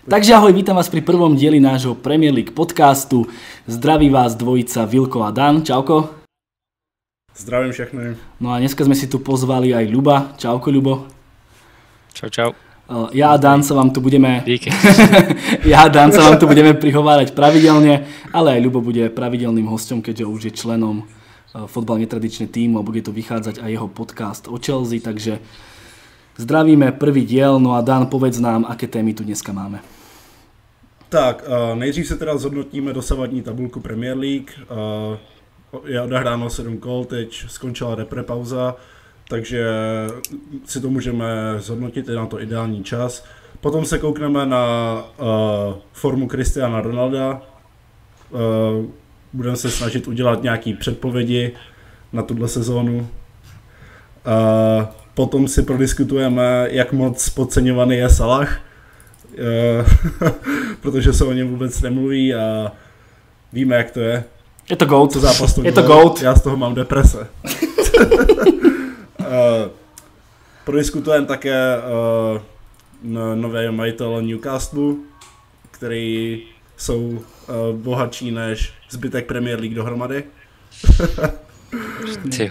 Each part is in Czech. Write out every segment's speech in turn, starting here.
Takže ahoj, vítam vás pri prvom dieli nášho Premier League podcastu. Zdraví vás dvojica Vilko a Dan. Čauko. Zdravím všechny. No a dneska sme si tu pozvali aj Ľuba. Čauko, Ľubo. Čau, čau. Ja a Dan sa vám tu budeme... Díky. ja a Dan sa vám tu budeme prihovárať pravidelne, ale aj Ľubo bude pravidelným hostom, keďže už je členom fotbal netradičný tým a bude to vychádzať aj jeho podcast o Chelsea, takže Zdravíme prvý diel, no a Dan, povedz nám, aké témy tu dneska máme. Tak, nejdřív se teda zhodnotíme dosavadní tabulku Premier League. Je odehráno 7 kol, teď skončila repre pauza, takže si to můžeme zhodnotit, je na to ideální čas. Potom se koukneme na formu Cristiana Ronalda. Budeme se snažit udělat nějaký předpovědi na tuhle sezónu. Potom si prodiskutujeme, jak moc podceňovaný je Salah, eh, protože se o něm vůbec nemluví a víme, jak to je. Je to GOAT. Co zápas to je to GOAT. Já z toho mám deprese. Eh, prodiskutujeme také uh, nové majitele Newcastle, který jsou uh, bohatší než zbytek Premier League dohromady. Eh,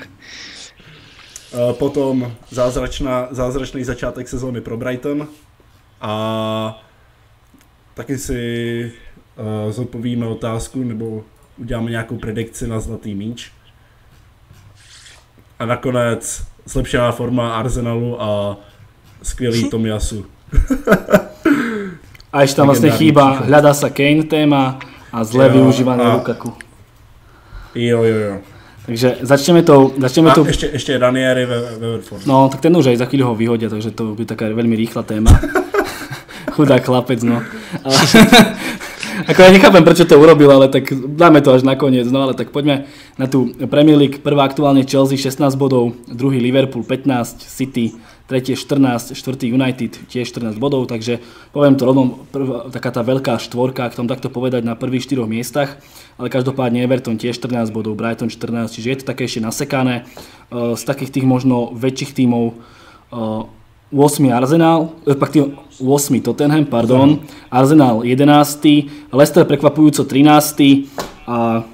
potom zázračná, zázračný začátek sezóny pro Brighton a taky si uh, zodpovíme otázku nebo uděláme nějakou predikci na zlatý míč. A nakonec zlepšená forma Arsenalu a skvělý Tomiasu. a ještě tam vlastně chýba, hľadá sa Kane téma a zle využívané Lukaku. Jo, jo, jo. Takže začneme to... Začneme a to... Ještě, ještě Ranieri ve, ve. No, tak ten už aj za chvíľu ho vyhodia, takže to by taká veľmi rýchla téma. Chudá chlapec, no. Ale, ako ja nechápem, prečo to urobil, ale tak dáme to až nakoniec. No ale tak poďme na tú Premier League. Prvá aktuálne Chelsea 16 bodov, druhý Liverpool 15, City tretie 14, štvrtý United tiež 14 bodov, takže poviem to rovno, prv, taká tá veľká štvorka, ak tom takto povedať na prvých štyroch miestach, ale každopádne Everton tiež 14 bodov, Brighton 14, čiže je to také ešte nasekané. Eh, z takých tých možno väčších tímov 8. Eh, Arsenal, respektíve 8. Tottenham, pardon, Arsenal 11. Leicester prekvapujúco 13. a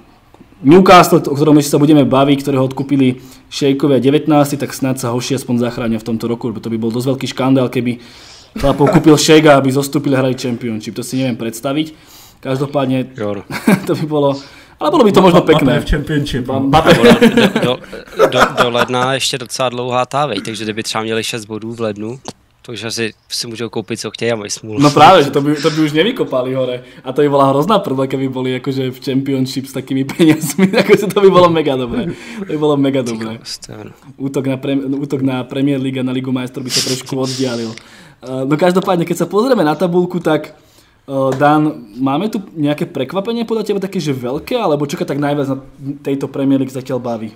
Newcastle, o ktorom ešte sa budeme baviť, ktorého odkúpili šejkovia 19, tak snad sa hoši aspoň zachránia v tomto roku, lebo to by bol dosť veľký škandál, keby chlapov kúpil šejka, aby zostúpili hrali Championship. To si neviem predstaviť. Každopádne to by bolo... Ale bylo by to možno pekné. v Championship. No. Do, do, do, do ledna ještě docela dlouhá távej, takže kdyby třeba měli 6 bodů v lednu, takže si, si můžou koupit, co chtějí a mají smůlu. No právě, že to by, to by už nevykopali hore. A to by byla hrozná prda, keby byli jakože v Championship s takými peniazmi, takže to by bylo mega dobré. To by bylo mega dobré. Útok na, pre, útok na Premier League a na Ligu majstrov by sa trošku oddialil. Uh, no každopádne, keď sa pozrieme na tabulku, tak uh, Dan, máme tu nejaké prekvapenie podľa teba také, že veľké, alebo čo tak najviac na tejto Premier League zatiaľ baví?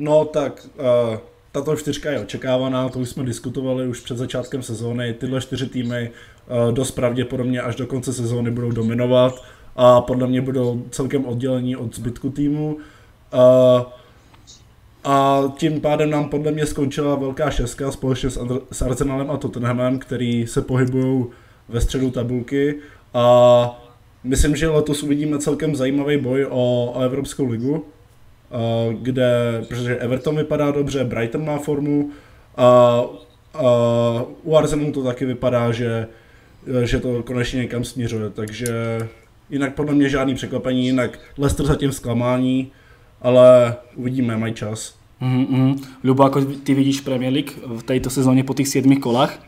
No tak, uh tato čtyřka je očekávaná, to už jsme diskutovali už před začátkem sezóny. Tyhle čtyři týmy eh, dost pravděpodobně až do konce sezóny budou dominovat a podle mě budou celkem oddělení od zbytku týmu. A, eh, a tím pádem nám podle mě skončila velká šestka společně s Arsenalem a Tottenhamem, který se pohybují ve středu tabulky. A myslím, že letos uvidíme celkem zajímavý boj o, o Evropskou ligu kde, protože Everton vypadá dobře, Brighton má formu a, a u Arsenalu to taky vypadá, že, že to konečně někam směřuje, takže jinak podle mě žádný překvapení, jinak Leicester zatím zklamání, ale uvidíme, mají čas. Mm-hmm. Ľubo, ako ty vidíš Premier League v této sezóně po těch sedmi kolách?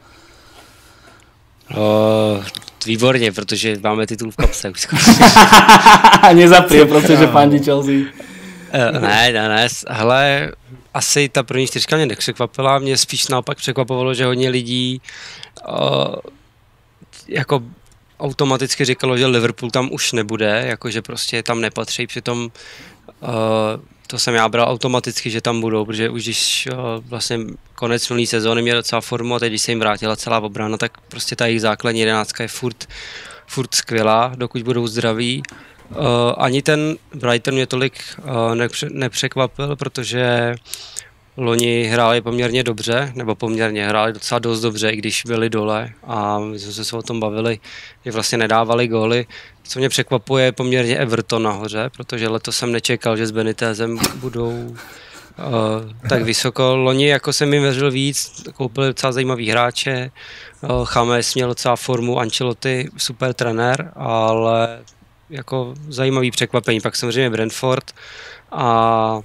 Uh, výborně, protože máme titul v kapse už skoro. Nezaprie, protože fandí Chelsea. Uh, ne, ne, ne, hele, asi ta první čtyřka mě nepřekvapila, mě spíš naopak překvapovalo, že hodně lidí uh, jako automaticky říkalo, že Liverpool tam už nebude, jakože prostě tam nepatří, přitom uh, to jsem já bral automaticky, že tam budou, protože už když uh, vlastně konec minulý sezóny měl docela formu a teď, když se jim vrátila celá obrana, tak prostě ta jejich základní jedenáctka je furt, furt skvělá, dokud budou zdraví. Uh, ani ten Brighton mě tolik uh, nepře- nepřekvapil, protože loni hráli poměrně dobře, nebo poměrně hráli docela dost dobře, i když byli dole a my jsme se o tom bavili, že vlastně nedávali góly. Co mě překvapuje je poměrně Everton nahoře, protože letos jsem nečekal, že s Benitezem budou uh, tak vysoko. Loni jako jsem jim věřil víc, koupili docela zajímavý hráče, uh, Chames měl docela formu, Ancelotti super trenér, ale jako zajímavý překvapení. Pak samozřejmě Brentford a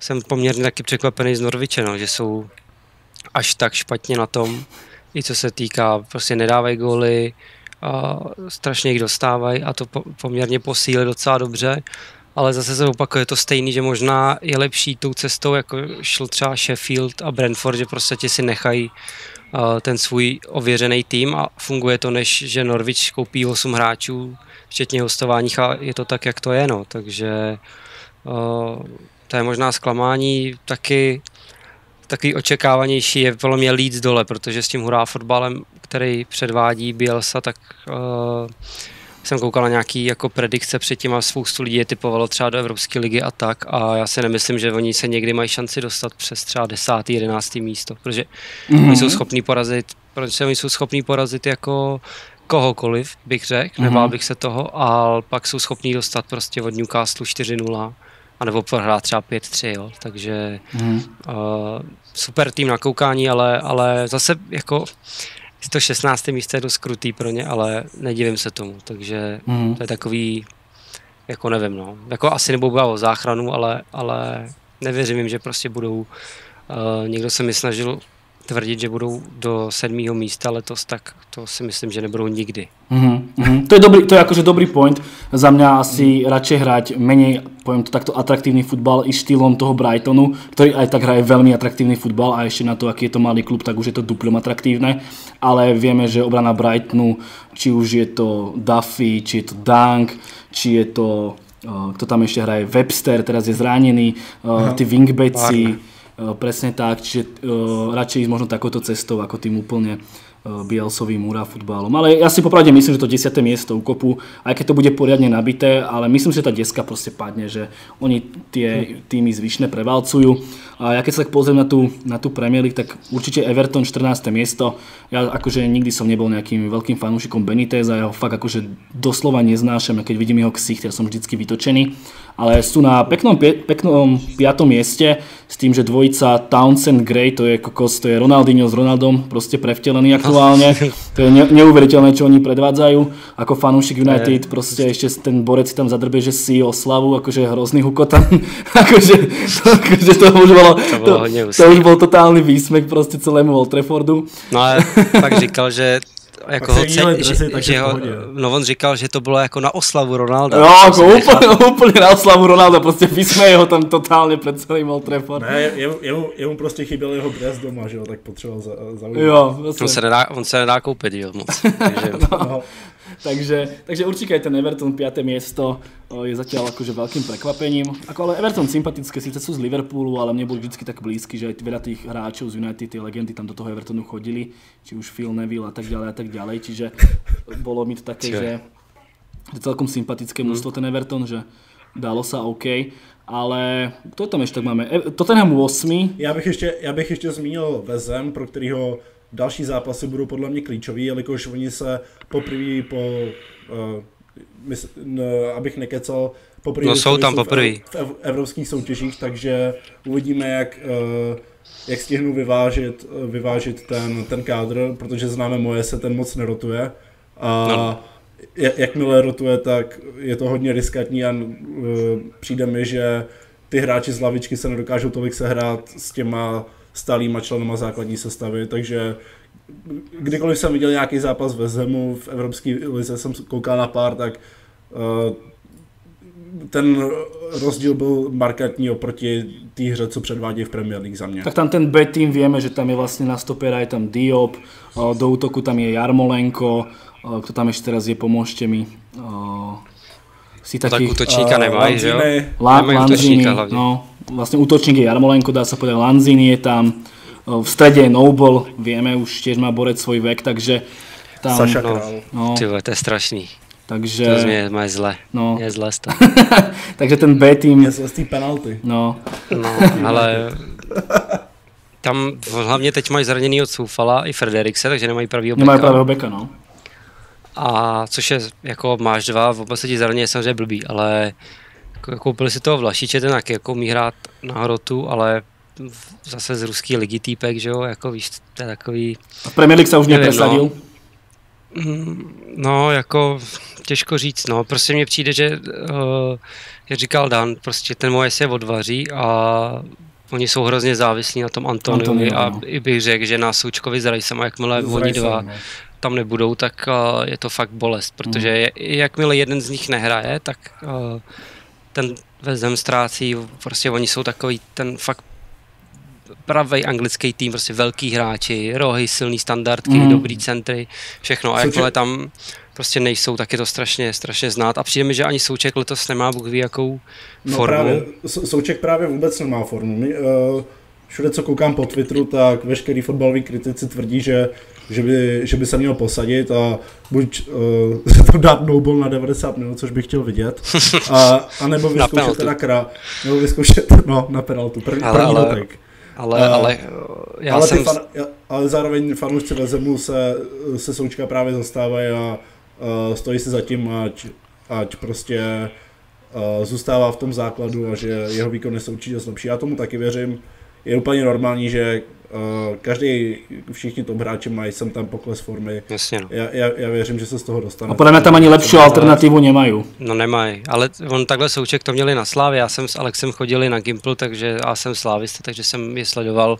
jsem poměrně taky překvapený z Norviče, no, že jsou až tak špatně na tom, i co se týká, prostě nedávají góly, a strašně jich dostávají a to po, poměrně posílí docela dobře, ale zase se opakuje to stejný, že možná je lepší tou cestou, jako šlo třeba Sheffield a Brentford, že prostě ti si nechají ten svůj ověřený tým a funguje to, než že Norwich koupí 8 hráčů, včetně hostování a je to tak, jak to je, no, takže uh, to je možná zklamání, taky takový očekávanější je podle mě Leeds dole, protože s tím hurá fotbalem, který předvádí Bielsa, tak uh, jsem koukal na nějaký jako predikce předtím a spoustu lidí je typovalo třeba do Evropské ligy a tak a já si nemyslím, že oni se někdy mají šanci dostat přes třeba 10. 11. místo, protože mm-hmm. oni jsou schopní porazit, protože oni jsou schopní porazit jako kohokoliv, bych řekl, mm-hmm. nebál bych se toho, a pak jsou schopní dostat prostě od Newcastle 4-0 anebo prohrát třeba 5-3, jo. takže mm. uh, super tým na koukání, ale, ale zase jako to 16. místo je dost krutý pro ně, ale nedivím se tomu, takže mm. to je takový, jako nevím, no. Jako asi nebudou o záchranu, ale, ale nevěřím jim, že prostě budou, uh, někdo se mi snažil tvrdit, že budou do sedmého místa letos, tak to si myslím, že nebudou nikdy. Mm-hmm. To je dobrý, to je akože dobrý point. Za mňa asi radšej hrať menej, poviem to takto, atraktívny futbal i štýlom toho Brightonu, ktorý aj tak hraje veľmi atraktívny futbal a ešte na to, aký je to malý klub, tak už je to duplom atraktívne. Ale vieme, že obrana Brightonu, či už je to Duffy, či je to Dunk, či je to kto tam ešte hraje, Webster, teraz je zranený, uh, tí wingbacki, presne tak, čiže uh, radšej ísť možno takouto cestou, ako tým úplne uh, Bielsovým múra futbalom. Ale ja si popravde myslím, že to 10. miesto ukopu, aj keď to bude poriadne nabité, ale myslím, že tá deska proste padne, že oni tie týmy zvyšné prevalcujú. A ja keď sa tak pozriem na tú, na tú Premier League, tak určite Everton 14. miesto. Ja akože nikdy som nebol nejakým veľkým fanúšikom Beniteza, ja ho fakt akože doslova neznášam, keď vidím jeho ksicht, ja som vždycky vytočený. Ale sú na peknom, peknom piatom mieste s tým, že dvojica Townsend Gray, to je kokos, to je Ronaldinho s Ronaldom, proste prevtelený aktuálne. To je ne, neuveriteľné, čo oni predvádzajú. Ako fanúšik United, proste ešte ten borec tam zadrbe, že si oslavu, akože hrozný hukotan. akože, to, akože to už bolo to, to, to už byl totální výsmek prostě celému Old Traffordu. No a pak říkal, že jako ho cen, že, že ho, no on říkal, že to bylo jako na oslavu Ronalda. Jo, jako úplně, úplně na oslavu Ronalda, prostě vysměje ho tam totálně před celým Old Trafford. Ne, jemu, jemu, jemu prostě chyběl jeho dres doma, že jo, tak potřeboval za, zaujímat. Jo, vlastně. on, se nedá, on se nedá koupit, jo, moc. Takže, no. no takže, takže určite aj ten Everton 5. miesto je zatiaľ akože veľkým prekvapením. Ako ale Everton sympatické, síce sú z Liverpoolu, ale mne boli vždy tak blízky, že aj veľa tých hráčov z United, tie legendy tam do toho Evertonu chodili, či už Phil Neville a tak ďalej a tak ďalej, čiže bolo mi to také, že je celkom sympatické mužstvo ten Everton, že dalo sa OK. Ale kto tam ještě tak máme? E, Tottenham 8. Já bych ještě, já bych ještě zmínil Vezem, pro kterého další zápasy budou podle mě klíčový, jelikož oni se poprvé po, uh, mys, no, abych nekecal, poprvé no, jsou tam poprvé. V, evropských soutěžích, takže uvidíme, jak, uh, jak stihnu vyvážit, uh, vyvážit ten, ten kádr, protože známe moje se ten moc nerotuje. A no. jakmile rotuje, tak je to hodně riskantní a uh, přijde mi, že ty hráči z lavičky se nedokážou tolik sehrát s těma stálýma členama základní sestavy, takže kdykoliv jsem viděl nějaký zápas ve Zemu, v Evropské lize jsem koukal na pár, tak uh, ten rozdíl byl markantní oproti té hře, co předvádí v Premier League za mě. Tak tam ten B tým vieme, že tam je vlastně na stopera, je tam Diop, uh, do útoku tam je Jarmolenko, uh, kto tam ještě teraz je, pomôžte mi. Si taký, tak útočníka nemají, že jo? Nemají útočníka hlavně. No, vlastne útočník je Jarmolenko, dá sa povedať, Lanzini je tam, v strede je Noble, vieme, už tiež má borec svoj vek, takže tam... Saša no, no, Tyvo, to je strašný. Takže... To mě má zle. No. Je zle to. takže ten B tým... Je zle z penalty. No. no, ale tam hlavně teď mají zraněný od Soufala i Frederikse, takže nemají pravýho beka. Nemají pravého beka, no. A což je, jako máš dva, v oblasti zranění je samozřejmě blbý, ale koupili si toho Vlašiče, ten taky jako umí hrát na hrotu, ale zase z ruský ligy týpek, že jo, jako víš, to je takový... A Premier League se už nevím, nepresadil? No, no, jako těžko říct, no, prostě mně přijde, že, uh, jak říkal Dan, prostě ten moje se odvaří a oni jsou hrozně závislí na tom Antoniovi a no. i bych řekl, že na Součkovi s Rajsem a jakmile oni dva no. tam nebudou, tak uh, je to fakt bolest, protože mm. jakmile jeden z nich nehraje, tak uh, ten vezem ztrácí, prostě oni jsou takový ten fakt pravý anglický tým, prostě velký hráči, rohy, silný standardky, mm. dobrý centry, všechno. A jakmile tam prostě nejsou, tak je to strašně, strašně znát. A přijde mi, že ani Souček letos nemá Bůh ví jakou no formu. Právě, Souček právě vůbec nemá formu. My, uh, všude, co koukám po Twitteru, tak veškerý fotbaloví kritici tvrdí, že, že, by, že by se měl posadit a buď uh, to dát noubol na 90 minut, což bych chtěl vidět, a, a nebo vyzkoušet teda krá, nebo vyzkoušet, no, na penaltu, první, ale, první ale, dotek. Ale, uh, ale, já ale, jsem... fan, ale zároveň fanoušci Vezemu se, se Součka právě zastávají a uh, stojí si za tím, ať, ať prostě uh, zůstává v tom základu a že jeho výkon je určitě lepší. Já tomu taky věřím. Je úplně normální, že každý, všichni top hráči mají sem tam pokles formy. Jasně no. já, já, já, věřím, že se z toho dostane. A podle mě tam ani lepší alternativu nemají. No nemají, ale on takhle souček to měli na Slávě, já jsem s Alexem chodili na Gimpl, takže já jsem slávista, takže jsem je sledoval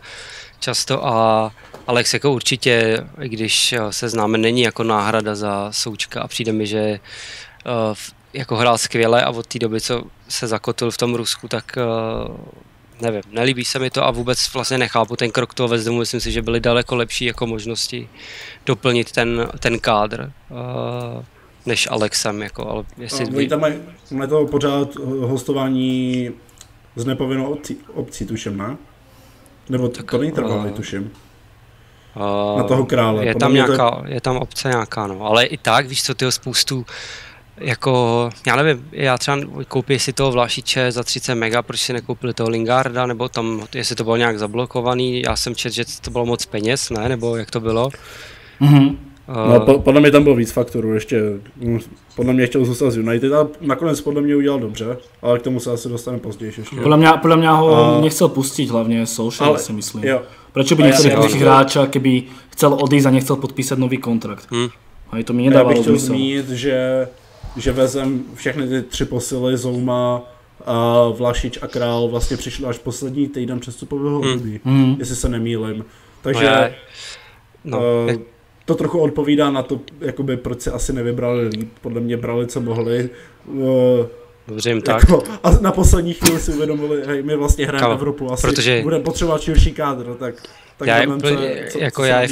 často a Alex jako určitě, i když eh, se známe, není jako náhrada za Součka a přijde mi, že uh, jako hrál skvěle a od té doby, co se zakotil v tom Rusku, tak nevím, nelíbí se mi to a vůbec vlastně nechápu ten krok toho Vezdomu, myslím si, že byly daleko lepší jako možnosti doplnit ten, ten kádr. Uh, než Alexem, jako, ale jestli... No, tam mají, mají to pořád hostování s nepovinnou obcí, obcí tuším, ne? Nebo tak, to není trvalý, uh, tuším. Uh, na toho krále. Je tam, nějaká, je... je tam obce nějaká, no. Ale i tak, víš co, tyho spoustu jako, já nevím, já třeba koupím si toho Vlašiče za 30 mega, proč si nekoupili toho Lingarda, nebo tam, jestli to bylo nějak zablokovaný, já jsem četl, že to bylo moc peněz, ne, nebo jak to bylo. Mm-hmm. No, po, podle mě tam bylo víc faktorů, ještě podle mě chtěl zůstat z United a nakonec podle mě udělal dobře, ale k tomu se asi dostane později ještě. Podle mě, podle mě ho a... nechcel pustit hlavně Social, ale, si myslím. Jo. Proč by nechcel ja, hráča, keby chcel odísť a nechcel podpísat nový kontrakt. Hmm. A to mi nedávalo Já bych chtěl zmínit, že, že vezem všechny ty tři posily Zouma, a Vlašič a Král vlastně přišli až poslední týden přestupového hmm. období, hmm. jestli se nemýlim. Takže no, uh, to trochu odpovídá na to, jakoby, proč se asi nevybrali líp. Podle mě brali, co mohli. Uh, Dobře jim tak. Jako, a na poslední chvíli si uvědomili, hej, my vlastně hrajeme Evropu, asi protože budeme potřebovat širší kádr, tak, tak já, úplně, co, co, jako co já,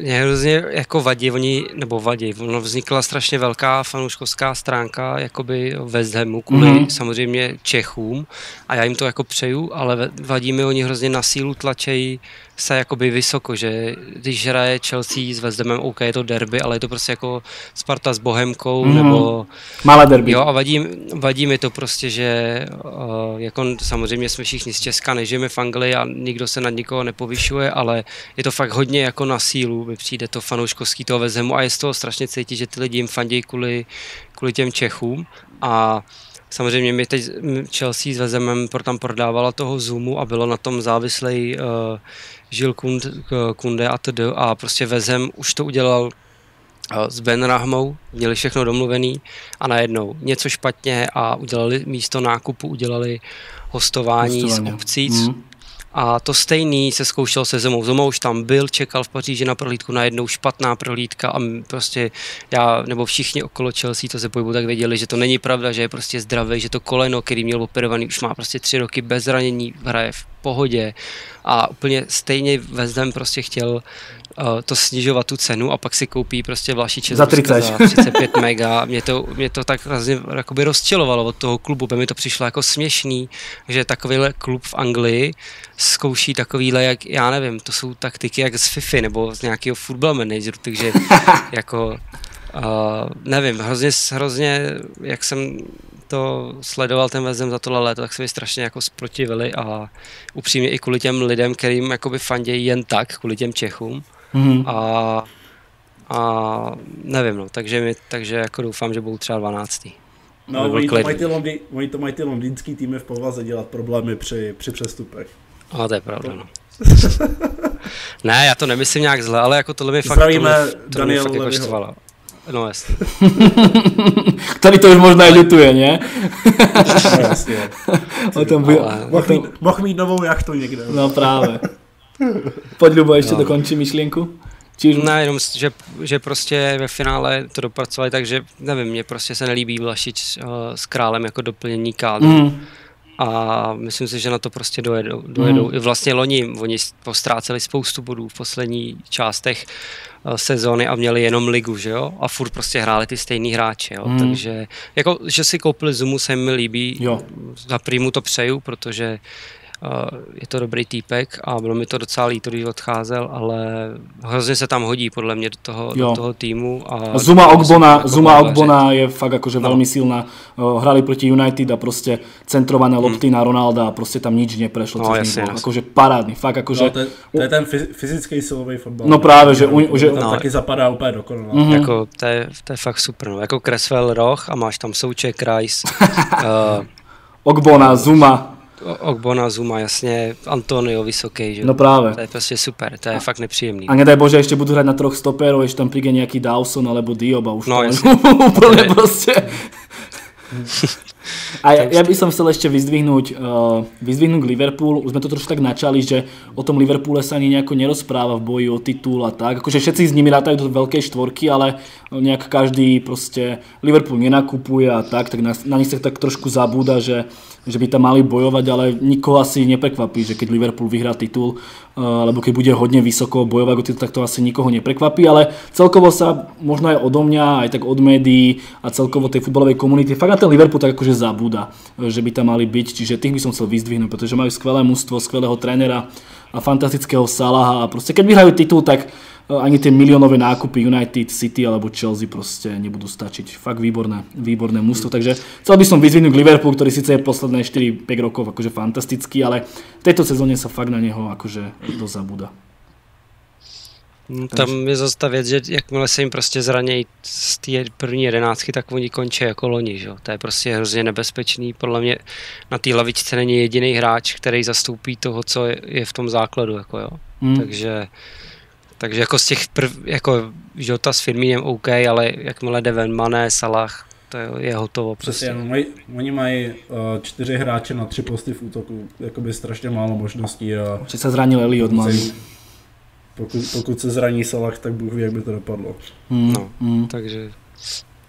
mě hrozně jako vadí, oni, nebo vadí, ono vznikla strašně velká fanouškovská stránka jakoby West Hamu kvůli mm-hmm. samozřejmě Čechům a já jim to jako přeju, ale vadí mi, oni hrozně na sílu tlačejí se jakoby vysoko, že když hraje Chelsea s West Hamem, OK, je to derby, ale je to prostě jako Sparta s Bohemkou, mm. nebo... Malé derby. Jo, a vadí, vadí mi to prostě, že uh, jako samozřejmě jsme všichni z Česka, nežijeme v Anglii a nikdo se nad nikoho nepovyšuje, ale je to fakt hodně jako na sílu, mi přijde to fanouškovský toho West Hamu a je z toho strašně cítit, že ty lidi jim fandějí kvůli, kvůli těm Čechům a Samozřejmě mi teď Chelsea s Vezemem tam prodávala toho Zoomu a bylo na tom závislej uh, Žil Kund, Kunde a td. A prostě Vezem už to udělal eh, s Ben Rahmou, měli všechno domluvený a najednou něco špatně a udělali místo nákupu, udělali hostování, hostování. z obcí, mm. A to stejný se zkoušel se Zemou. Zoma už tam byl, čekal v Paříži na prohlídku, najednou špatná prohlídka a prostě já, nebo všichni okolo Chelsea, to se pohybu, tak věděli, že to není pravda, že je prostě zdravý, že to koleno, který měl operovaný, už má prostě tři roky bez zranění, hraje v pohodě a úplně stejně Vezdem prostě chtěl to snižovat tu cenu a pak si koupí prostě Vlašiče za, 30. za 35 mega. Mě to, mě to tak vlastně jakoby rozčilovalo od toho klubu, by mi to přišlo jako směšný, že takovýhle klub v Anglii zkouší takovýhle, jak já nevím, to jsou taktiky jak z FIFA nebo z nějakého football manageru, takže jako uh, nevím, hrozně, hrozně, jak jsem to sledoval ten vezem za tohle léto, tak se mi strašně jako sprotivili a upřímně i kvůli těm lidem, kterým jakoby fandějí jen tak, kvůli těm Čechům. Mm-hmm. A, a nevím, no, takže, mi, takže jako doufám, že budou třeba 12. No, oni to, mají ty Londi, oni to mají ty londýnský týmy v povaze dělat problémy při, při přestupech. A to je pravda, no. ne, já to nemyslím nějak zle, ale jako tohle mi fakt, Zdravíme tohle, tohle Daniel fakt jako štvalo. No jasně. Ktorý to už možno aj ľutuje, nie? No, jasně. O tom by... Ale- Mohl mít, mohl mít novou jachtu někde. No práve. Poď, Ľubo, ešte No. dokončí myšlienku. Či už... Ne, jenom, že, že prostě ve finále to dopracovali, takže nevím, mně prostě se nelíbí Vlašič uh, s králem jako doplnění kádru. Mm, A myslím si, že na to prostě dojedou. dojedou. Mm. I vlastně loni oni postráceli spoustu bodů v posledních částech uh, sezóny a měli jenom ligu, že jo? A furt prostě hráli ty stejný hráči, jo? Mm. Takže jako, že si koupili Zumu se mi líbí. Jo. Za prýmu to přeju, protože je to dobrý týpek a bylo mi to docela líto, když odcházel, ale hrozně se tam hodí podle mě do toho, Jo. do toho týmu. A Zuma Ogbona, Zuma. Ogbona je fakt akože No. veľmi silná. Uh, Hrali proti United a proste centrované lopty na Ronalda a proste tam nič neprešlo Mm. No, jasne, nich. jasne. Akože parádny, fakt akože... No, to, je, to je ten fyz- fyzický silový fotbal. No právě, že u- že- tam No. taky zapadá úplně dokonale. Mhm. Jako, to, je, to je fakt super. No. Jako Creswell roh a máš tam Souček, Rice, uh, Ogbona, Zuma, Ogbona, Zuma, jasně, Antonio vysoký, že? no práve. To je prostě super, to je fakt nepříjemný. A nedaj Bože, ešte budú hrať na troch stoperov, ešte tam príde nejaký Dawson alebo Diop a už No, to je- proste. A ja, ja by som chcel ešte vyzdvihnúť, uh, vyzdvihnúť Liverpool. Už sme to trošku tak načali, že o tom Liverpoole sa ani nejako nerozpráva v boji o titul a tak. Akože všetci s nimi rátajú do veľkej štvorky, ale nejak každý proste Liverpool nenakupuje a tak, tak na, na nich sa tak trošku zabúda, že, že by tam mali bojovať, ale nikoho asi neprekvapí, že keď Liverpool vyhrá titul, uh, alebo keď bude hodne vysoko bojovať o titul, tak to asi nikoho neprekvapí, ale celkovo sa možno aj odo mňa, aj tak od médií a celkovo tej futbalovej komunity, fakt na ten Liverpool tak akože zabúda, že by tam mali byť, čiže tých by som chcel vyzdvihnúť, pretože majú skvelé mužstvo, skvelého trénera a fantastického Salaha a proste keď vyhrajú titul, tak uh, ani tie miliónové nákupy United, City alebo Chelsea proste nebudú stačiť. Fakt výborné, výborné mužstvo, takže chcel by som vyzvihnúť Liverpool, ktorý síce je posledné 4-5 rokov akože fantastický, ale v tejto sezóne sa fakt na neho akože dosť zabúda. Mm, Tam je zase ta věc, že jakmile se jim prostě zranějí z té první jedenáctky, tak oni končí jako loni, že? jo. To je prostě hrozně nebezpečný. Podle mě na té lavičce není jediný hráč, který zastoupí toho, co je, v tom základu, jako jo. Hmm. Takže, takže jako z těch prv, jako Jota s Firmínem OK, ale jakmile jde ven Mané, Salah, to je, je hotovo Přesně, prostě. no, mají, oni mají uh, čtyři hráče na tři posty v útoku, jakoby strašně málo možností a Že sa zranil Elliot pokud, pokud, se zraní Salah, tak Bůh ví, jak by to dopadlo. Hmm. No. Hmm. Takže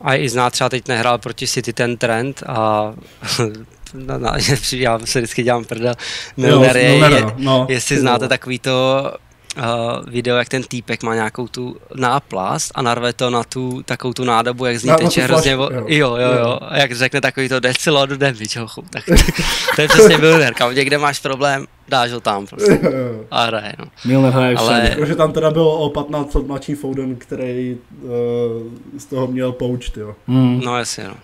a i zná třeba teď nehrál proti City ten trend a na, na, já se vždycky dělám prdel. Milner je, je, Milnera, no, jestli znáte takový to uh, video, jak ten týpek má nějakou tu náplast a narve to na tu takovou tu nádobu, jak z ní teče hrozně, vo- jo. jo, jo, jo, a jak řekne takový to decilo do damage, hochu, tak to je přesně Milner, kam někde máš problém, dáš ho tam prostě a hraje, no. Milner hraje Ale- všade. Jakože tam teda bylo o 15 let mladší Foden, který uh, z toho měl poučt, jo. Hmm. No jasně, no.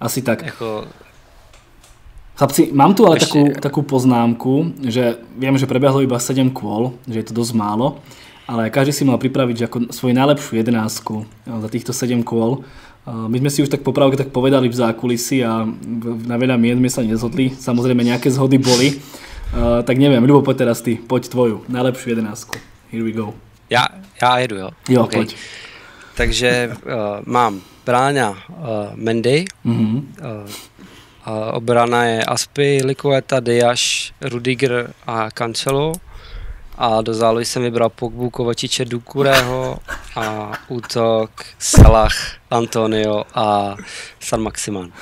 Asi tak. Jako, Chlapci, mám tu ale Ešte- takú, takú poznámku, že viem, že prebehlo iba 7 kôl, že je to dosť málo, ale každý si mal pripraviť že ako svoju najlepšiu jedenáctku za týchto 7 kôl. My sme si už tak popravke tak povedali v zákulisi a na veľa mien sme sa nezhodli. Samozrejme nejaké zhody boli. Uh, tak neviem, Ľubo, poď teraz ty, poď tvoju najlepšiu jedenáctku. Here we go. já, já jedu, jo. Jo, Ok. poď. Takže uh, mám Bráňa uh, Mendy, Mhm. uh, uh, obrana je Aspy, Likueta, Diaz, Rudiger a Cancelo. A do zálohy jsem vybral Pogbu, Kovačiče, Dukureho a útok Salah, Antonio a San Maximan.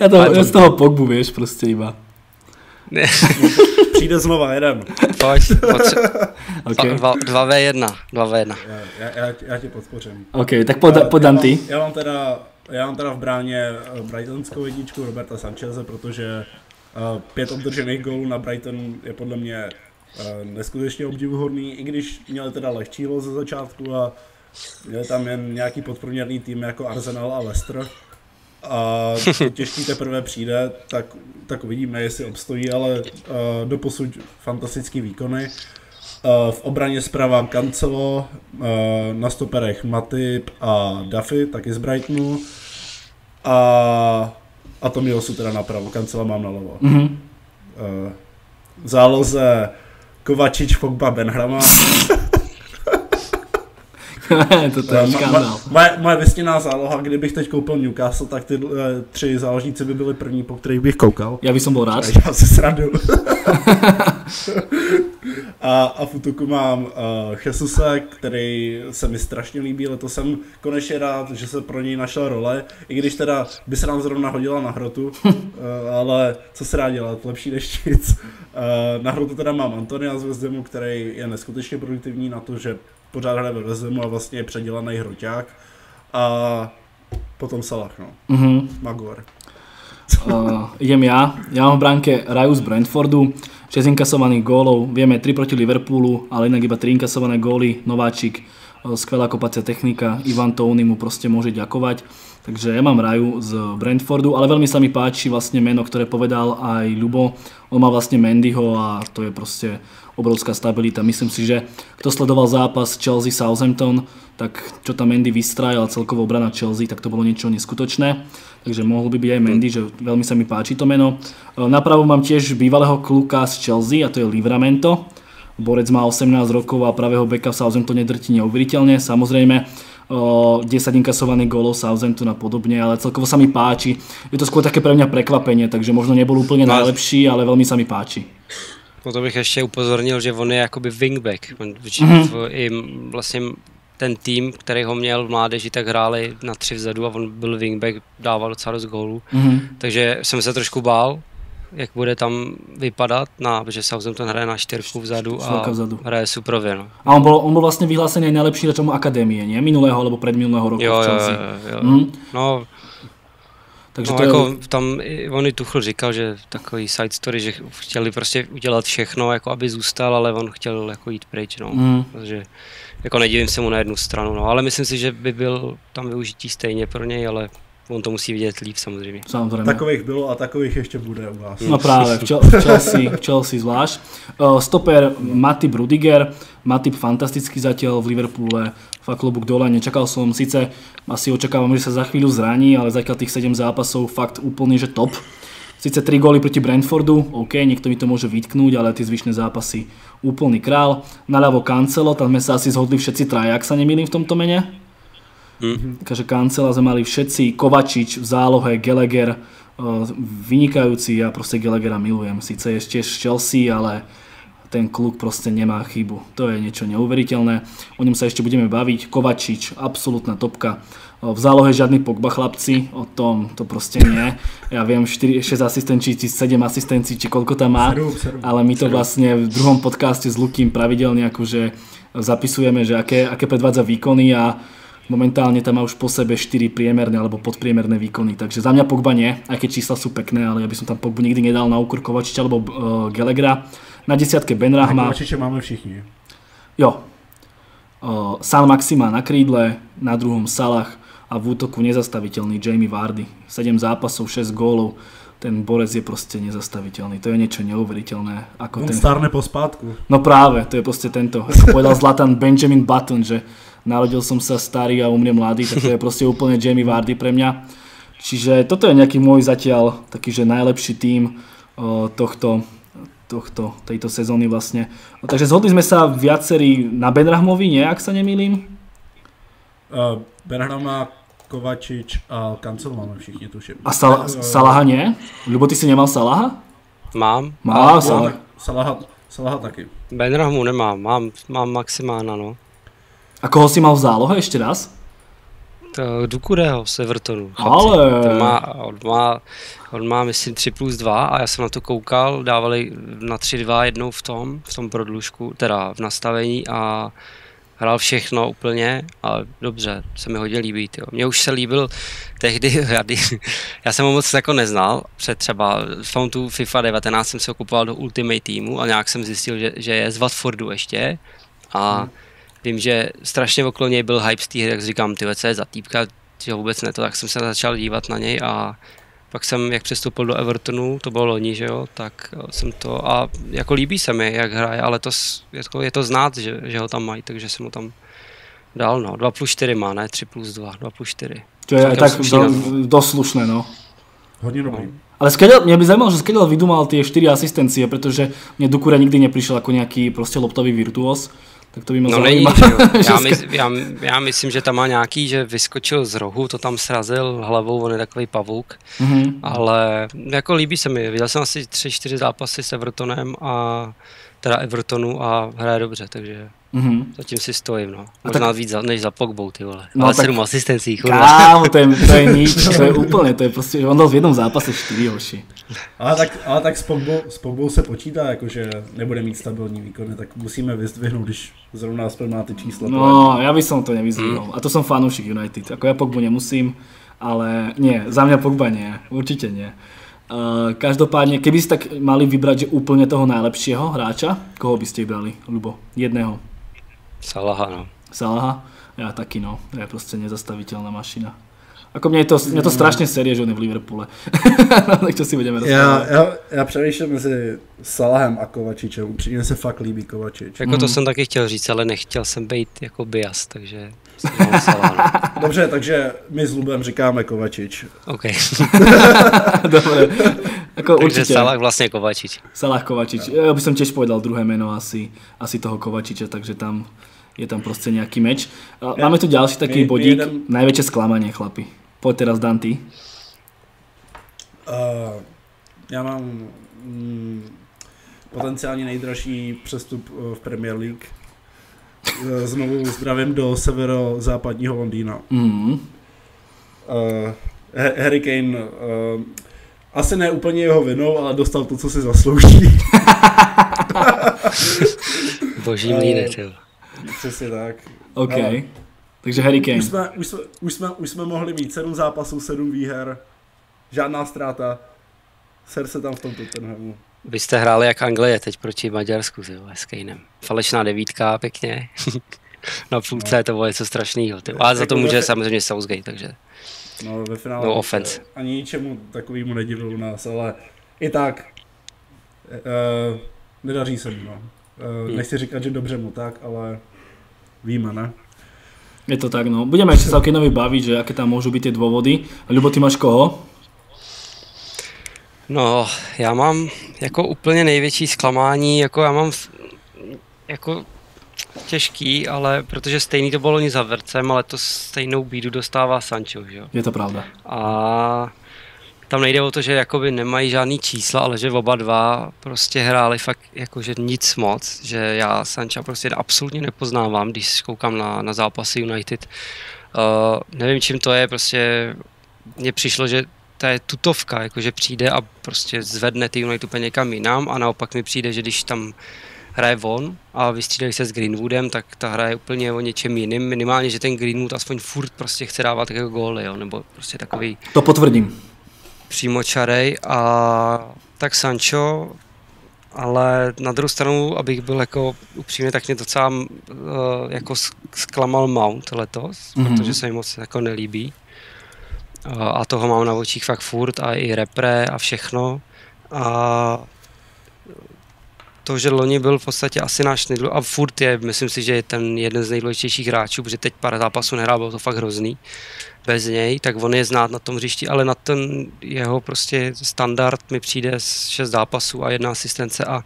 Ja, to, ja z toho Pogbu, vieš, proste iba. Přijde znova jeden. Pojď, potře- OK, dva, 2v1, 2v1. Já, já, já, já tě podpořím. OK, tak poda, Já- podám já ty. Já mám teda, já mám teda v bráně eh, Brightonskou jedničku Roberta Sancheze, protože uh, pět obdržených gólů na Brighton je podle mě uh, neskutečně obdivuhodný, i když měli teda lehčí los ze začátku a Je tam jen nějaký podprůměrný tým jako Arsenal a Leicester. A to těžký teprve přijde, tak, tak uvidíme, jestli obstojí, ale uh, doposud fantastický výkony. Uh, v obraně zprava Cancelo, uh, na stoperech Matip a Duffy, taky z Brightonu. A, a to Miosu teda napravo, Cancela mám nalevo. Mhm. Uh, v záloze Kovačič, Fogba, Benhrama. Toto je Eh, ma- škandál. ma- Moje, moje vysněná záloha, kdybych teď koupil Newcastle, tak ty eh, tři záložníci by byly první, po kterých bych koukal. Ja by som bol rád. Já si sradu. a, a v útoku mám uh, Jesuse, který se mi strašně líbí, letos jsem konečně rád, že se pro něj našla role, i když teda by se nám zrovna hodila na hrotu, uh, ale co se dá dělat, lepší než nic. Uh, na hrotu teda mám Antonia z Vezdemu, který je neskutečně produktivní na to, že pořád hraje ve Vezdemu a vlastně je předělaný hroťák. A potom Salah, no. Mhm. Maguire. Uh, idem ja. Ja mám v bránke Raju z Brentfordu, 6 inkasovaných gólov, vieme 3 proti Liverpoolu, ale inak iba 3 inkasované góly, nováčik, uh, skvelá kopacia technika, Ivan Tony mu proste môže ďakovať. Takže ja mám Raju z Brentfordu, ale veľmi sa mi páči vlastne meno, ktoré povedal aj Ľubo. On má vlastne Mendyho a to je proste obrovská stabilita. Myslím si, že kto sledoval zápas Chelsea-Southampton, tak čo tam Mendy vystrajal a celkovo obrana Chelsea, tak to bolo niečo neskutočné. Takže mohol by byť aj Mendy, že veľmi sa mi páči to meno. E, Napravo mám tiež bývalého kluka z Chelsea a to je Livramento. Borec má 18 rokov a pravého beka v Southamptone drti neuveriteľne. Samozrejme, o, 10 inkasovaných gólov Southampton a podobne, ale celkovo sa mi páči. Je to skôr také pre mňa prekvapenie, takže možno nebol úplne No. najlepší, ale veľmi sa mi páči. No to bych ještě upozornil, že on je jakoby wingback. On mm-hmm. i vlastně ten tým, který ho měl v mládeži, tak hráli na tři vzadu a on byl wingback, dával docela dost gólů. Mhm. Takže jsem se trošku bál, jak bude tam vypadat, na, protože Southampton hraje na čtyřku vzadu a vzadu. hraje suprově. No. A on bol, on bol vlastne vyhlásený aj najlepší hráčom akadémie, nie? Minulého alebo predminulého roku Jo, v jo, Chelsea. jo, jo. Mhm. No, Takže no to jako je... tam i- on i Tuchl říkal, že takový side story, že chtěli prostě udělat všechno, jako aby zůstal, ale on chtěl jako jít pryč, no. Mhm. Takže jako nedivím se mu na jednu stranu, no, ale myslím si, že by byl tam využití stejně pro něj, ale on to musí vidět líp samozřejmě. Samozrejme. Takových bylo a takových ještě bude u vás. No práve, v, Chel- v Chelsea, v Chelsea zvlášť. Uh, stoper Matip Rudiger, Matip fantastický zatiaľ v Liverpoole, fakt klobúk dole, nečakal som, síce asi očakávam, že sa za chvíľu zraní, ale zatiaľ tých 7 zápasov fakt úplne, že top. Sice 3 góly proti Brentfordu, OK, niekto mi to môže vytknúť, ale tie zvyšné zápasy úplný král. Naľavo Cancelo, tam sme sa asi zhodli všetci traja, ak sa nemýlim v tomto mene. Hm. Takže Kancela sme mali všetci, Kovačič v zálohe, Gallagher, eh, vynikajúci, ja proste Gallaghera milujem. Sice je tiež z Chelsea, ale ten kluk proste nemá chybu. To je niečo neuveriteľné. O ňom sa ešte budeme baviť. Kovačič, absolútna topka. Eh, V zálohe žiadny Pogba chlapci, o tom to proste nie. Ja viem 4, 6 asistencií, či 7 asistencií, či koľko tam má. Ale my to vlastne v druhom podcaste s Lukým pravidelne akože zapisujeme, že aké, aké predvádza výkony a momentálne tam má už po sebe 4 priemerné alebo podpriemerné výkony. Takže za mňa Pogba nie, aj keď čísla sú pekné, ale ja by som tam Pogbu nikdy nedal na úkor Kovačiča alebo uh, Gallagera. Na desiatke Ben Rahma. Kovačiče máme všichni. Jo. Uh, San Maxima na krídle, na druhom Salah a v útoku nezastaviteľný Jamie Vardy. 7 zápasov, 6 gólov. Ten borec je proste nezastaviteľný. To je niečo neuveriteľné. Ako On ten... stárne po spátku. No práve, to je proste tento, ako povedal Zlatan Benjamin Button, že narodil som sa starý a umriem mladý, tak to je proste úplne Jamie Vardy pre mňa. Čiže toto je nejaký môj zatiaľ taký, že najlepší tím o, tohto, tohto, tejto sezóny vlastne. Takže zhodli sme sa viacerí na Benrahmovi, nie, ak sa nemýlim? Uh, Benhrama, Kovačič a Kancel máme všichni, tuším. A Sal- Eh, Salaha nie? Ľubo, ty si nemal Salaha? Mám, Má, jo, Salah. tak Salaha, Salaha taky. Benrahmu nemám, mám, mám Maximána, no. A koho si mal v zálohe ešte raz? To Dukureho z Evertonu. Ale- Ten má, on, má, on má, myslím, 3 plus 2 a já jsem na to koukal, dávali na 3-2 jednou v tom, v tom prodlužku, teda v nastavení a hrál všechno úplně a dobře, se mi hodně líbí. Tyjo. Mně už se líbil tehdy, já, já jsem ho moc jako neznal, před třeba v tom tu FIFA 19 jsem se ho kupoval do Ultimate týmu a nějak jsem zjistil, že, že je z Watfordu ještě a vím, že strašně okolo něj byl hype z té hry, jak říkám, ty co je za týpka, že vůbec ne to, tak jsem se začal dívat na něj a pak jsem, jak přestoupil do Evertonu, to bylo loni, že jo, tak jsem to, a jako líbí se mi, jak hraje, ale to, je to, je to znát, že, že ho tam mají, takže jsem ho tam dal, no, 2 plus 4 má, ne 3 plus 2, 2 plus 4. To je tak do, dosť slušné, no. Hodně dobrý. No. Ale Skedel, mě by zajímalo, že Skedel vydumal ty 4 asistencie, protože mě Dukure nikdy nepřišel jako nějaký prostě loptový virtuos. Tak to by mě no není, já, my, já, já, myslím, že tam má nějaký, že vyskočil z rohu, to tam srazil hlavou, on je takový pavouk, mm-hmm. ale jako líbí se mi, viděl jsem asi 3-4 zápasy s Evertonem a teda Evertonu a hraje dobře, takže Mm-hmm. Zatím si stojím, no. Možná tak... víc než za Pogbou, ty vole. No, Ale tak... sedm asistencí, Kámo, to je, to je nič, to je úplně, to je prostě, on dal v jednom zápase čtyři hoši. Ale tak, ale tak s, Pogbou, s Pogbou se počítá, jakože nebude mít stabilní výkony, tak musíme vyzdvihnout, když zrovna aspoň má ty čísla. No, já bych som to nevyzdvihnul. Mm. A to som fanúšik United. Ako ja Pogbu nemusím, ale nie, za mňa Pogba nie, určite nie. Uh, každopádne, keby ste tak mali vybrať že úplne toho najlepšieho hráča, koho by ste brali, Lubo? Jedného. Salaha, no. Salaha? Ja taky, no. Je prostě nezastaviteľná mašina. Ako mne to, mne to strašně série, že on je v Liverpoole. tak to si budeme já, já, já přemýšlím mezi Salahem a Kovačičem. Upřímně se fakt líbí Kovačič. Jako to mm. jsem taky chtěl říct, ale nechtěl jsem být jako bias, takže Dobře, takže my s Lubem říkáme Kovačič. OK. Dobre. Ako takže určite. Salah vlastně Kovačič. Salah Kovačič. Ja by som tiež povedal druhé meno asi, asi toho Kovačiča, takže tam je tam prostě nějaký meč. Máme tu další taký my, bodík, my jeden... najväčšie sklamanie, chlapi. Poď teraz Danty. Uh, já mám mm, potenciálně nejdražší přestup eh, v Premier League. Eh, znovu zdravím do severozápadního Londýna. Mm. Uh, Harry Kane uh, asi ne úplně jeho vinou, ale dostal to, co si zaslouží. Boží mlínek, uh, Přesně tak. OK. Ale Takže Harry Kane. Už jsme, už, jsme, už, jsme, už jsme mohli mít sedm zápasů, sedm výher, žádná ztráta. Ser se tam v tom Tottenhamu. Vy jste hráli jak Anglie teď proti Maďarsku s Kanem. Falešná devítka, pěkně. Na půlce no. to bylo něco strašného. Ale za to jako může ve... samozřejmě Southgate, takže... No ve finále no offense. ani ničemu takovému nedivil u nás, ale i tak uh, nedaří se mu. No. Uh, hmm. Nechci říkat, že dobře mu tak, ale víme, ne? Je to tak, no. Budeme ešte sa o Kenovi baviť, že aké tam môžu byť tie dôvody. Ľubo, ty máš koho? No, já mám jako úplně největší zklamání, jako já mám jako těžký, ale protože stejný to bylo ni za Vercem, ale to stejnou bídu dostává Sancho, že jo? Je to pravda. A tam nejde o to, že jakoby nemají žádný čísla, ale že oba dva prostě hráli fakt jakože nic moc, že já Sancha prostě absolutně nepoznávám, když koukám na, na zápasy United. Uh, nevím, čím to je, prostě mně přišlo, že to je tutovka, jakože přijde a prostě zvedne ty United úplně někam jinam a naopak mi přijde, že když tam hraje von a vystřídají se s Greenwoodem, tak ta hra je úplně o něčem jiným. Minimálně, že ten Greenwood aspoň furt prostě chce dávat jako góly, jo, nebo prostě takový... To potvrdím přímočarej a tak Sancho, ale na druhou stranu, abych byl jako upřímně, tak mě docela uh, jako zklamal Mount letos, mm-hmm. protože se mi moc jako nelíbí. A toho mám na očích fakt furt a i repre a všechno. A to, že loni byl v podstatě asi náš nejdůležitější, a furt je, myslím si, že je ten jeden z nejdůležitějších hráčů, protože teď pár zápasů nehrál, bylo to fakt hrozný bez něj, tak on je znát na tom hřišti, ale na ten jeho prostě standard mi přijde z 6 zápasů a jedna asistence a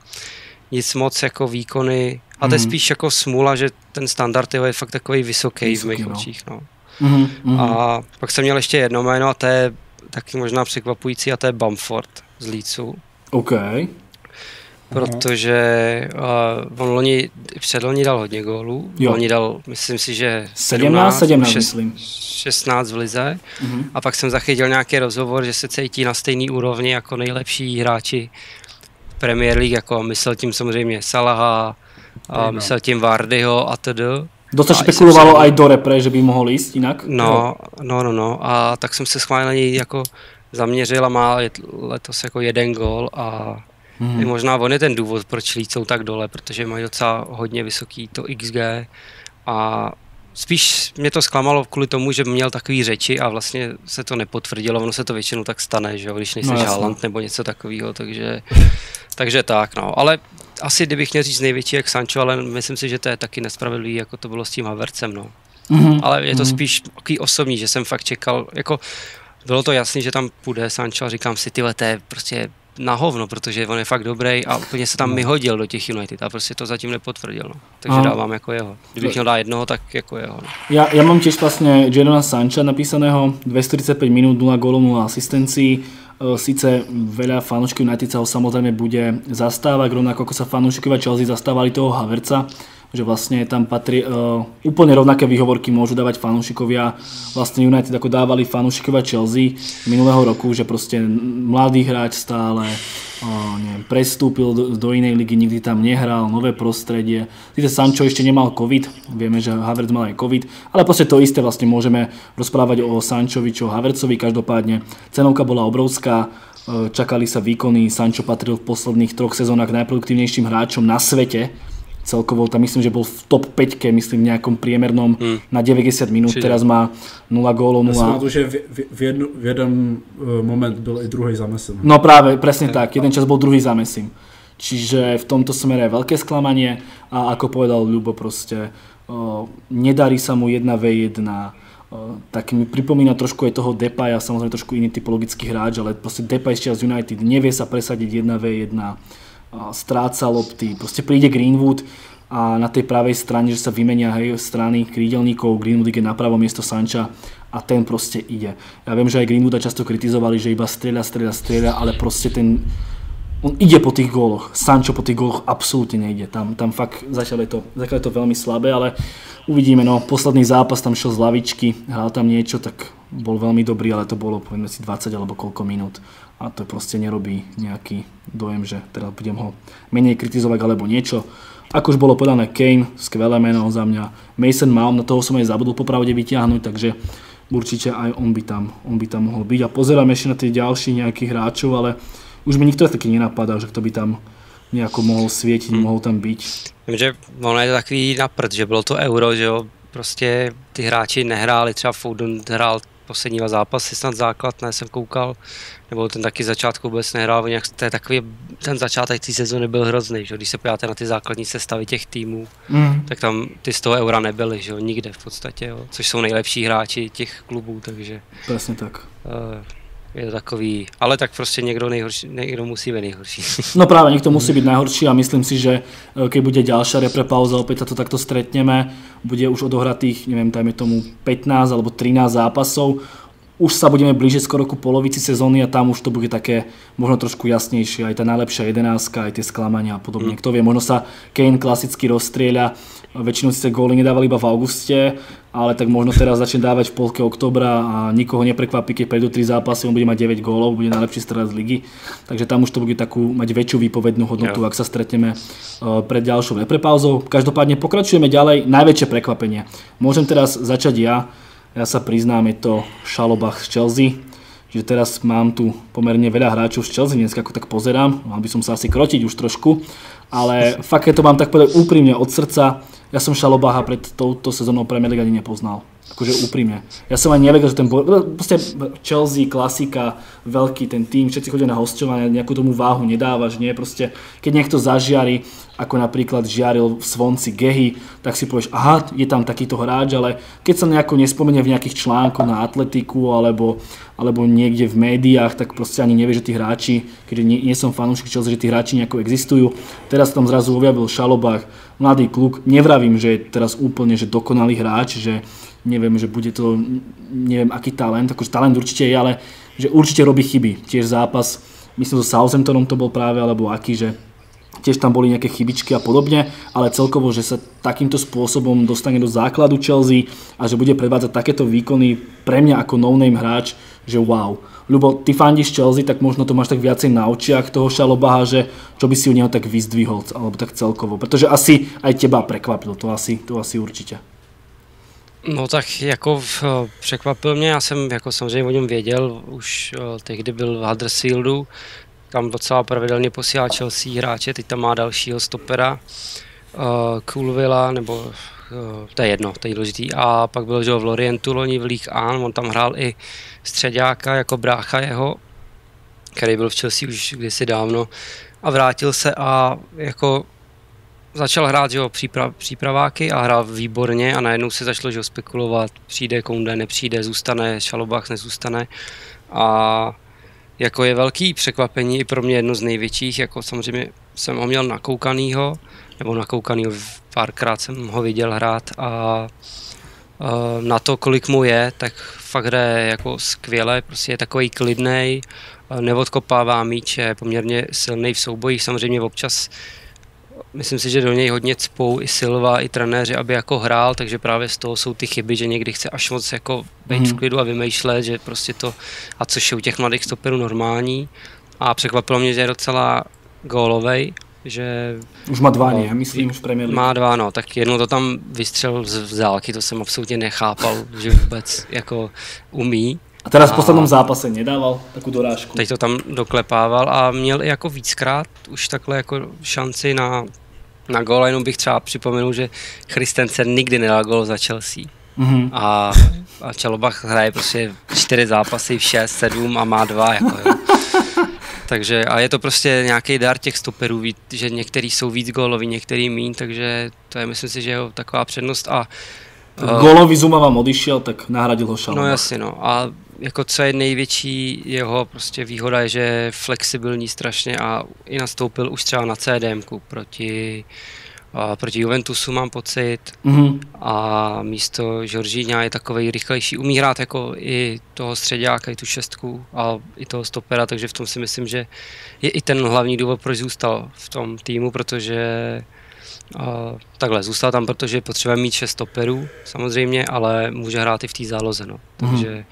nic moc jako výkony. A to je mhm. spíš jako smůla, že ten standard jeho je fakt takový vysoký, vysoký v mých no. očích. No. Mm-hmm. A pak jsem měl ještě jedno jméno a to je taky možná překvapující a to je Bamford z Lícu. OK protože uh, on loni, předloni dal hodně gólů, loni dal, myslím si, že 17, 17 6, myslím. 16 v lize uh-huh. a pak jsem zachytil nějaký rozhovor, že se cítí na stejný úrovni jako nejlepší hráči Premier League, jako myslel tím samozřejmě Salaha, a myslel tím Vardyho a td. Dost špekulovalo i do repre, že by mohl jíst jinak? No, no, no, no. A tak jsem se schválně na něj jako zaměřil a má letos jako jeden gól a Hmm. možná on je ten důvod, proč jsou tak dole, protože mají docela hodně vysoký to XG A spíš mě to zklamalo kvůli tomu, že měl takový řeči a vlastně se to nepotvrdilo, ono se to většinou tak stane, že jo, když nejsi no, Haaland nebo něco takového, takže, takže tak, no, ale asi kdybych měl říct největší jak Sancho, ale myslím si, že to je taky nespravedlivý, jako to bylo s tím Havercem, no. Mm-hmm. Ale je to mm-hmm. spíš takový osobní, že jsem fakt čekal, jako bylo to jasný, že tam půjde Sancho a říkám si, ty to je prostě na hovno, protože on je fakt dobrý a úplně se tam mi hodil do těch United a prostě to zatím nepotvrdil. No. Takže Aha. dávám jako jeho. Kdybych měl dát jednoho, tak jako jeho. No. Ja, ja mám tiež vlastne Jadona Sancha napísaného, 245 minút, 0 gólov, 0 asistencií. E, Sice veľa fanúšikov United sa ho samozrejme bude zastávať, rovnako ako sa fanúšikovia Chelsea zastávali toho Haverca že vlastne tam patrí uh, úplne rovnaké výhovorky môžu dávať fanúšikovia. Vlastne United ako dávali fanúšikovia Chelsea minulého roku, že proste mladý hráč stále neviem, prestúpil do, do inej ligy, nikdy tam nehral, nové prostredie. Sice Sancho ešte nemal COVID, vieme, že Havertz mal aj COVID, ale proste to isté vlastne môžeme rozprávať o Sančovi, čo Havertzovi. Každopádne cenovka bola obrovská, čakali sa výkony, Sancho patril v posledných troch sezónach najproduktívnejším hráčom na svete, celkovo tam myslím, že bol v top 5, myslím v nejakom priemernom hmm. na 90 minút, Čiže. teraz má 0 gólov, 0... Ja to, že v, v, jednu, v jeden e, moment byl i druhý za Messim. No práve, presne tak, jeden čas bol druhý za Messim. Čiže v tomto smere je veľké sklamanie a ako povedal Ľubo proste, o, nedarí sa mu 1v1, tak mi pripomína trošku aj toho Depaja, samozrejme trošku iný typologický hráč, ale proste Depay z United nevie sa presadiť 1v1, stráca lopty, proste príde Greenwood a na tej pravej strane, že sa vymenia hej, strany krídelníkov, Greenwood ide na pravo miesto Sanča a ten proste ide. Ja viem, že aj Greenwooda často kritizovali, že iba strieľa, strieľa, strieľa, ale proste ten, on ide po tých góloch. Sancho po tých góloch absolútne nejde. Tam, tam fakt zatiaľ je, to, zatiaľ je to veľmi slabé, ale uvidíme. No, posledný zápas tam šiel z lavičky, hral tam niečo, tak bol veľmi dobrý, ale to bolo povedzme si 20 alebo koľko minút a to proste nerobí nejaký dojem, že teraz budem ho menej kritizovať alebo niečo. Ako už bolo povedané, Kane, skvelé meno za mňa. Mason Mount, na toho som aj zabudol popravde vyťahnuť, takže určite aj on by tam, on by tam mohol byť. A pozerám ešte na tie ďalších nejakých hráčov, ale už mi nikto taký nenapadá, že kto by tam nejako mohol svietiť, hmm. mohol tam byť. Vím, že ono je takový naprd, že bylo to euro, že jo, prostě ty hráči nehráli, třeba Foden hrál poslední dva zápasy, snad základ, ne, jsem koukal, nebo ten taky začátku vůbec nehrál, nějak, to je takový, ten začátek té sezóny byl hrozný, že? když se podíváte na ty základní sestavy těch týmů, mm. tak tam ty z toho eura nebyly, že? nikde v podstatě, jo? což jsou nejlepší hráči těch klubů, takže... Přesně tak. Uh, je to takový, ale tak prostě někdo, nejhorší, někdo musí být nejhorší. No právě, někdo musí být nejhorší a myslím si, že eh, keď bude ďalšia repre pauza, sa to takto stretneme, bude už odohratých, neviem, dajme tomu 15 alebo 13 zápasov, už sa budeme blížiť skoro ku polovici sezóny a tam už to bude také možno trošku jasnejšie, aj tá najlepšia jedenáctka, aj tie sklamania a podobne. Mm. Kto vie, možno sa Kane klasicky rozstrieľa, väčšinou si góly nedávali iba v auguste, ale tak možno teraz začne dávať v polke oktobra a nikoho neprekvapí, keď prejdú 3 zápasy, on bude mať 9 gólov, bude najlepší strelec z ligy. Takže tam už to bude takú, mať väčšiu výpovednú hodnotu, ak sa stretneme uh, pred ďalšou reprepauzou. Každopádne pokračujeme ďalej. Najväčšie prekvapenie. Môžem teraz začať ja. Ja sa priznám, je to Šalobach z Chelsea. Čiže teraz mám tu pomerne veľa hráčov z Chelsea, dnes ako tak pozerám, mal by som sa asi krotiť už trošku, ale fakt, keď to mám tak povedať úprimne od srdca, ja som Šalobaha pred touto sezónou Premier League ani nepoznal. Akože úprimne. Ja som ani nevedel, že ten boj... Proste Chelsea, klasika, veľký ten tým, všetci chodia na hostovanie, nejakú tomu váhu nedávaš, nie? Proste, keď niekto zažiari, ako napríklad žiaril v Svonci Gehy, tak si povieš, aha, je tam takýto hráč, ale keď sa nejako nespomenie v nejakých článkoch na atletiku alebo, alebo niekde v médiách, tak proste ani nevie, že tí hráči, keďže nie, som fanúšik Chelsea, že tí hráči nejako existujú. Teraz tam zrazu objavil Šalobách, mladý kluk, nevravím, že je teraz úplne že dokonalý hráč, že neviem, že bude to, neviem aký talent, akože talent určite je, ale že určite robí chyby. Tiež zápas, myslím, so Southamptonom to bol práve, alebo aký, že tiež tam boli nejaké chybičky a podobne, ale celkovo, že sa takýmto spôsobom dostane do základu Chelsea a že bude predvádzať takéto výkony pre mňa ako no-name hráč, že wow. Ľubo, ty fandíš Chelsea, tak možno to máš tak viacej na očiach toho Šalobaha, že čo by si u neho tak vyzdvihol, alebo tak celkovo, pretože asi aj teba prekvapil, to asi, to asi určite. No tak jako překvapil mě, já jsem jako samozřejmě o něm věděl, už tehdy byl v Huddersfieldu, tam docela pravidelně posílá Chelsea hráče, teď tam má dalšího stopera, uh, Coolvilla, nebo uh, to je jedno, to je důležitý. A pak byl, že v Lorientu loni v League An, on tam hrál i středáka jako brácha jeho, který byl v Chelsea už kdysi dávno a vrátil se a jako začal hrát že jo, příprav, přípraváky a hrál výborně a najednou se začalo že jo, spekulovat, přijde Kounde, nepřijde, zůstane, Šalobách nezůstane. A jako je velký překvapení i pro mě jedno z největších, jako samozřejmě jsem ho měl nakoukanýho, nebo nakoukanýho, párkrát jsem ho viděl hrát a na to, kolik mu je, tak fakt hraje jako skvěle, prostě je takový klidný, neodkopává míč, je poměrně silný v soubojích, samozřejmě občas myslím si, že do něj hodně cpou i Silva, i trenéři, aby jako hrál, takže právě z toho jsou ty chyby, že někdy chce až moc jako být mm. v mhm. klidu a vymýšlet, že prostě to, a což je u těch mladých stoperů normální. A překvapilo mě, že je docela gólovej, že... Už má dva, ne? Myslím, už Premier League. Má dva, no, tak jednou to tam vystřelil z vzálky, to jsem absolutně nechápal, že vůbec jako umí. A teraz v poslednom zápase nedával takovou dorážku. Teď to tam doklepával a měl i jako víckrát už takhle jako šanci na, na gól, jenom bych třeba připomenul, že Christensen nikdy nedal gól za Chelsea. Mm-hmm. A, a Čalobach hraje prostě čtyři zápasy v 6, 7 a má dva. Jako, jo. takže a je to prostě nějaký dar těch stoperů, že některý jsou víc góloví, některý míň, takže to je myslím si, že je taková přednost a uh, Gólový Zuma vám odišel, tak nahradil ho Šalobach. No jasně, no. A jako co je největší jeho prostě výhoda je, že je flexibilní strašně a i nastoupil už třeba na CDM proti, a proti Juventusu mám pocit mm-hmm. a místo Žoržíňa je takový rychlejší, umí hrát jako i toho středáka, i tu šestku a i toho stopera, takže v tom si myslím, že je i ten hlavní důvod, proč zůstal v tom týmu, protože a takhle, zůstal tam, protože potřebuje mít šest stoperů, samozřejmě, ale může hrát i v té záloze, no. Takže mm-hmm.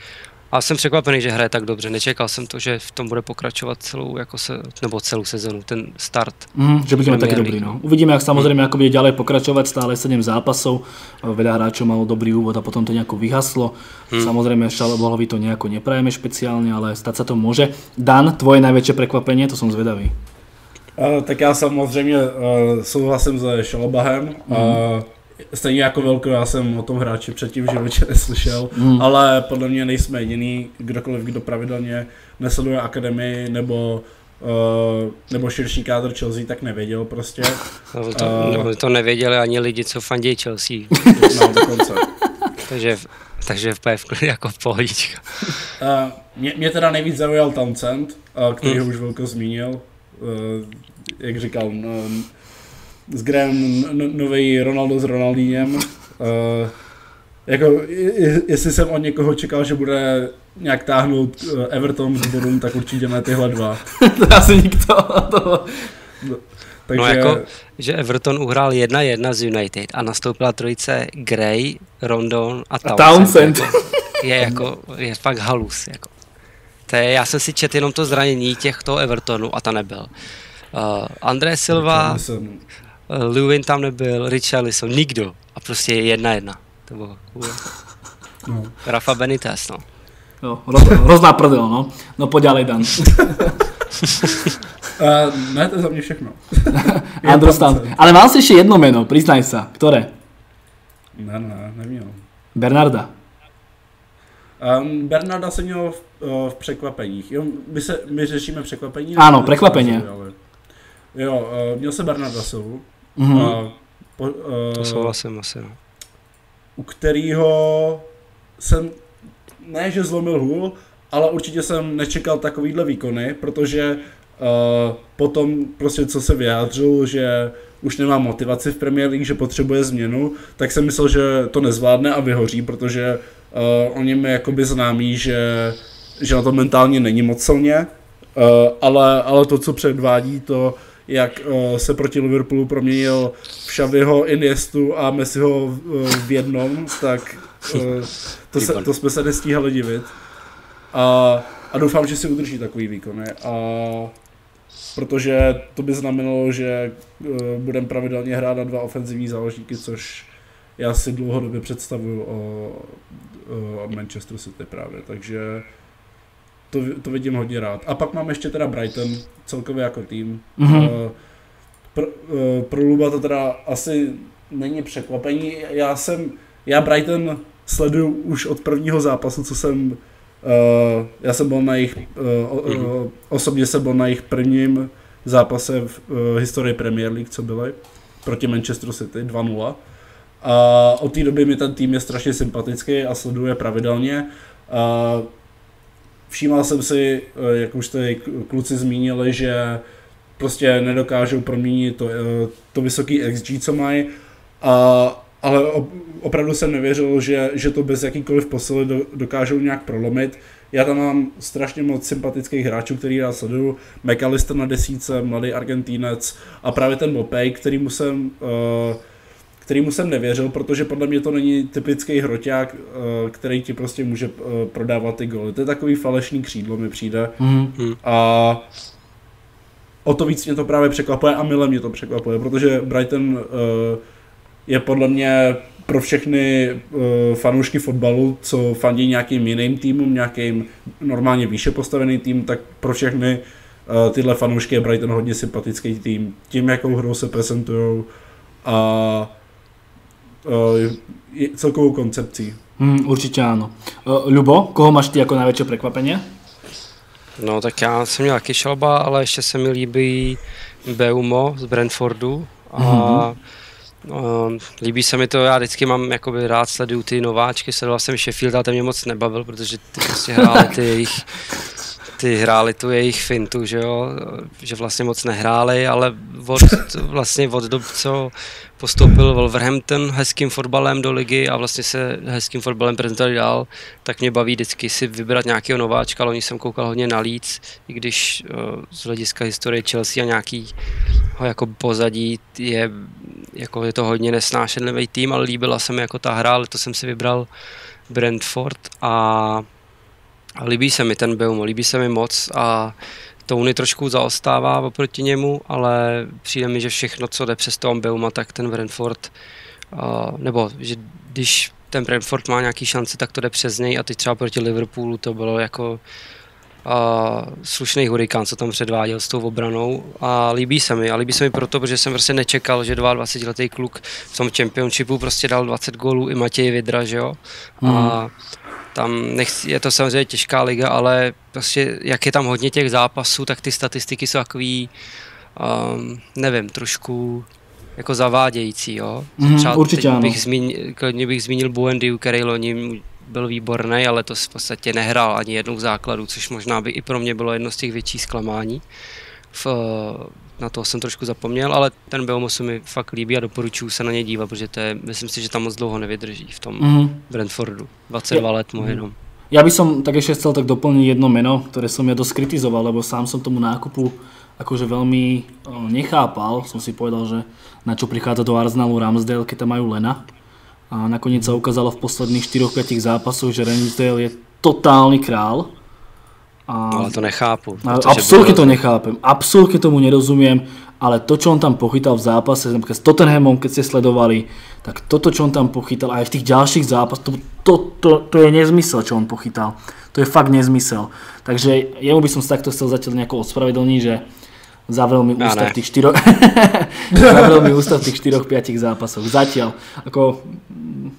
A jsem překvapený, že hraje tak dobře. Nečekal jsem to, že v tom bude pokračovat celou, jako se, nebo celou sezonu, ten start. Mm, že budeme taky dobrý. No. Uvidíme, jak samozřejmě mm. ďalej pokračovat, stále 7 zápasov. Veľa hráčov malo dobrý úvod a potom to nejako vyhaslo. Mm. Samozrejme, Šalobolovi to nejako neprajeme špeciálne, ale stať sa to môže. Dan, tvoje najväčšie prekvapenie, to som zvedavý. Uh, tak já samozřejmě uh, souhlasím se Šalobahem. Mm. Uh, Stejně jako Velko, já jsem o tom hráči předtím v životě neslyšel, mm. ale podle mě nejsme jediný, kdokoliv, kdo pravidelně nesleduje akademii nebo Uh, nebo širší kádr Chelsea, tak nevěděl prostě. No, to, uh, no, to nevěděli ani lidi, co fandí Chelsea. No, dokonce. takže, takže v PF jako v pohodička. Uh, mě, mě teda nejvíc zaujal Townsend, uh, který hmm. ho už Velko zmínil. Uh, jak říkal, s Graham nový Ronaldo s Ronaldínem. Uh, jako, jestli jsem od někoho čekal, že bude nějak táhnout uh, Everton k bodům, tak určitě ne tyhle dva. to asi nikdo. To... No, takže... No jako, že Everton uhrál 1-1 z United a nastoupila trojice Gray, Rondon a Townsend. A Townsend. Jako, je jako, je fakt halus. Jako. To je, já jsem si četl jenom to zranění těchto Evertonu a ta nebyl. Uh, André Silva, Eh, Lewin tam nebyl, Richarlison, nikdo. A prostě jedna jedna. To bylo cool. No. Rafa Benitez, no. Jo, roz, hrozná prdel, no. No poďalej, Dan. uh, ne, to je za mě všechno. Androstan. Ale mal si ještě jedno jméno, přiznaj se. Které? Ne, ne, neměl. Bernarda. Um, Bernarda jsem měl v, uh, v překvapeních. Jo, my, se, my řešíme překvapení. Ano, překvapení. Jo, uh, měl se Bernarda Silvu. Mm-hmm. A po, uh, to souhlasím asi, no. U kterého jsem, ne že zlomil hůl, ale určitě jsem nečekal takovýhle výkony, protože uh, potom prostě co se vyjádřil, že už nemá motivaci v Premier League, že potřebuje změnu, tak jsem myslel, že to nezvládne a vyhoří, protože uh, o něm je jakoby známý, že, že na to mentálně není moc silně, uh, ale, ale to, co předvádí, to jak uh, se proti Liverpoolu proměnil v Xaviho, Iniestu a Messiho uh, v jednom, tak uh, to, se, to jsme se nestíhali divit. A, a doufám, že si udrží takový výkon. A protože to by znamenalo, že uh, budeme pravidelně hrát na dva ofenzivní záložníky, což já si dlouhodobě představuju o, o Manchester City právě. Takže to, to vidím hodně rád. A pak mám ještě teda Brighton, celkově jako tým. Mm-hmm. Uh, pro, uh, pro Luba to teda asi není překvapení. Já jsem, já Brighton sleduju už od prvního zápasu, co jsem, uh, já jsem byl na jejich, uh, uh, osobně jsem byl na jejich prvním zápase v uh, historii Premier League, co byly, proti Manchester City 2-0. A od té doby mi ten tým je strašně sympatický a sleduje pravidelně. A všímal jsem si, jak už ty kluci zmínili, že prostě nedokážou proměnit to, to vysoký XG, co mají. A, ale opravdu jsem nevěřil, že, že to bez jakýkoliv posily do, dokážou nějak prolomit. Já tam mám strašně moc sympatických hráčů, který já sleduju. McAllister na desíce, mladý Argentínec a právě ten Mopej, který jsem, uh, kterýmu jsem nevěřil, protože podle mě to není typický hroťák, uh, který ti prostě může uh, prodávat ty goly. To je takový falešný křídlo mi přijde. Mm-hmm. A o to víc mě to právě překvapuje a mile mě to překvapuje, protože Brighton uh, je podle mě pro všechny uh, fanoušky fotbalu, co fandí nějakým jiným týmům, nějakým normálně výše postavený tým, tak pro všechny uh, tyhle fanoušky je Brighton hodně sympatický tým. Tím, jakou hrou se prezentují a uh, celkovou koncepcí. Hmm, určitě ano. Uh, Lubo, koho máš ty jako největší překvapení? No tak já jsem měl taky šalba, ale ještě se mi líbí Beumo z Brentfordu a mm-hmm Uh, líbí se mi to, já vždycky mám jakoby rád sleduju ty nováčky, sledoval jsem Sheffield a ten mě moc nebavil, protože ty prostě hráli ty jejich, ty hráli tu jejich fintu, že jo, že vlastně moc nehráli, ale od, vlastně od dob, co postoupil Wolverhampton hezkým fotbalem do ligy a vlastně se hezkým fotbalem prezentovali dál, tak mě baví vždycky si vybrat nějakého nováčka, ale jsem koukal hodně na Leeds, i když uh, z hlediska historie Chelsea a nějaký jako pozadí je, jako je to hodně nesnášenlivý tým, ale líbila se mi jako ta hra, ale to jsem si vybral Brentford a líbí se mi ten Beumo, líbí se mi moc a Tony trošku zaostává oproti němu, ale přijde mi, že všechno, co jde přes toho Beuma, tak ten Brentford, nebo že když ten Brentford má nějaký šance, tak to jde přes něj a teď třeba proti Liverpoolu to bylo jako uh, slušný hurikán, co tam předváděl s tou obranou a líbí se mi. A líbí se mi proto, protože jsem prostě nečekal, že 22-letý kluk v tom championshipu prostě dal 20 gólů i Matěj Vidra, že jo? A hmm. Tam nechci, je to samozřejmě těžká liga, ale prostě jak je tam hodně těch zápasů, tak ty statistiky jsou takový, um, nevím, trošku jako zavádějící, jo. Mm, Třeba určitě ano. Bych zmínil, klidně bych zmínil Buendiu, který loni byl výborný, ale to v podstatě nehrál ani jednou v základu, což možná by i pro mě bylo jedno z těch větších zklamání v, na to jsem trošku zapomněl, ale ten Belmo se mi fakt líbí a doporučuji se na ně dívat, protože to je, myslím si, že tam moc dlouho nevydrží v tom mm. Brentfordu. 22 je, let mu jenom. Já bych som tak ešte chcel tak doplniť jedno meno, ktoré som ja dosť kritizoval, lebo sám som tomu nákupu akože veľmi nechápal. Som si povedal, že na čo prichádza do Arsenalu Ramsdale, keď tam majú Lena. A nakoniec sa ukázalo v posledných 4-5 zápasoch, že Ramsdale je totálny král a, ale to nechápu. Absolutně to nechápem, absolutně tomu nerozumím, ale to, čo on tam pochytal v zápase, s Tottenhamom, keď ste sledovali, tak toto, čo on tam pochytal, aj v tých ďalších zápasoch, to, to, to, to je nezmysel, čo on pochytal. To je fakt nezmysel. Takže jemu by som sa takto chcel zatiaľ nejako ospravedlniť, že zavrel mi ústa v tých štyroch zavrel mi ústa v tých štyroch, piatich zápasoch. Zatiaľ. Ako,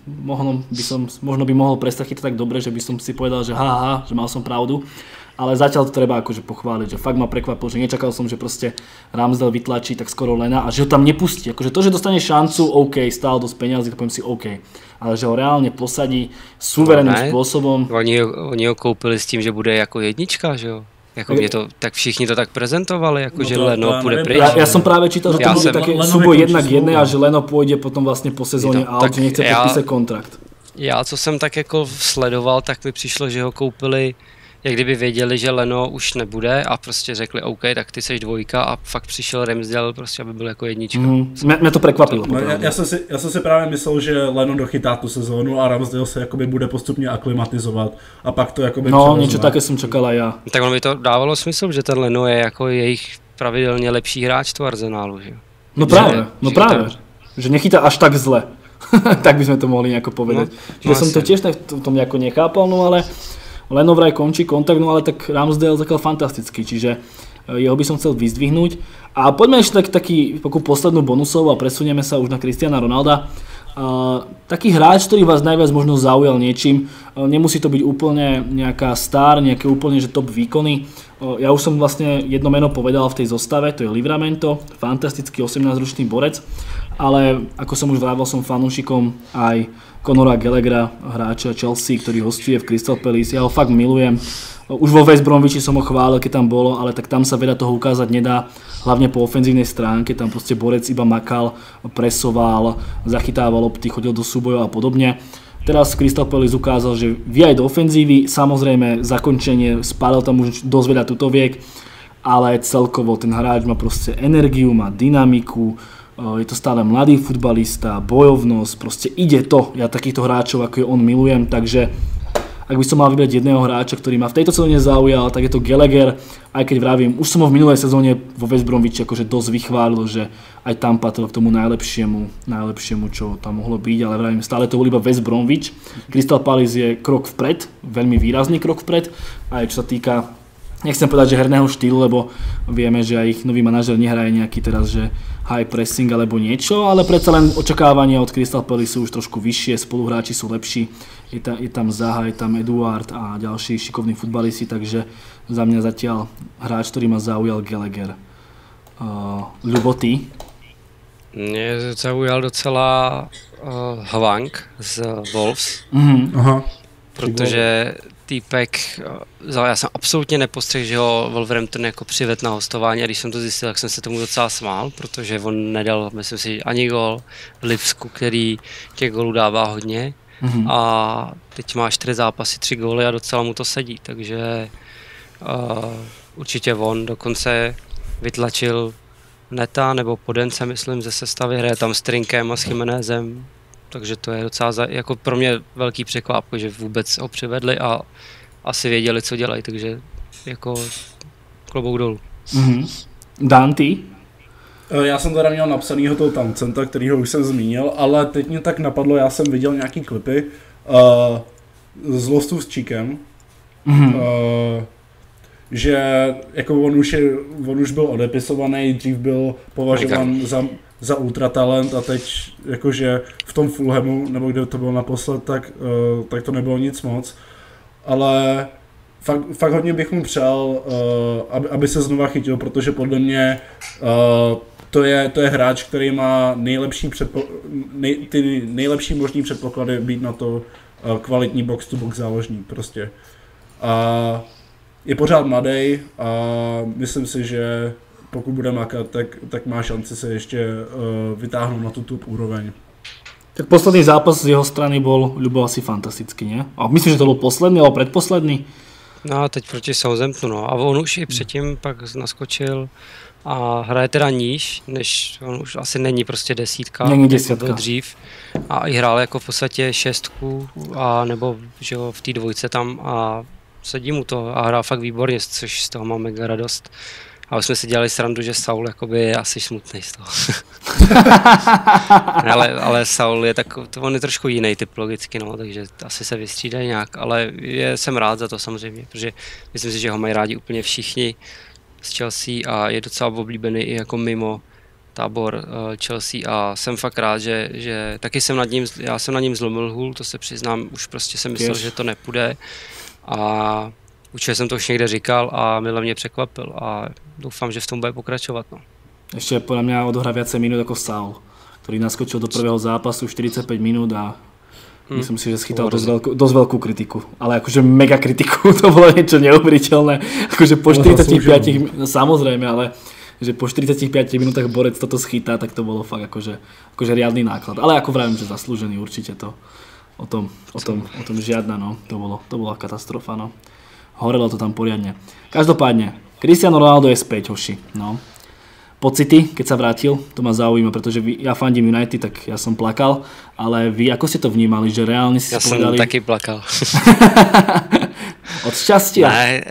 mohlo by som, možno by mohol prestať chytať tak dobre, že by som si povedal, že ha, ha, že mal som pravdu ale zatiaľ to treba akože pochváliť, že fakt ma prekvapil, že nečakal som, že proste Ramsdale vytlačí tak skoro Lena a že ho tam nepustí. Akože to, že dostane šancu, OK, stál dosť peniazy, to poviem si OK. Ale že ho reálne posadí suverénnym no, spôsobom. Oni, oni ho koupili s tím, že bude jako jednička, že jo? Jako mě to, tak všichni to tak prezentovali, jako no že to, Leno to půjde pryč. Já, já jsem právě čítal, že to bude také súboj jednak jedné a že Leno půjde potom vlastně po sezóně a že nechce podpísat kontrakt. Já, co jsem tak jako sledoval, tak mi přišlo, že ho koupili jak kdyby věděli, že Leno už nebude a prostě řekli OK, tak ty seš dvojka a fakt přišel Ramsdale prostě, aby byl jako jednička. Mm, mě, mě to překvapilo. No, já, já, jsem si, já jsem si právě myslel, že Leno dochytá tu sezónu a Ramsdale se jakoby bude postupně aklimatizovat a pak to jakoby No, něco také jsem čekala já. Tak on by to dávalo smysl, že ten Leno je jako jejich pravidelně lepší hráč tu Arsenálu, že? No že, právě, no že právě. Že nechytá až tak zle. tak bychom to mohli nějak povedať. No, Čiže no, jsem to tiež v tom jako nechápal, no ale Leno vraj končí kontakt, no ale tak Ramsdale zakal fantasticky, čiže jeho by som chcel vyzdvihnúť. A poďme ešte tak, taký, takú poslednú bonusovú a presunieme sa už na Cristiana Ronalda. Uh, taký hráč, ktorý vás najviac možno zaujal niečím, uh, nemusí to byť úplne nejaká star, nejaké úplne že top výkony. Uh, ja už som vlastne jedno meno povedal v tej zostave, to je Livramento, fantastický 18-ročný borec, ale ako som už vravel, som fanúšikom aj Conora Gallaghera, hráča Chelsea, ktorý hostuje v Crystal Palace. Ja ho fakt milujem. Už vo West Bromwichi som ho chválil, keď tam bolo, ale tak tam sa veľa toho ukázať nedá, hlavne po ofenzívnej stránke, tam proste borec iba makal, presoval, zachytával lopty, chodil do súbojov a podobne. Teraz Crystal Palace ukázal, že vie aj do ofenzívy, samozrejme zakončenie, spálil tam už dosť veľa tutoviek, ale celkovo ten hráč má proste energiu, má dynamiku, je to stále mladý futbalista, bojovnosť, proste ide to. Ja takýchto hráčov ako je on milujem, takže ak by som mal vybrať jedného hráča, ktorý ma v tejto sezóne zaujal, tak je to Gallagher, aj keď vravím, už som ho v minulej sezóne vo West Bromwich akože dosť vychválil, že aj tam patril k tomu najlepšiemu, najlepšiemu, čo tam mohlo byť, ale vravím, stále to bol iba West Bromwich. Crystal Palace je krok vpred, veľmi výrazný krok vpred, aj čo sa týka nechcem povedať, že herného štýlu, lebo vieme, že aj ich nový manažer nehraje nejaký teraz, že high pressing alebo niečo, ale predsa len očakávania od Crystal Palace sú už trošku vyššie, spoluhráči sú lepší, je, ta, je tam Zaha, je tam Eduard a ďalší šikovní futbalisti, takže za mňa zatiaľ hráč, ktorý ma zaujal Gallagher. Uh, Ľubo, ty? Mě zaujal docela uh, Hwang z Wolves. Mm-hmm. Aha. Protože týpek, eh, já jsem absolutně nepostřehl, že ho Wolverhampton jako přived na hostování a když jsem to zjistil, tak jsem se tomu docela smál, protože on nedal, myslím si, ani gol Lipsku, který těch golů dává hodně mm-hmm. a teď má čtyři zápasy, tři góly a docela mu to sedí, takže uh, určitě on dokonce vytlačil Neta nebo Podence, myslím, ze sestavy, hraje tam s Trinkem a s Chimenezem, takže to je docela za, jako pro mě velký překvap, že vůbec ho přivedli a asi věděli, co dělají, takže jako klobouk dolů. Mm-hmm. Dante? Já jsem teda měl napsanýho toho Tancenta, kterýho už jsem zmínil, ale teď mě tak napadlo, já jsem viděl nějaký klipy uh, z Lostu s Chikem, mm-hmm. uh, že jako on už, je, on už byl odepisovaný, dřív byl považován za za ultratalent a teď jakože v tom Fulhamu, nebo kde to bylo naposled, tak, uh, tak to nebylo nic moc. Ale fakt, fakt hodně bych mu přál, uh, aby, aby se znova chytil, protože podle mě uh, to je, to je hráč, který má nejlepší předpo, nej, ty nejlepší možný předpoklady být na to uh, kvalitní box to box záložník prostě. A je pořád mladý a myslím si, že pokud bude makat, tak, tak má šanci se ještě uh, vytáhnout na tu top úroveň. Tak posledný zápas z jeho strany bol Ľubo asi fantastický, nie? A myslím, že to byl posledný, alebo predposledný? No a teď proti Southamptonu, no. A on už i předtím pak naskočil a hraje teda níž, než on už asi není prostě desítka. Není desítka. Byl dřív. A i hrál jako v podstatě šestku, a nebo že jo, v té dvojce tam a sedí mu to a hrál fakt výborně, což z toho mám mega radost. A už jsme si dělali srandu, že Saul jakoby je asi smutný z toho. ale, ale Saul je tak, to on je trošku jiný typ logicky, no, takže asi se vystřídají nějak, ale je, jsem rád za to samozřejmě, protože myslím si, že ho mají rádi úplně všichni z Chelsea a je docela oblíbený i jako mimo tábor uh, Chelsea a jsem fakt rád, že, že taky jsem nad ním, já jsem nad ním zlomil hůl, to se přiznám, už prostě jsem myslel, že to nepůjde a Určitě jsem to už někde říkal a Mile mě překvapil a doufám, že v tom bude pokračovat. No. Ještě podle mě odohrá více minut jako Saul, který naskočil do prvého zápasu 45 minut a Hmm. Myslím si, že schytal dosť veľkú, dosť veľkú kritiku. Ale akože mega kritiku, to bolo niečo neuveriteľné. Akože po 45, no, samozrejme, ale že po 45 minútach borec toto schytá, tak to bolo fakt akože, akože riadný náklad. Ale ako vravím, že zaslúžený určite to. O tom, o tom, o tom žiadna, no. To, bolo, to bola katastrofa, no horelo to tam poriadne. Každopádne, Cristiano Ronaldo je späť, hoši. No. Pocity, keď sa vrátil, to ma zaujíma, pretože vy, ja fandím United, tak ja som plakal, ale vy ako ste to vnímali, že reálne si ja povedali... Ja som taky plakal. Od šťastia? Ne,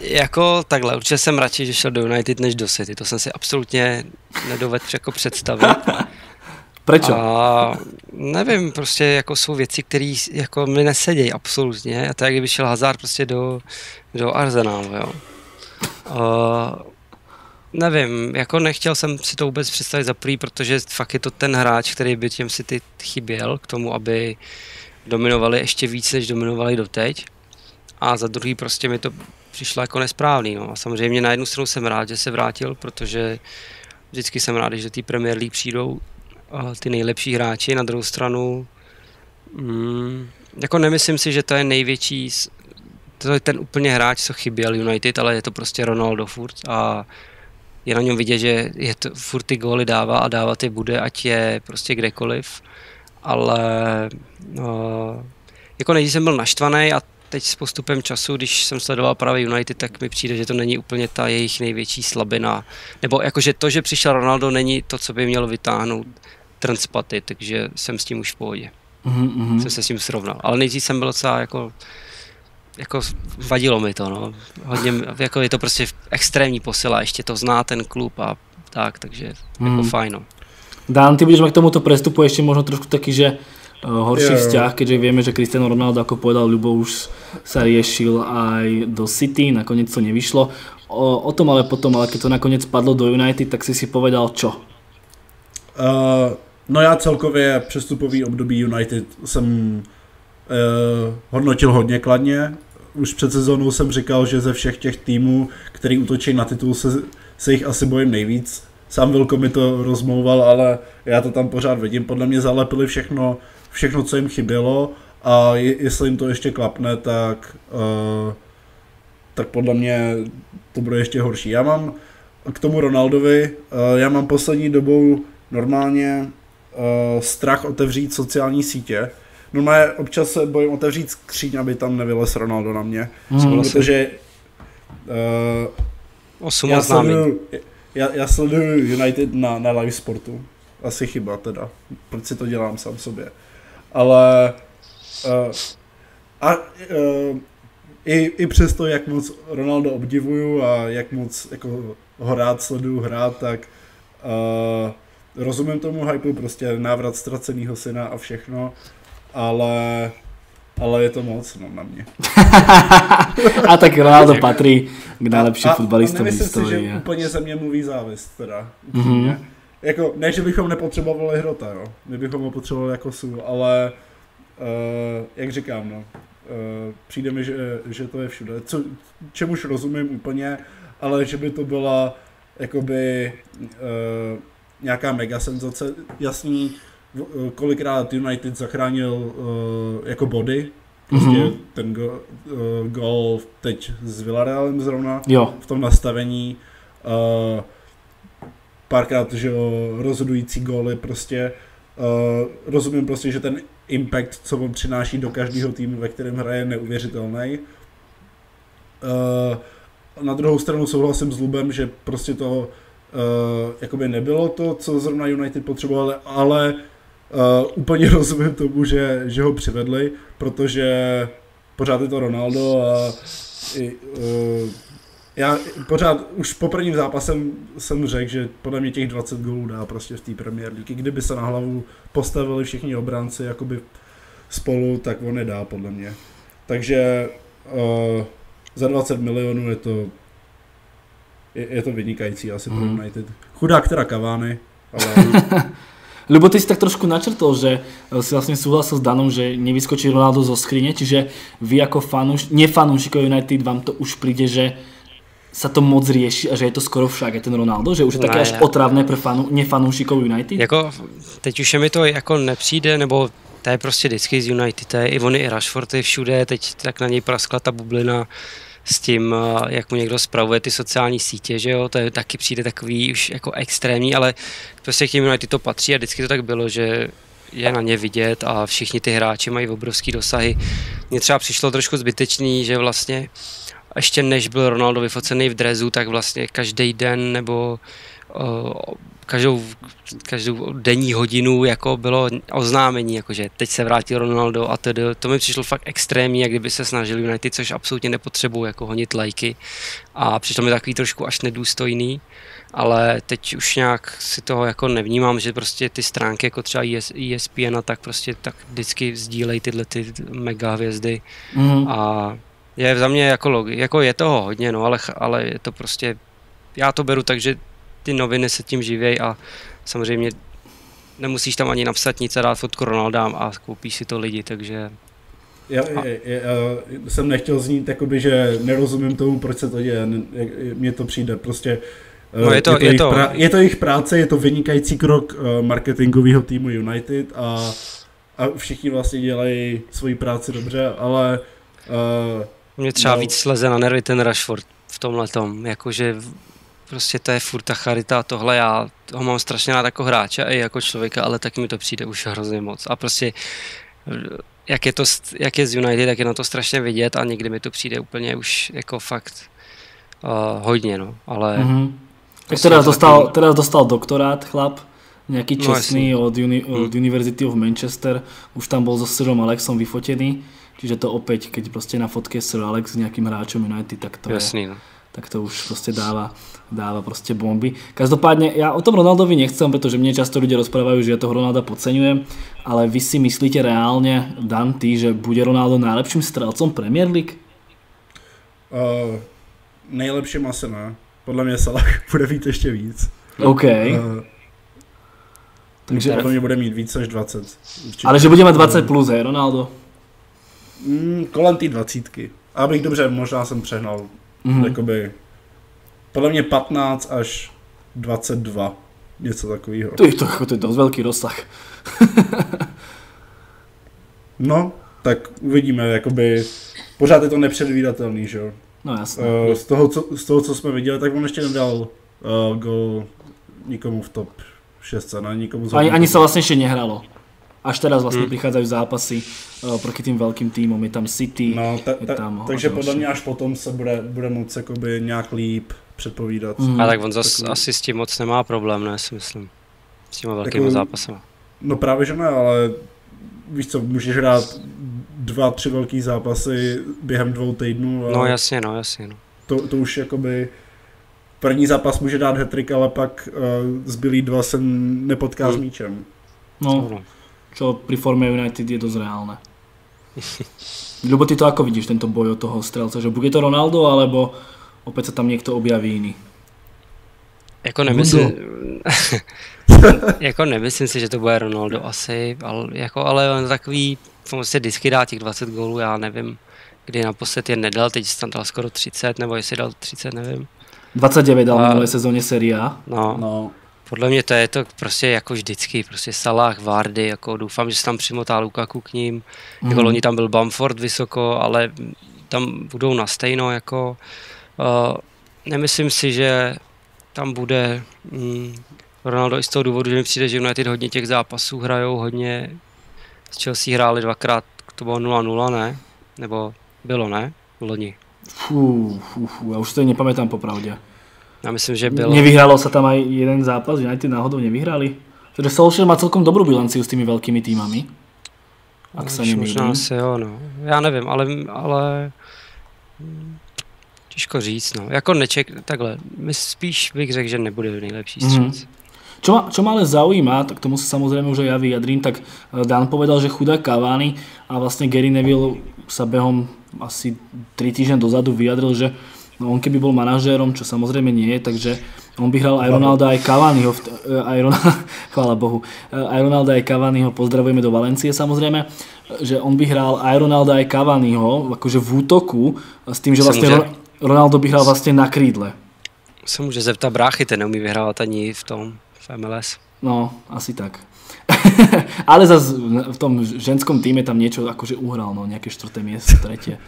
jako takhle, určitě jsem radši, že šel do United než do City, to jsem si absolutně nedovedl jako představit. Proč? A nevím, prostě jako jsou věci, které jako mi nesedějí absolutně. A to je, kdyby šel Hazard prostě do, do Arsenalu, jo. A, nevím, jako nechtěl jsem si to vůbec představit za prý, protože fakt je to ten hráč, který by těm si ty chyběl k tomu, aby dominovali ještě víc, než dominovali doteď. A za druhý prostě mi to přišlo jako nesprávný. No. A samozřejmě na jednu stranu jsem rád, že se vrátil, protože vždycky jsem rád, že do té Premier League přijdou ty nejlepší hráči. Na druhou stranu, mm, jako nemyslím si, že to je největší, to je ten úplně hráč, co chyběl United, ale je to prostě Ronaldo furt a je na něm vidět, že je to, furt ty góly dává a dávat je bude, ať je prostě kdekoliv, ale no, jako nejdřív jsem byl naštvaný a teď s postupem času, když jsem sledoval právě United, tak mi přijde, že to není úplně ta jejich největší slabina. Nebo jakože to, že přišel Ronaldo, není to, co by mělo vytáhnout transpaty, takže jsem s tím už v pohodě. Mm-hmm. Jsem se s tím srovnal. Ale nejdřív jsem byl docela jako jako vadilo mi to, no. Hodně, jako je to prostě extrémní posila, ještě to zná ten klub a tak, takže jako mhm. fajn, no. Dán, ty budeš mať k tomuto prestupu ešte možno trošku taký, že uh, horší yeah. vzťah, keďže vieme, že Cristiano Ronaldo, ako povedal Ľubo, už sa riešil aj do City, nakoniec to nevyšlo. O, o tom ale potom, ale keď to nakoniec padlo do United, tak si si povedal čo? Uh, no já celkově přestupový období United jsem uh, hodnotil hodně kladně už před sezónou jsem říkal, že ze všech těch týmů, který útočí na titul, se, se jich asi bojím nejvíc. Sám Vilko mi to rozmlouval, ale já to tam pořád vidím. Podle mě zalepili všechno, všechno co jim chybělo a jestli jim to ještě klapne, tak, uh, tak podle mě to bude ještě horší. Já mám k tomu Ronaldovi, uh, já mám poslední dobou normálně uh, strach otevřít sociální sítě, Normálně občas se bojím otevřít skříň, aby tam nevylez Ronaldo na mě. Mm, protože uh, já, sleduju, já, já sleduju United na, na live sportu. Asi chyba teda. Proč si to dělám sám sobě. Ale uh, a uh, i, i přesto, jak moc Ronaldo obdivuju a jak moc jako ho rád sleduju hrát, tak uh, rozumím tomu hypeu, prostě návrat ztraceného syna a všechno ale, ale je to moc no, na mě. a tak Ronaldo patří k nejlepším fotbalistům v historii. si, že úplně ze mě mluví závist, teda. Mm-hmm. Jako, ne, že bychom nepotřebovali hrota, jo. My bychom ho potřebovali jako sůl, ale uh, jak říkám, no, uh, přijde mi, že, že to je všude. Co, čemuž rozumím úplně, ale že by to byla jakoby uh, nějaká mega senzace. Jasný, kolikrát United zachránil uh, jako body, prostě mm-hmm. ten go, uh, gol teď s Villarrealem zrovna jo. v tom nastavení. Uh, párkrát, že rozhodující góly prostě uh, rozumím prostě, že ten impact, co on přináší do každého týmu, ve kterém hraje, je neuvěřitelný. Uh, na druhou stranu souhlasím s Lubem, že prostě to uh, jakoby nebylo to, co zrovna United potřebovali, ale Uh, úplně rozumím tomu, že, že ho přivedli, protože pořád je to Ronaldo a i, uh, já pořád, už po prvním zápasem jsem řekl, že podle mě těch 20 gólů dá prostě v té Premier League. Kdyby se na hlavu postavili všichni obránci jakoby spolu, tak on je dá podle mě. Takže uh, za 20 milionů je to je, je to vynikající asi mm. pro mhm. United. Chudák teda Cavani, ale Lebo ty si tak trošku načrtol, že eh, si vlastne súhlasil s Danom, že nevyskočí Ronaldo zo skrine, čiže vy ako fanúš, nefanúšikov United vám to už príde, že sa to moc rieši a že je to skoro však je ten Ronaldo, že už je také až otravné pro fanu, nefanoušikov United? Jako, teď už je mi to jako nepřijde, nebo to je prostě vždycky z United, to je i oni i Rashford je všude, teď tak na něj praskla ta bublina, s tím, eh, jak mu někdo spravuje ty sociální sítě, že jo, to je taky přijde takový už jako extrémní, ale prostě k těm United to patří a vždycky to tak bylo, že je na ně vidět a všichni ty hráči mají obrovský dosahy. Mně třeba přišlo trošku zbytečný, že vlastně ještě než byl Ronaldo vyfocený v drezu, tak vlastně každý den nebo každou, každou denní hodinu jako bylo oznámení, jakože teď se vrátil Ronaldo a tedy. To mi přišlo fakt extrémní, jak kdyby se snažili United, což absolutně nepotřebují jako honit lajky a přišlo mi takový trošku až nedůstojný, ale teď už nějak si toho jako nevnímám, že prostě ty stránky jako třeba ESPN a tak prostě tak vždycky sdílejí tyhle ty mega hvězdy mm. a je za mě jako, logi, jako je toho hodně, no, ale, ale je to prostě já to beru tak, že ty noviny se tím živějí a samozřejmě nemusíš tam ani napsat nic a dát fotku Ronalda a koupíš si to lidi, takže já, já, já, jsem nechtěl znít, jakoby, že nerozumím tomu, proč se to děje. Mně to přijde prostě... No je to, je, to, je, to, je to jejich práce, je to vynikající krok uh, marketingového týmu United a, a všichni vlastně dělají svoji práci dobře, ale... Uh, Mě třeba no, víc sleze na nervy ten Rashford v tomhle tom, jakože prostě to je furt ta charita a tohle, já ho mám strašně rád jako hráče i jako člověka, ale taky mi to přijde už hrozně moc a prostě jak je, to, jak je z United, tak je na to strašně vidět a někdy mi to přijde úplně už jako fakt uh, hodně, no, ale... Mm-hmm. Tak teraz dostal, taky... teraz dostal doktorát chlap, nějaký no, čestný no, od, uni, od hmm. University of Manchester, už tam bol so Sirom Alexom vyfotený, čiže to opäť, keď prostě na fotke Sir Alex s nejakým hráčom United, tak to Jasný, je, no. Tak to už prostě dáva, dáva prostě bomby. Každopádně já o tom Ronaldovi nechcem, protože mě často ľudia rozprávajú, že ja toho Ronalda podceňujem, ale vy si myslíte reálně, Dan, ty, že bude Ronaldo najlepším strelcom Premier League? Uh, nejlepším asi ne. Podle mě Salah bude mít ještě víc. OK. Uh, takže podle mě bude mít víc až 20. Určitě. Ale že bude mít 20 plus, hej, Ronaldo? Mm, kolem té dvacítky. Abych dobře, možná jsem přehnal. Mm-hmm. Jakoby, podle mě 15 až 22. Něco takového. To je, to, to je dost velký rozsah. no, tak uvidíme, jakoby, pořád je to nepředvídatelný, že jo. No jasně. Uh, z, toho, co, z toho, co jsme viděli, tak on ještě nedal uh, gol nikomu v top 6, na nikomu Ani, ani se vlastně ještě nehralo. Až teraz vlastně hmm. přichádzají zápasy uh, proti tým velkým týmům, je tam City, no, ta, ta, je tam Takže podle mě až potom se bude, bude moct jakoby nějak líp předpovídat. Mm. A tak on zas Takový... asi s tím moc nemá problém, ne, si myslím. S těma velkými Takový... zápasy. No právě, že ne, ale víš co, můžeš hrát dva, tři velký zápasy během dvou týdnů. A no jasně, no jasně. No. To, to už jakoby první zápas může dát hetrik, ale pak uh, zbylý dva se nepotká hmm. s míčem. No, no, čo pri forme United je dost reálné. Ľubo, ty to ako vidíš, tento boj od toho strelce, že bude to Ronaldo, alebo opět se tam někdo objaví jiný? Jako nemyslím, jako nemyslím si, že to bude Ronaldo asi, ale, jako, ale on takový, on se vždycky dá těch 20 gólů, já nevím, kdy naposled je nedal, teď tam dal skoro 30, nebo jestli dal 30, nevím. 29 dal v minulé sezóně Serie A. No, no. Podle mě to je to prostě jako vždycky, prostě Salah, Vardy, jako doufám, že se tam přimotá Lukaku k ním, mm. jako loni tam byl Bamford vysoko, ale tam budou na stejno, jako uh, nemyslím si, že tam bude mm, Ronaldo i z toho důvodu, že mi přijde, že United hodně těch zápasů hrajou, hodně s Chelsea hráli dvakrát, to bylo 0-0, ne? Nebo bylo, ne? Loni. Fú, fú, fú, já už to nepamätám popravdě. Já myslím, že bylo. Nevyhralo se tam aj jeden zápas, United náhodou nevyhrali. Takže Solskjaer má celkom dobrou bilanciu s tými velkými týmami. Ak se Možná asi jo, no. Já nevím, ale, ale těžko říct, no. Jako neček, takhle, my spíš bych řekl, že nebude nejlepší střed. Mm-hmm. Čo ma, čo ma ale zaujíma, tak tomu sa samozrejme už aj ja vyjadrím, tak eh, Dan povedal, že chudá Cavani a vlastne Gary Neville sa behom asi 3 týždne dozadu vyjadril, že no on keby bol manažérom, čo samozrejme nie je, takže on by hral aj Ronalda, aj Cavaniho, eh, aj Ronaldo, chvála Bohu, eh, aj Ronalda, aj Cavaniho, pozdravujeme do Valencie samozrejme, že on by hral aj Ronalda, aj Cavaniho, akože v útoku, s tým, že vlastne Ronaldo by hral vlastne na krídle. Se může zeptat bráchy, ten neumí vyhrávat ani v tom v MLS. No, asi tak. Ale zase v tom ženskom týme tam niečo akože uhral, no nejaké štvrté miesto, tretie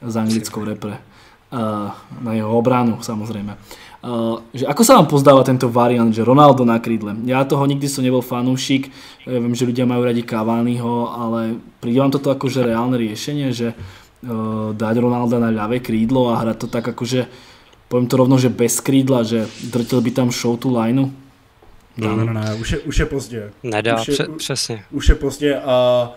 s anglickou repre. Uh, na jeho obranu samozrejme. Uh, že ako sa vám pozdáva tento variant, že Ronaldo na krídle? Ja toho nikdy som nebol fanúšik, ja viem, že ľudia majú radi Cavaniho, ale príde vám toto akože reálne riešenie, že dať Ronalda na ľavé krídlo a hrať to tak akože, poviem to rovno, že bez krídla, že drtil by tam show tu lineu? Ne, ne, ne, už je, už je pozdě. Nedá, už je, pře- přesně. Už je pozdě a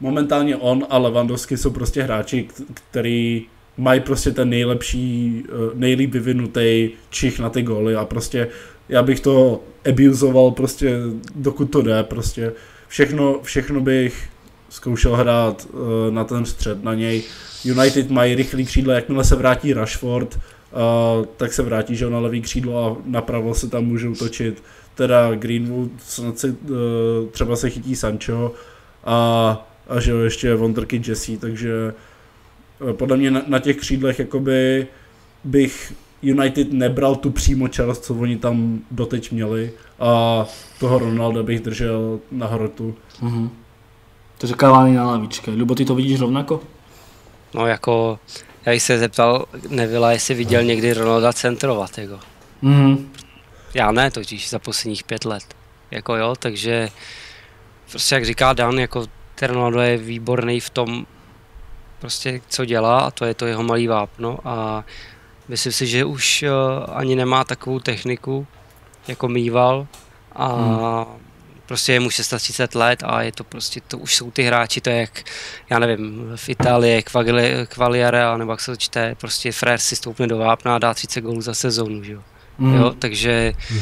momentálně on a Lewandowski jsou prostě hráči, který mají prostě ten nejlepší, eh, nejlíp vyvinutý čich na ty góly a prostě já bych to abuzoval prostě dokud to jde, prostě všechno, všechno bych zkoušel hrát uh, na ten střed, na něj. United mají rychlý křídle, jakmile se vrátí Rashford, uh, tak se vrátí že na levý křídlo a napravo se tam můžou točit teda Greenwood, snad si, třeba se chytí Sancho a, a že jo, ještě Wonderkid Jesse, takže podle mě na, na těch křídlech jakoby bych United nebral tu přímo část, co oni tam doteď měli a toho Ronalda bych držel na hrotu. Mm-hmm. Takže Cavani na lavičke. Lubo, ty to vidíš rovnako? No jako, já jsem se zeptal Nevila, jestli viděl někdy Ronalda centrovat, jako. Mm-hmm. Já ne, totiž za posledních pět let. Jako jo, takže prostě jak říká Dan, jako ten Ronaldo je výborný v tom, prostě co dělá a to je to jeho malý vápno a myslím si, že už uh, ani nemá takovou techniku, jako mýval a hmm prostě je mu 630 let a je to prostě, to už jsou ty hráči, to je jak, já nevím, v Itálii, Quagliare, nebo jak se to čte, prostě Frér si stoupne do vápna a dá 30 gólů za sezónu, že jo. Mm. jo takže mm.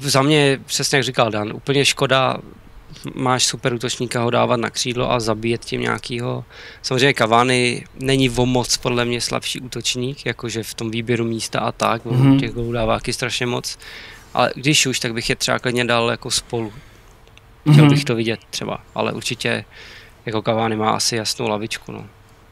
za mě, přesně jak říkal Dan, úplně škoda máš super útočníka ho dávat na křídlo a zabíjet tím nějakýho. Samozřejmě Cavani není o moc podle mě slabší útočník, jakože v tom výběru místa a tak, mm-hmm. těch gólů dává strašně moc. Ale když už, tak bych je třeba klidně dal jako spolu. Chtěl mm-hmm. bych to vidět třeba, ale určitě jako Cavani má asi jasnou lavičku. No.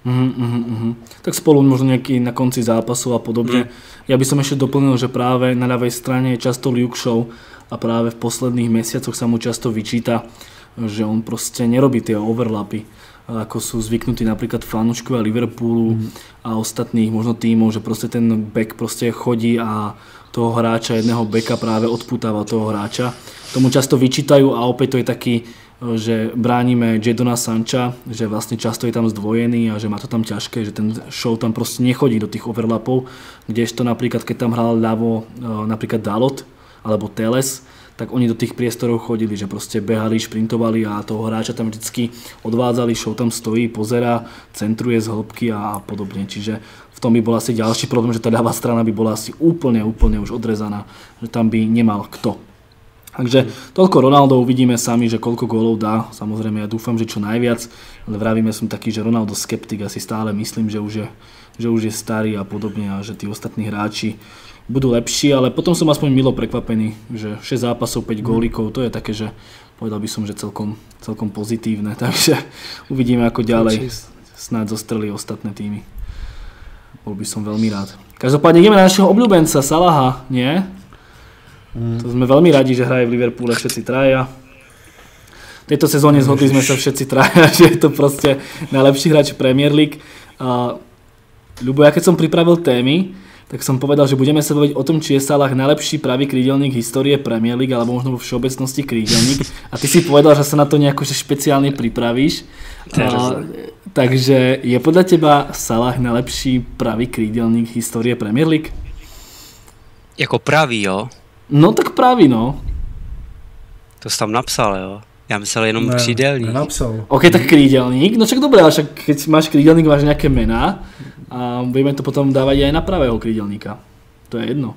Mm, mm, mm. Tak spolu možno nejaký na konci zápasu a podobne. Mm. Ja by som ešte doplnil, že práve na ľavej strane je často Luke Show a práve v posledných mesiacoch sa mu často vyčíta, že on proste nerobí tie overlapy ako sú zvyknutí napríklad fanúškovia Liverpoolu mm. a ostatných možno tímov, že proste ten back proste chodí a toho hráča, jedného beka práve odputáva toho hráča tomu často vyčítajú a opäť to je taký, že bránime Jadona Sancha, že vlastne často je tam zdvojený a že má to tam ťažké, že ten show tam proste nechodí do tých overlapov, kdežto napríklad keď tam hral ľavo e, napríklad Dalot alebo Teles, tak oni do tých priestorov chodili, že proste behali, šprintovali a toho hráča tam vždycky odvádzali, show tam stojí, pozera, centruje z hĺbky a podobne. Čiže v tom by bol asi ďalší problém, že tá ľavá strana by bola asi úplne, úplne už odrezaná, že tam by nemal kto Takže toľko Ronaldo, uvidíme sami, že koľko gólov dá. Samozrejme, ja dúfam, že čo najviac, ale vravíme som taký, že Ronaldo skeptik, asi stále myslím, že už je, že už je starý a podobne a že tí ostatní hráči budú lepší, ale potom som aspoň milo prekvapený, že 6 zápasov, 5 gólikov, to je také, že povedal by som, že celkom, celkom pozitívne, takže uvidíme ako ďalej snáď zostreli ostatné týmy. Bol by som veľmi rád. Každopádne ideme na našeho obľúbenca Salaha, nie? Mm. To sme veľmi radi, že hraje v Liverpoole všetci traja. V tejto sezóne zhodli sme sa všetci traja, že je to proste najlepší hráč Premier League. A, Ľubo, ja keď som pripravil témy, tak som povedal, že budeme sa baviť o tom, či je Salah najlepší pravý krídelník histórie Premier League, alebo možno vo všeobecnosti krídelník. A ty si povedal, že sa na to nejako že špeciálne pripravíš. A, takže je podľa teba Salah najlepší pravý krídelník histórie Premier League? Jako pravý, jo? No tak právě no. To jsi tam napsal, jo? Já myslel jenom ne, křídelník. Nenapsal. OK, tak krídelník. No čak dobré, ale však keď máš krídelník, máš nějaké jména a budeme to potom dávat i na pravého krídelníka. To je jedno.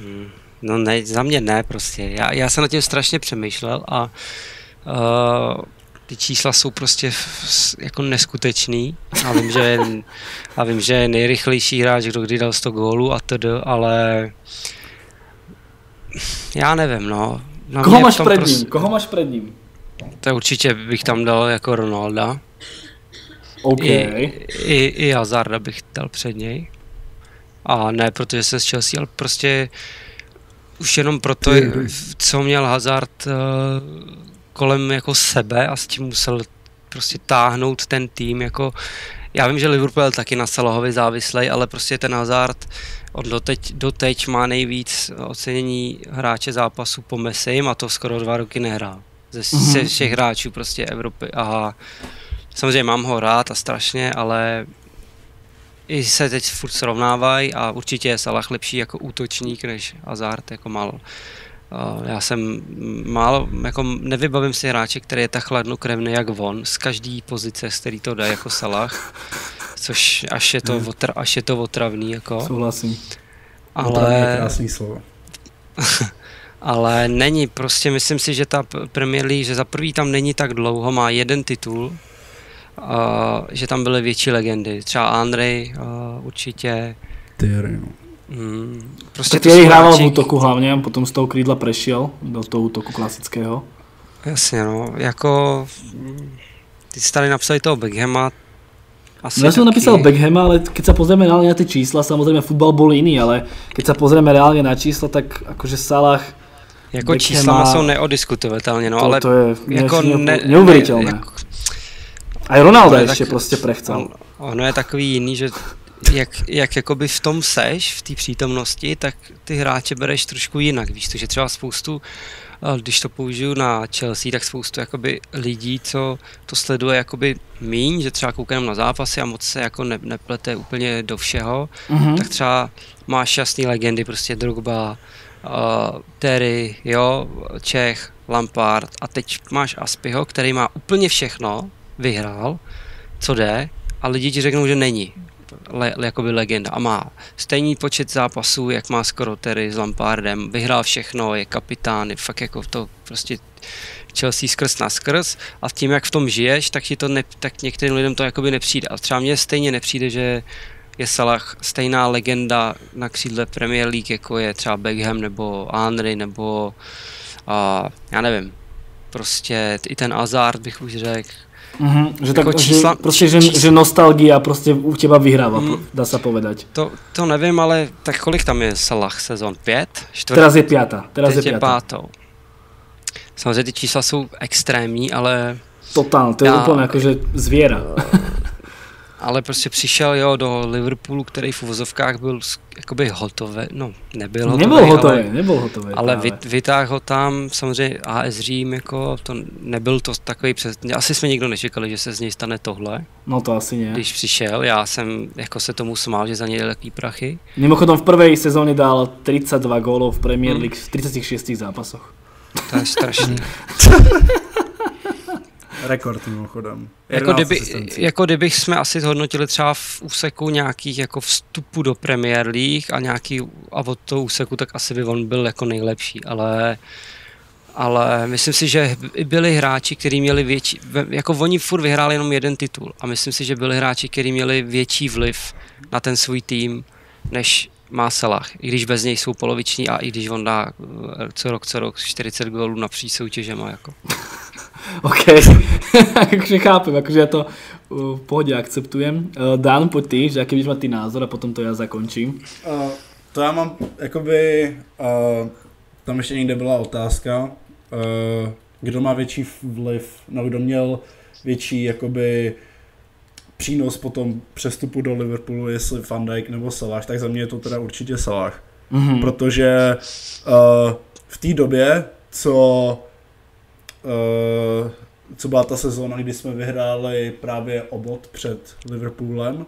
Hmm. No ne, za mě ne prostě. Já, já jsem na tím strašně přemýšlel a uh, ty čísla jsou prostě jako neskutečný. A vím, že, a vím, že je nejrychlejší hráč, kdo kdy dal 100 gólů a td, ale já nevím, no. Na Koho máš před prostě... ním? Koho máš před ním? To určitě bych tam dal jako Ronalda. OK. I, i, i Hazarda bych dal před něj. A ne protože jsem z Chelsea, ale prostě už jenom proto, co měl Hazard uh, kolem jako sebe a s tím musel prostě táhnout ten tým jako já vím, že Liverpool taky na Salahovi závislej, ale prostě ten Hazard On doteď, doteď má nejvíc ocenění hráče zápasu po Messim a to skoro dva roky nehrál. Ze, mm-hmm. ze všech hráčů prostě Evropy. A samozřejmě mám ho rád a strašně, ale i se teď furt srovnávají a určitě je Salah lepší jako útočník než Hazard, jako mal. Já jsem málo, jako nevybavím si hráče, který je tak chladnokrevný jak on, z každý pozice, z který to dá jako Salah což až je to, hmm. otr, až je to otravný. Jako. Souhlasím. Ale... krásný slovo. ale není, prostě myslím si, že ta Premier League, že za prvý tam není tak dlouho, má jeden titul, že tam byly větší legendy, třeba Andrej uh, určitě, Thierry, no. Hmm, prostě tak Thierry hrával v útoku hlavně a potom z toho krídla prešiel do toho útoku klasického. Jasně, no, jako ty jsi tady napsali toho Beckhama, asi no ja som napísal Beckhama, ale keď sa pozrieme reálne na tie čísla, samozrejme futbal bol iný, ale keď sa pozrieme reálne na čísla, tak akože Salah jako Beckhama, čísla jsou neodiskutovatelně, no, to, ale to je jako ne, neuvěřitelné. Ne, jako, a Ronaldo ještě tak, prostě prechcal. On, ono je takový jiný, že jak, jak jakoby v tom seš, v té přítomnosti, tak ty hráče bereš trošku jinak, víš, to, že třeba spoustu když to použiju na Chelsea, tak spoustu jakoby lidí, co to sleduje jakoby míň, že třeba koukají na zápasy a moc se jako ne, neplete úplně do všeho, mm-hmm. tak třeba máš jasný legendy, prostě Drogba, uh, Terry, jo, Čech, Lampard a teď máš Aspiho, který má úplně všechno, vyhrál, co jde, a lidi ti řeknou, že není le, jakoby legenda. A má stejný počet zápasů, jak má skoro Terry s Lampardem, vyhrál všechno, je kapitán, je fakt jako to prostě Chelsea skrz na skrz. A tím, jak v tom žiješ, tak, ti to ne, tak některým lidem to jakoby nepřijde. A třeba mně stejně nepřijde, že je Salah stejná legenda na křídle Premier League, jako je třeba Beckham nebo Henry nebo a, já nevím, prostě i ten Hazard bych už řekl, Mm-hmm, že jako tak, čísla, že, prostě, že, že nostalgia prostě u těba vyhrává, mm, dá se povedať. To, to nevím, ale tak kolik tam je Salah sezon? Pět? Čtvrt? Teraz je pěta. Teraz je, je pátou. Samozřejmě ty čísla jsou extrémní, ale... Totál, to je já, úplně jakože zvěra. ale prostě přišel jo, do Liverpoolu, který v uvozovkách byl jakoby hotový, no nebyl hotový, nebyl hotový, ale, nebyl hotový, ale vy, vytáhl ho tam, samozřejmě AS Řím, jako to nebyl to takový přes, asi jsme nikdo nečekali, že se z něj stane tohle. No to asi ne. Když přišel, já jsem jako se tomu smál, že za něj jaký prachy. Mimochodem v první sezóně dal 32 gólů v Premier hmm. League v 36 zápasoch. To je strašný. Rekord mimochodem. Jako, kdyby, jako kdybych jsme asi zhodnotili třeba v úseku nějakých jako vstupu do Premier League a nějaký a od toho úseku, tak asi by on byl jako nejlepší, ale ale myslím si, že byli hráči, kteří měli větší, jako oni furt vyhráli jenom jeden titul a myslím si, že byli hráči, kteří měli větší vliv na ten svůj tým, než má Salah, i když bez něj jsou poloviční a i když on dá eh, co rok, co rok 40 gólů napříč soutěžema. Jako. OK, takže chápem, jakože já to v pohodě akceptujem. Eh, Dan, pojď ty, že jaký máš ty názor a potom to já zakončím. Uh, to já mám, jakoby, uh, tam ještě někde byla otázka, uh, kdo má větší vliv, no kdo měl větší, jakoby, přínos po tom přestupu do Liverpoolu, jestli Van Dijk nebo Salah, tak za mě je to teda určitě Salah. Mm-hmm. Protože uh, v té době, co co byla ta sezóna, kdy jsme vyhráli právě obod před Liverpoolem,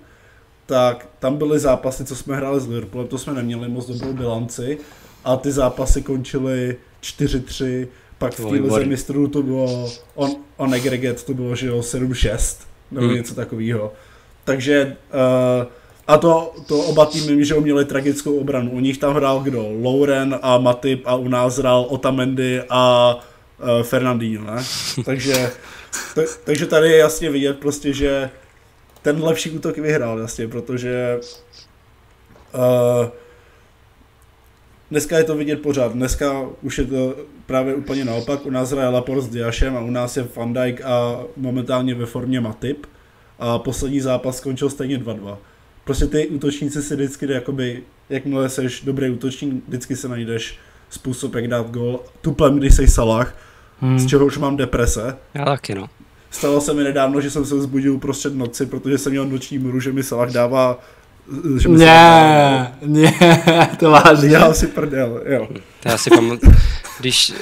tak tam byly zápasy, co jsme hráli s Liverpoolem, to jsme neměli moc dobrou bilanci a ty zápasy končily 4-3, pak v té lize mistrů to bylo on, on aggregate, to bylo, že jo, 7-6 nebo hmm. něco takového. Takže uh, a to, to oba týmy, že měli tragickou obranu. U nich tam hrál kdo? Lauren a Matip a u nás hrál Otamendi a uh, Fernandinho, ne? takže, t- takže tady je jasně vidět prostě, že ten lepší útok vyhrál jasně, protože uh, dneska je to vidět pořád. Dneska už je to právě úplně naopak. U nás hraje Laport s Diašem a u nás je Van Dijk a momentálně ve formě Matip. A poslední zápas skončil stejně 2-2. Prostě ty útočníci si vždycky, jakoby, jakmile jsi dobrý útočník, vždycky se najdeš způsob, jak dát gol. Tuplem, když jsi Salah, hmm. z čeho už mám deprese. Já taky, no. Stalo se mi nedávno, že jsem se vzbudil prostřed noci, protože jsem měl noční můru, že mi Salah dává že ne, ne, to vážně. Já si prdel, jo. To já si pamatuju, když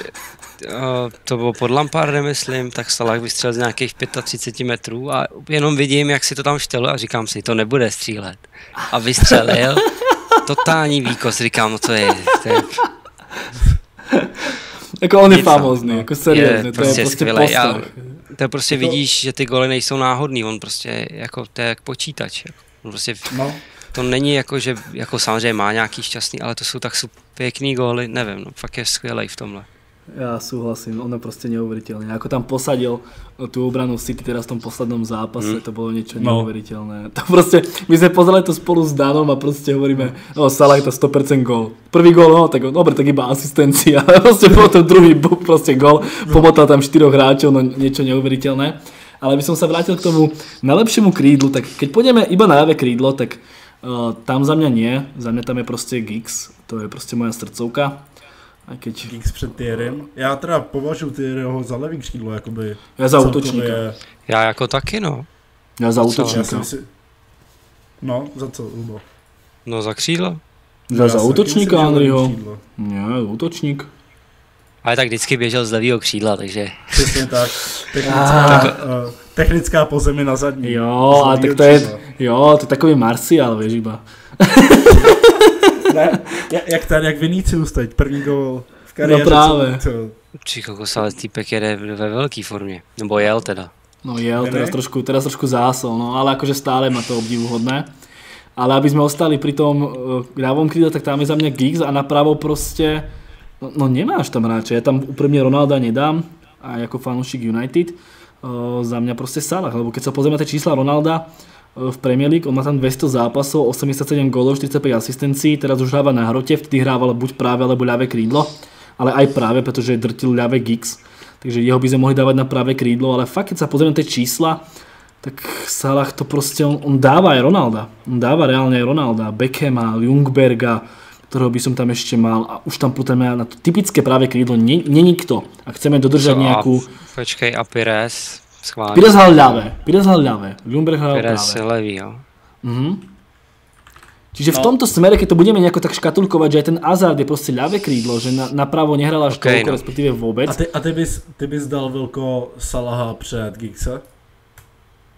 to bylo pod Lampardem, myslím, tak Salah vystřelil z nějakých 35 metrů a jenom vidím, jak si to tam štelo a říkám si, to nebude střílet. A vystřelil, totální výkos, říkám, no to je, to je jako on je famózní, no. jako seriózně, je, to prostě je prostě Já, to prostě jako... vidíš, že ty goly nejsou náhodný, on prostě jako, to je jak počítač. Jako, on prostě, no. To není jako, že jako samozřejmě má nějaký šťastný, ale to jsou tak super pěkný góly, nevím, no, fakt je skvělý v tomhle. Ja súhlasím, on je proste neuveriteľný. Ako tam posadil tú obranu City teraz v tom poslednom zápase, mm. to bolo niečo No. To proste, my sme pozerali to spolu s Danom a proste hovoríme, no Salah je to 100% gól. Prvý gól, no tak dobre, tak iba asistencia. proste potom druhý proste gól, pomotal tam štyroch hráčov, no niečo neuveriteľné. Ale by som sa vrátil k tomu najlepšiemu krídlu, tak keď pôjdeme iba na ľavé krídlo, tak uh, tam za mňa nie, za mňa tam je proste Giggs, to je proste moja srdcovka. Aj keď Geeks před Thierrym. Já teda považuji Thierryho za levý křídlo, jakoby. Ja za útočníka. Já jako taky, no. Ja za Co? Já si útočníka. No, za co, Lubo? No za křídlo. Za, Já za útočníka Andriho. Nie, útočník. Ale tak vždycky běžel z levého křídla, takže Přesně tak. Technická, uh, technická pozemina zadní. Jo, Z ale levýho tak to je, jo, to je takový Marcial, iba. Ne, ja- jak ten, jak Vinicius teď, první gol v kariéře. No právě. co- kokos, ale týpek jede ve velké formě. Nebo jel teda. No jel, ne. trošku, teraz trošku zásol, no ale akože stále má to obdivuhodné. Ale aby sme ostali pri tom ľavom krídle, tak tam je za mňa Giggs a napravo proste, no, no nemáš tam hráče, ja tam úprimne Ronalda nedám, aj ako fanúšik United, uh, za mňa proste Salah, lebo keď sa pozrieme na tie čísla Ronalda v Premier League, on má tam 200 zápasov, 87 gólov, 45 asistencií, teraz už hráva na hrote, vtedy hrával buď práve alebo ľavé krídlo, ale aj práve, pretože drtil ľavé Giggs, takže jeho by sme mohli dávať na práve krídlo, ale fakt keď sa pozrieme na tie čísla, tak Salah to proste, on, on dáva aj Ronalda. On dáva reálne aj Ronalda, Beckhama, Ljungberga, ktorého by som tam ešte mal a už tam potom na to typické práve krídlo nie, nie nikto. A chceme dodržať nejakú... Počkej, a Pires, schválně. Pires ľavé, Pires ľavé, Ljungberg hral Pires levý, jo. Mhm. Čiže v No. tomto smere, keď to budeme nejako tak škatulkovať, že aj ten Hazard je proste ľavé krídlo, že na, napravo nehral až Okej, toľko, no. respektíve vôbec. A ty, a ty, bys, ty bys dal Vilko Salaha před Giggsa?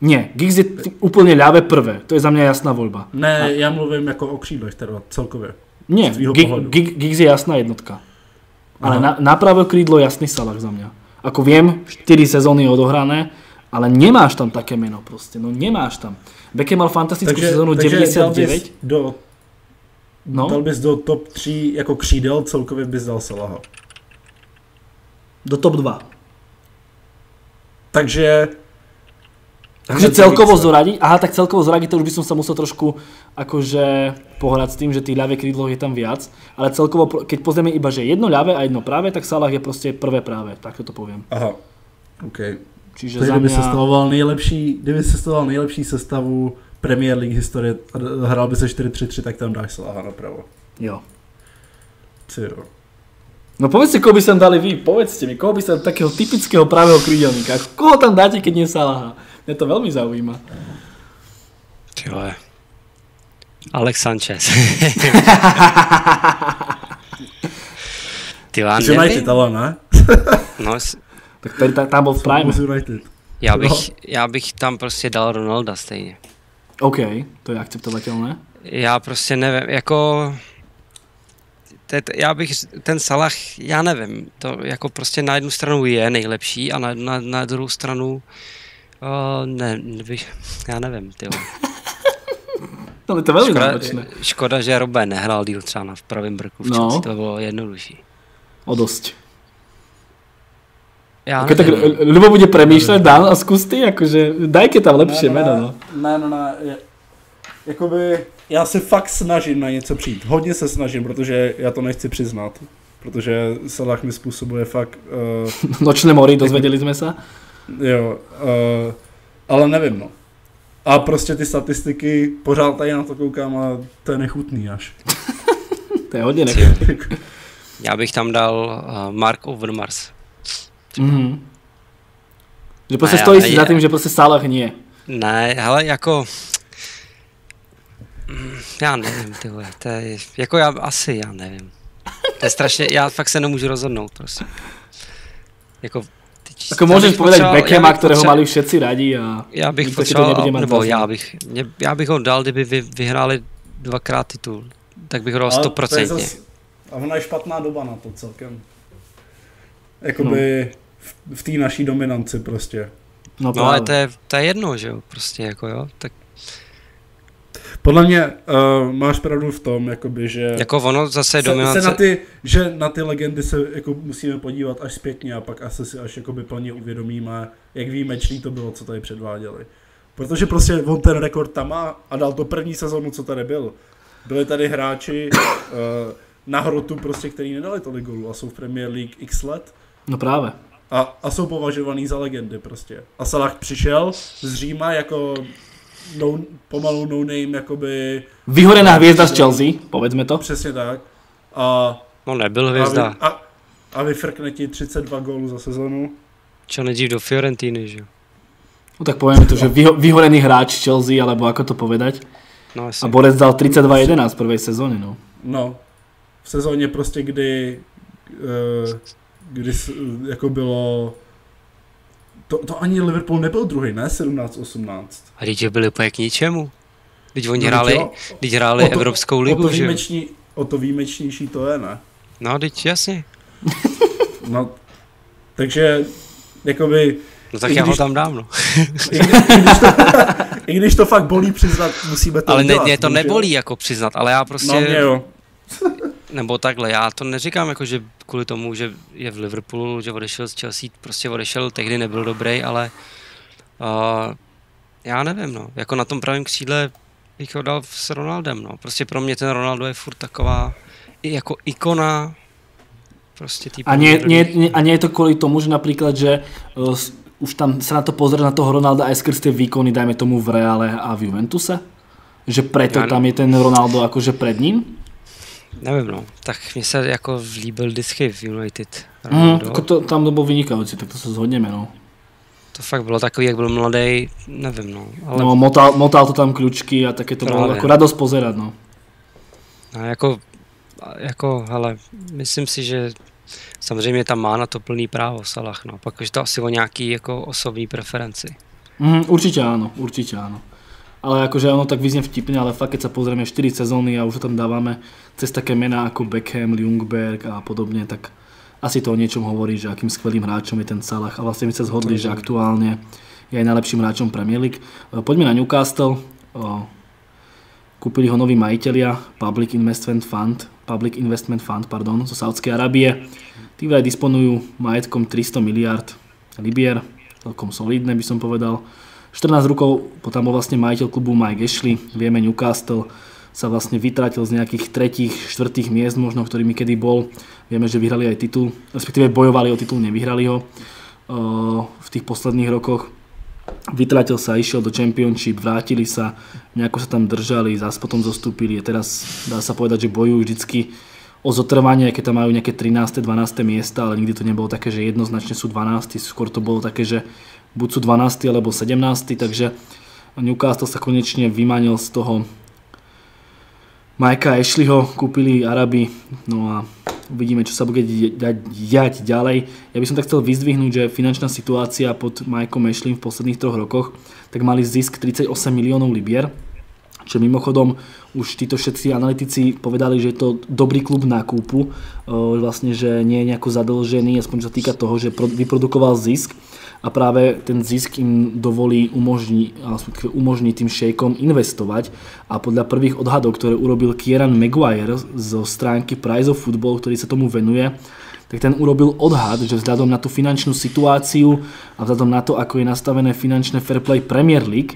Nie, Giggs je úplne ľavé prvé, to je za mňa jasná voľba. Ne, já mluvím jako o křídlech teda celkově. Nie, Giggs je jasná jednotka. Ale na, na pravé krídlo jasný Salah za mňa. Ako viem, 4 sezóny odohrané, ale nemáš tam také meno proste, no nemáš tam. Beckham mal fantastickú sezónu dal 99, bys do, no, dal bys do top 3 jako křídel, celkově bys dal Salaha. do top 2. Takže Takže celkovo zoradiť, aha, tak celkovo zoradiť, to už by som sa musel trošku akože pohrať s tým, že tých ľavé krídlo je tam viac, ale celkovo, keď pozrieme iba, že jedno ľavé a jedno práve, tak Salah je proste prvé práve, takto to poviem. Aha, OK. Čiže Takže za kdyby mňa... sestavoval nejlepší, kdyby sestavoval nejlepší sestavu Premier League historie hrál by se 4-3-3, tak tam dáš Salaha napravo. Jo. Ty jo. No povedzte, koho by som dali vy, povedzte mi, koho by som takého typického pravého krídelníka, koho tam dáte, keď nie Salaha? Mňa to veľmi zaujíma. Ty vole. Alex Sanchez. Ty United, nevím. ale ne? No, s- Tak tady, ta- tam bol v prime. United. já bych, No. já bych tam prostě dal Ronalda stejně. OK, to je akceptovateľné. Já prostě nevím, jako... te- te- Já bych, ten Salah, já nevím, to jako prostě na jednu stranu je nejlepší a na, na, na druhou stranu uh, ne, bych, já nevím, ty. No, je to veľmi škoda, náročné. škoda, že Robben nehrál díl třeba na v pravém brku v No. To bylo jednodušší. O dosť. Já Keď tak nevím. Ľubo bude premýšľať, Dan a skús ty, akože dajte tam Ne, meno, ne. no. Ne, ne, ne. je- Jakoby, já se fakt snažím na něco přijít. Hodně se snažím, protože já to nechci přiznat. Protože Salah mi způsobuje fakt, uh, Nočné mory, dozvedeli sme sa. Jo, uh, ale nevím, no. A prostě ty statistiky, pořád tady na to koukám a to je nechutný až. To je nechutné. jo. Já bych tam dal uh, Mark Overmars. Mhm. Že proste Ne, stojí si je- za tým, že proste Salah nie. Ne, ale jako... Já nevím, ty vole, to je, jako já asi, já nevím. To je strašně, já fakt se nemůžu rozhodnout, prostě. Jako, teď, Ako já môžeš bych povedať Beckhama, bych ktorého potřeboval- mali všetci radi a Já bych potřeboval, nebo já bych, mě, já bych ho dal, kdyby vy, vyhráli dvakrát titul, tak bych ho dal stoprocentně. A ona je špatná doba na to celkem. Jakoby v, v té naší dominanci prostě. No, No ale to je, to je jedno, že jo, prostě jako jo, tak Podle mě uh, máš pravdu v tom, jakoby, že... Jako ono zase se, dominace... se na ty, že na ty legendy se jako musíme podívat až zpětně a pak asi si až jakoby plně uvědomíme, jak výjimečný to bylo, co tady předváděli. Protože prostě on ten rekord tam má a dal to první sezonu, co tady byl. Byli tady hráči uh, na hrotu, prostě, který nedali tolik gólů a jsou v Premier League x let No právě. a, a jsou považovaný za legendy prostě. A Salah přišel z Říma jako no, pomalu no name, jakoby Vyhorená hviezda z Chelsea, povedzme to. přesně tak. A, No nebyl a, hvězda. vy, a, a vyfrkne ti 32 gólů za sezonu. Čo nejdřív do Fiorentiny, že jo? No tak povieme to, že vyho- vyhorený hráč Chelsea, alebo ako to povedať. No A asi. Borec dal 32-11 v prvej sezóne, no. No, v sezóně prostě, kdy, eh, kdy jako bylo, to, to ani Liverpool nebyl druhý, ne? 17-18. A teď byli úplně k ničemu. Teď oni No, hráli, jo. teď hráli O to- Evropskou O ligu, to, že jo? výjimeční, o to výjimečnější to je, ne? No, teď jasně. No, takže, jakoby, No tak já ho když- tam dám, no. i, kdy, i, když to, i když to fakt bolí přiznat, musíme to Ale ne, udělat. mě to že? nebolí jako přiznat, ale já prostě, No, mě jo. nebo takhle, já to neříkám jako, že kvůli tomu, že je v Liverpoolu, že odešel z Chelsea, prostě odešel, tehdy nebyl dobrý, ale uh, já nevím, no, jako na tom pravém křídle bych ho dal s Ronaldem, no, prostě pro mě ten Ronaldo je furt taková, jako ikona, prostě tý A nie, Premier nie, nie, a nie je to kvôli tomu, že napríklad, že uh, už tam sa na to pozrie na toho Ronalda aj skrz tie výkony, dajme tomu v Reále a v Juventuse? Že preto Ja tam je ten Ronaldo akože pred ním? Nevím, no, tak mně se jako líbil vždycky v United. Mm, Ronaldo. ako to, tam to bol vynikajúci, tak to sa zhodneme, no. To fakt bylo takový, jak byl mladý, nevím, no. Ale no motal, motal to tam kľúčky a také to Právě. ako radosť pozerať, no. A jako, jako, hele, myslím si, že samozřejmě tam má na to plný právo Salah, no. Pak už to asi o nějaký jako osobní preferenci. Mm, určite áno, určite áno. Ale akože ono tak vyznie vtipne, ale fakt keď sa pozrieme 4 sezóny a už tam dávame cez také mená ako Beckham, Ljungberg a podobne, tak asi to o niečom hovorí, že akým skvelým hráčom je ten Salah a vlastne my sa zhodli, že aktuálne je aj najlepším hráčom Premier League. E, Poďme na Newcastle. O, Kúpili ho noví majiteľia Public Investment Fund, Public Investment Fund pardon, zo Saudskej Arábie. Tí vraj disponujú majetkom 300 miliard libier, celkom solidné by som povedal. 14 rokov potom bol vlastne majiteľ klubu Mike Ashley. Vieme, Newcastle sa vlastne vytratil z nejakých tretích, štvrtých miest možno, ktorými kedy bol. Vieme, že vyhrali aj titul, respektíve bojovali o titul, nevyhrali ho uh, v tých posledných rokoch. Vytratil sa, išiel do Championship, vrátili sa, nejako sa tam držali, zase potom zostúpili a teraz dá sa povedať, že bojujú vždycky o zotrvanie, keď tam majú nejaké 13. 12. miesta, ale nikdy to nebolo také, že jednoznačne sú 12. Skôr to bolo také, že buď sú 12. alebo 17. Takže Newcastle sa konečne vymanil z toho Majka Ashleyho, kúpili Araby, no a uvidíme, čo sa bude diať, ďalej. Ja by som tak chcel vyzdvihnúť, že finančná situácia pod Majkom Ashleym v posledných troch rokoch, tak mali zisk 38 miliónov libier, čo mimochodom už títo všetci analytici povedali, že je to dobrý klub na kúpu, vlastne, že nie je nejako zadlžený, aspoň čo sa týka toho, že vyprodukoval zisk a práve ten zisk im dovolí umožní, umožní tým šejkom investovať a podľa prvých odhadov, ktoré urobil Kieran Maguire zo stránky Price of Football, ktorý sa tomu venuje, tak ten urobil odhad, že vzhľadom na tú finančnú situáciu a vzhľadom na to, ako je nastavené finančné fair play Premier League,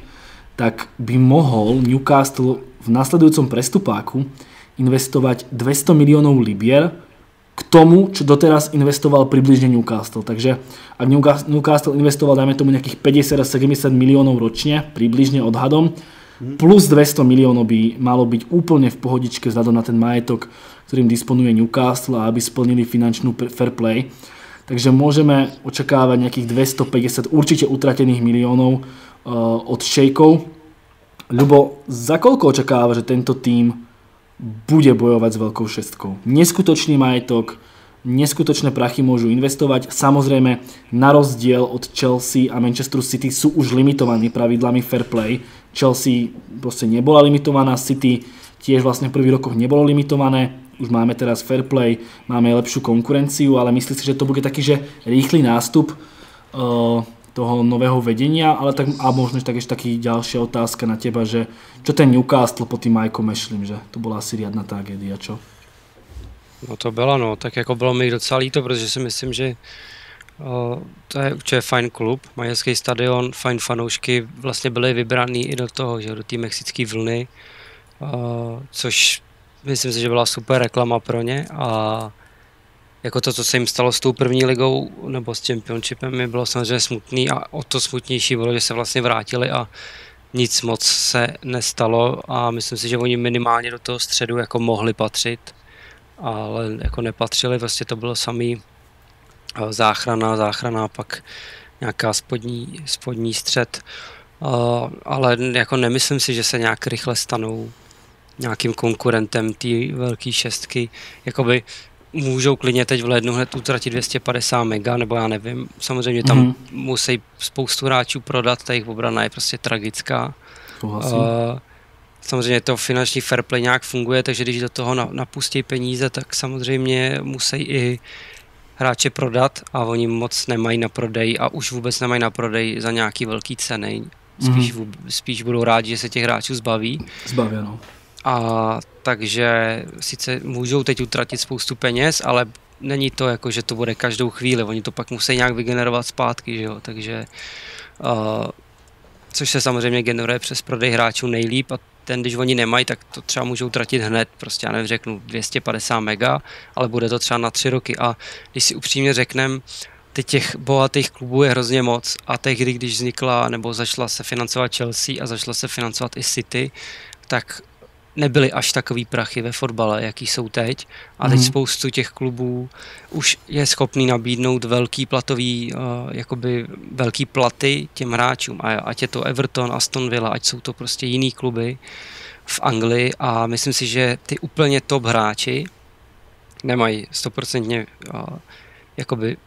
tak by mohol Newcastle v nasledujúcom prestupáku investovať 200 miliónov libier k tomu, čo doteraz investoval približne Newcastle. Takže ak Newcastle investoval, dajme tomu nejakých 50 až 70 miliónov ročne, približne odhadom, plus 200 miliónov by malo byť úplne v pohodičke vzhľadom na ten majetok, ktorým disponuje Newcastle a aby splnili finančnú fair play. Takže môžeme očakávať nejakých 250 určite utratených miliónov uh, od šejkov. Ľubo, za koľko očakáva, že tento tím bude bojovať s veľkou šestkou. Neskutočný majetok, neskutočné prachy môžu investovať. Samozrejme, na rozdiel od Chelsea a Manchester City sú už limitovaní pravidlami fair play. Chelsea proste nebola limitovaná, City tiež vlastne v prvých rokoch nebolo limitované. Už máme teraz fair play, máme lepšiu konkurenciu, ale myslím si, že to bude taký, že rýchly nástup. Uh, toho nového vedenia, ale tak, a možno tak ešte taký ďalšia otázka na teba, že čo ten Newcastle pod tým Mikeom Ashley, že to byla asi riadna tragédia, čo? No to byla, no, tak jako bylo mi docela líto, protože si myslím, že o, to je určitě fajn klub, mají hezký stadion, fajn fanoušky, vlastně byly vybraný i do toho, že do té mexické vlny, o, což myslím si, že byla super reklama pro ně a jako to, co se jim stalo s tou první ligou nebo s championshipem, mi bylo samozřejmě smutný a o to smutnější bylo, že se vlastně vrátili a nic moc se nestalo a myslím si, že oni minimálně do toho středu jako mohli patřit, ale jako nepatřili, vlastně to bylo samý záchrana, záchrana, pak nějaká spodní, spodní střed, ale jako nemyslím si, že se nějak rychle stanou nějakým konkurentem té velké šestky. Jakoby můžou klidně teď v lednu hned utratit 250 mega, nebo já nevím. Samozřejmě tam mm-hmm. musí spoustu hráčů prodat, ta jejich obrana je prostě tragická. Uh, samozřejmě to finanční fair play nějak funguje, takže když do toho napustí peníze, tak samozřejmě musí i hráče prodat a oni moc nemají na prodej a už vůbec nemají na prodej za nějaký velký ceny. Spíš, mm-hmm. spíš budou rádi, že se těch hráčů zbaví. Zbaví, no. A takže sice můžou teď utratit spoustu peněz, ale není to jako, že to bude každou chvíli, oni to pak musí nějak vygenerovat zpátky, že jo, takže uh, což se samozřejmě generuje přes prodej hráčů nejlíp a ten, když oni nemají, tak to třeba můžou tratit hned, prostě já nevím, řeknu 250 mega, ale bude to třeba na tři roky. A když si upřímně řekneme, teď těch bohatých klubů je hrozně moc. A tehdy, když vznikla nebo začala se financovat Chelsea a začala se financovat i City, tak nebyly až takový prachy ve fotbale, jaký jsou teď. A teď mm. spoustu těch klubů už je schopný nabídnout velký platový, uh, jakoby velký platy těm hráčům. A ať je to Everton, Aston Villa, ať jsou to prostě jiný kluby v Anglii a myslím si, že ty úplně top hráči nemají stoprocentně uh, jakoby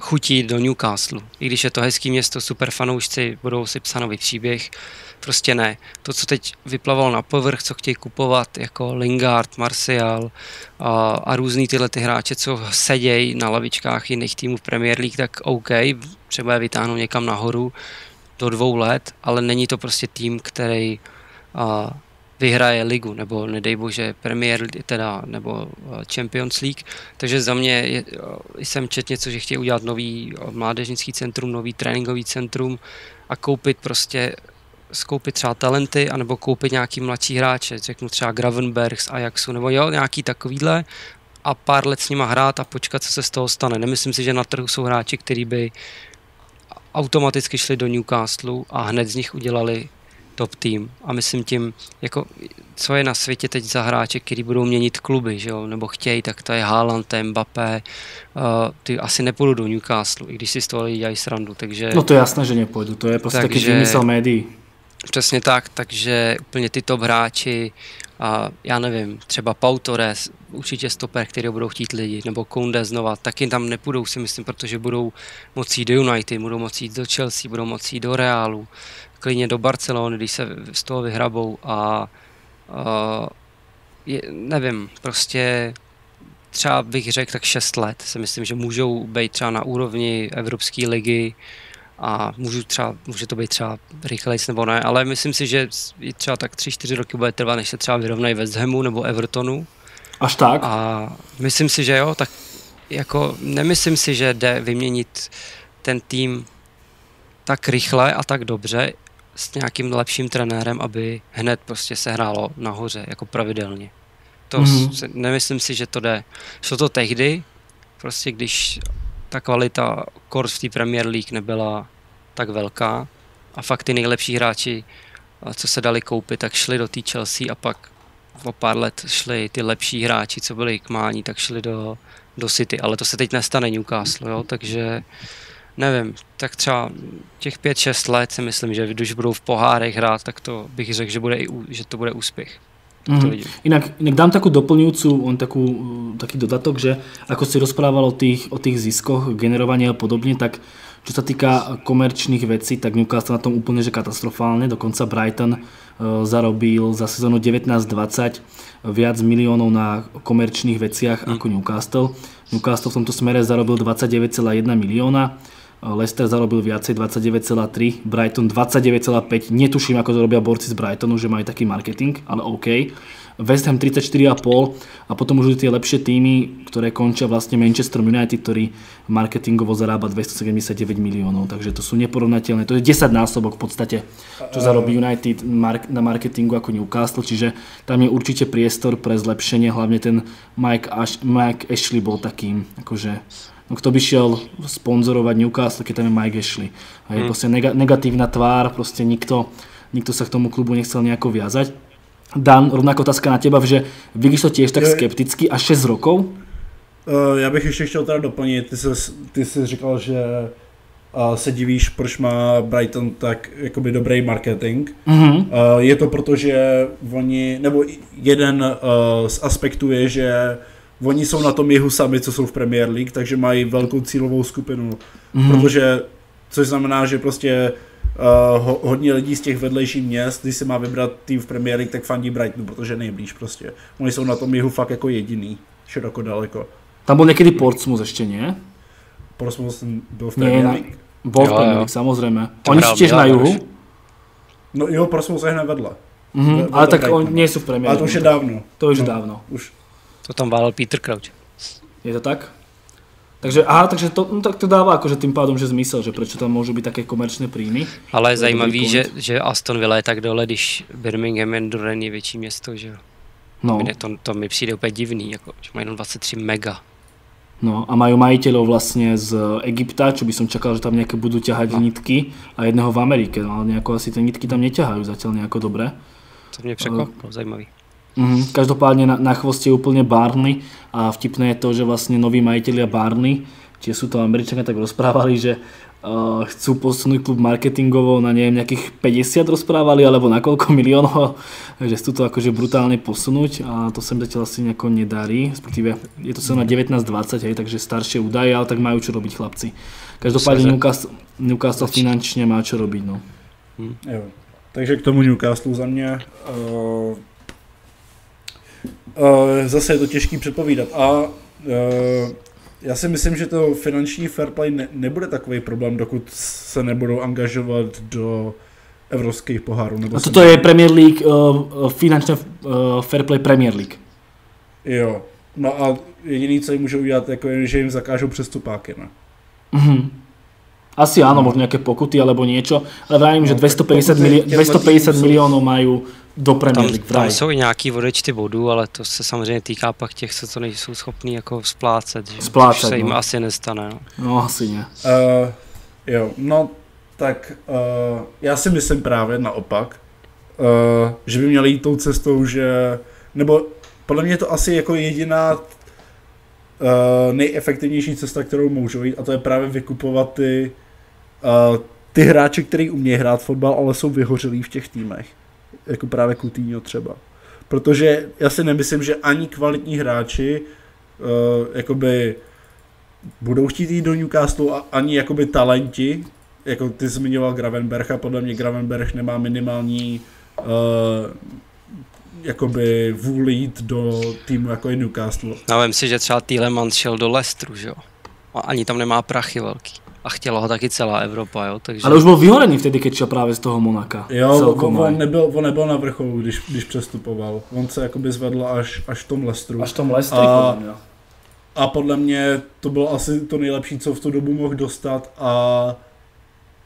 chutí do Newcastle. I když je to hezký město, super fanoušci, budou si psat nový příběh, Prostě ne. To, co teď vyplavalo na povrch, co chtějí kupovat, jako Lingard, Martial a, a různý tyhle ty hráče, co sedějí na lavičkách jiných týmů v Premier League, tak OK, třeba je vytáhnou někam nahoru do dvou let, ale není to prostě tým, který a, vyhraje ligu, nebo nedej bože Premier teda, nebo Champions League. Takže za mě je, jsem čet něco, že chtějí udělat nový mládežnický centrum, nový tréninkový centrum a koupit prostě skoupit třeba talenty, anebo koupit nějaký mladší hráče, řeknu třeba Gravenberg z Ajaxu, nebo jo, nějaký takovýhle a pár let s nima hrát a počkat, co se z toho stane. Nemyslím si, že na trhu jsou hráči, kteří by automaticky šli do Newcastle a hned z nich udělali top tým. A myslím tím, jako, co je na světě teď za hráče, kteří budou měnit kluby, že jo, nebo chtějí, tak to je Haaland, Mbappé, uh, ty asi nepůjdu do Newcastle, i když si z toho dělají srandu, takže... No to je jasné, že nepůjdu, to je prostě takže, taky vymysl médií. Přesně tak, takže úplně ty top hráči, a já nevím, třeba Pau Torres, určitě stoper, který budou chtít lidi, nebo Kounde znova, taky tam nepůjdou si myslím, protože budou moci jít do United, budou moci jít do Chelsea, budou moci jít do Realu, klidně do Barcelony, když se z toho vyhrabou a, a je, nevím, prostě třeba bych řekl tak 6 let si myslím, že můžou být třeba na úrovni Evropské ligy, a můžu třeba, může to být třeba rychlejc nebo ne, ale myslím si, že třeba tak 3-4 roky bude trvat, než se třeba vyrovnají West Hamu nebo Evertonu. Až tak? A myslím si, že jo, tak jako nemyslím si, že jde vyměnit ten tým tak rychle a tak dobře s nějakým lepším trenérem, aby hned prostě se hrálo nahoře, jako pravidelně. To mm-hmm. nemyslím si, že to jde. Šlo to tehdy, prostě když ta kvalita kors v té Premier League nebyla tak velká a fakt ty nejlepší hráči, co se dali koupit, tak šli do té Chelsea a pak o pár let šli ty lepší hráči, co byli k mání, tak šli do, do City, ale to se teď nestane Newcastle, jo? takže nevím, tak třeba těch 5-6 let si myslím, že když budou v pohárech hrát, tak to bych řekl, že, bude i, že to bude úspěch. Mm. Inak, inak dám takú doplňujúcu, on takú, taký dodatok, že ako si rozprával o tých, o tých ziskoch, generovania a podobne, tak čo sa týka komerčných vecí, tak Newcastle na tom úplne že katastrofálne, dokonca Brighton e, zarobil za sezónu 19-20 viac miliónov na komerčných veciach mm. ako Newcastle. Newcastle v tomto smere zarobil 29,1 milióna Leicester zarobil viacej 29,3, Brighton 29,5. Netuším, ako to robia borci z Brightonu, že majú taký marketing, ale OK. West Ham 34,5 a potom už tie lepšie týmy, ktoré končia vlastne Manchester United, ktorý marketingovo zarába 279 miliónov, takže to sú neporovnateľné. To je 10 násobok v podstate, čo zarobí United na marketingu ako Newcastle, čiže tam je určite priestor pre zlepšenie, hlavne ten Mike, Ash, Mike Ashley bol takým, akože no kto by šiel sponzorovať Newcastle, keď tam je Mike Ashley. A je hmm. proste negatívna tvár, proste nikto, nikto sa k tomu klubu nechcel nejako viazať. Dan, rovnako otázka na teba, že vidíš to tiež tak skepticky a 6 rokov? Uh, já bych ještě chtěl teda doplnit, ty jsi, ty jsi říkal, že uh, se divíš, proč má Brighton tak jakoby dobrý marketing. Mm-hmm. Uh, je to proto, že oni, nebo jeden uh, z aspektů je, že oni jsou na tom jihu sami, co jsou v Premier League, takže mají velkou cílovou skupinu, mm-hmm. protože, což znamená, že prostě uh, ho, hodně lidí z těch vedlejších měst, když se má vybrat tým v Premier League, tak fandí Brightonu, protože nejblíž prostě. Oni jsou na tom jihu fakt jako jediný, široko daleko. Tam byl někdy Portsmouth ještě, ne? Portsmouth byl v Premier League? Byl v Premier League, samozřejmě. Oni jsou těž na juhu? No jo, Portsmouth je hned vedle. Mm-hmm, ale tak oni nejsou v Premier Ale to už je dávno. To už no, dávno. Už. To tam válel Peter Crouch. Je to tak? Takže, aha, takže to, no, tak to dává akože tým pádom, že zmysel, že prečo tam môžu byť také komerčné príjmy. Ale je zajímavý, že, že Aston Villa je tak dole, když Birmingham Enduren je větší město, že No. To, to mi přijde úplně divný, jako, že mají jenom 23 mega. No a majú majiteľov vlastne z Egypta, čo by som čakal, že tam nejaké budú ťahať no. nitky a jedného v Amerike, no ale nejako asi tie nitky tam neťahajú zatiaľ nejako dobre. To mě překvapilo, zajímavý. Mm, každopádne na, na chvoste je úplne Barney a vtipné je to, že vlastne noví majiteľia Barney, či sú to Američania, tak rozprávali, že uh, chcú posunúť klub marketingovo na neviem, nejakých 50 rozprávali, alebo na koľko miliónov, že chcú to akože brutálne posunúť a to sa im zatiaľ asi nejako nedarí, respektíve je to sa na 19-20, hej, takže staršie údaje, ale tak majú čo robiť chlapci. Každopádne Newcastle, Newcastle finančne má čo robiť. No. Hmm. Jo. Takže k tomu Newcastle za mě. Uh, zase je to těžký předpovídat. A uh, já si myslím, že to finanční fair play ne, nebude takový problém, dokud se nebudou angažovat do evropských pohárů. Nebo a toto je Premier League, uh, finančné uh, fair play Premier League. Jo. No a jediný, co jim můžou udělat, jako je, že jim zakážou přestupáky, ne? Mm-hmm. Asi áno, no. možno nejaké pokuty alebo niečo, ale vravím, no, že 250, milio- 250 miliónov majú do Premier League. Tam, tam jsou i nějaký odečty bodů, ale to se samozřejmě týká pak těch, co to nejsou schopní jako splácet. Že? Splácet, se jim no. asi nestane. No, no asi ne. Uh, jo, no tak uh, já si myslím právě naopak, uh, že by měli jít tou cestou, že, nebo podle mě to asi jako jediná uh, nejefektivnější cesta, kterou můžou jít, a to je právě vykupovat ty, uh, ty hráče, kteří umějí hrát fotbal, ale jsou vyhořelí v těch týmech jako právě Coutinho třeba. Protože já si nemyslím, že ani kvalitní hráči uh, jakoby budou chtít jít do Newcastle a ani jakoby talenti, jako ty zmiňoval a podle mě Gravenberg nemá minimální uh, jakoby vůli jít do týmu jako je Newcastle. No vím si, že třeba Tielemans šel do Leicesteru, že jo? A ani tam nemá prachy velký a chtěla ho taky celá Evropa, jo. Takže... Ale už byl vyhorený vtedy, když šel právě z toho Monaka. Jo, on, on, nebyl, on nebyl na vrcholu, když, když přestupoval. On se jakoby zvedl až, až v tom Lestru. Až v tom Lestru, a, a podle mě to bylo asi to nejlepší, co v tu dobu mohl dostat a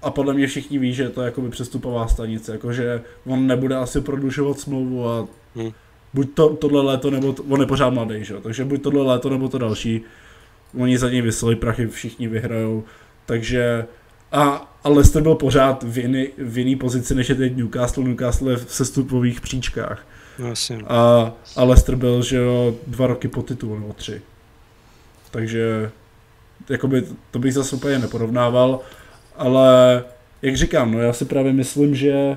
a podle mě všichni ví, že je to jakoby přestupová stanice, jakože on nebude asi prodlužovat smlouvu a hmm. buď to, tohle léto, nebo to, on je pořád mladý, že? takže buď tohle léto, nebo to další. Oni za něj vyslali prachy, všichni vyhrajou. Takže a, a Leicester byl pořád v jiný, v jiný pozici, než je teď Newcastle. Newcastle je v sestupových příčkách. No, a, a Leicester byl, že jo, dva roky po titulu, nebo tři. Takže jakoby, to bych zase úplně neporovnával, ale jak říkám, no já si právě myslím, že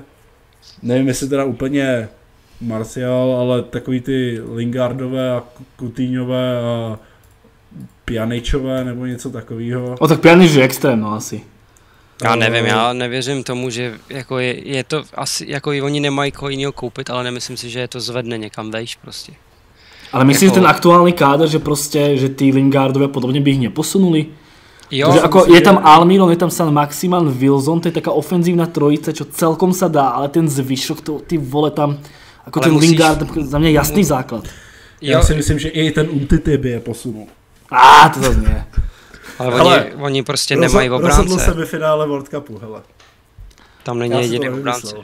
nevím, jestli teda úplně Martial, ale takový ty Lingardové a Coutinhové a Pjaničové nebo něco takového. O tak Pjanič je extrém, no asi. Já nevím, já nevěřím tomu, že jako je, je to asi, jako i oni nemají koho jiného koupit, ale nemyslím si, že je to zvedne někam vejš prostě. Ale myslím, jako... že ten aktuální kádr, že prostě, že ty Lingardové podobně by ich neposunuli? Jo, Takže ako, je tam Almiron, je tam San Maximan, Wilson, to je taká ofenzívna trojica, čo celkom sa dá, ale ten zvyšok, to, ty vole tam, ako ale ten musíš... Lingard, za mě jasný základ. Já si myslím, že i ten Umtity by je posunul. A to zase nie. Ale, ale oni, oni prostě rozhod, nemají obránce. Rozhodl se ve finále World Cupu, hele. Tam není jediný obránce.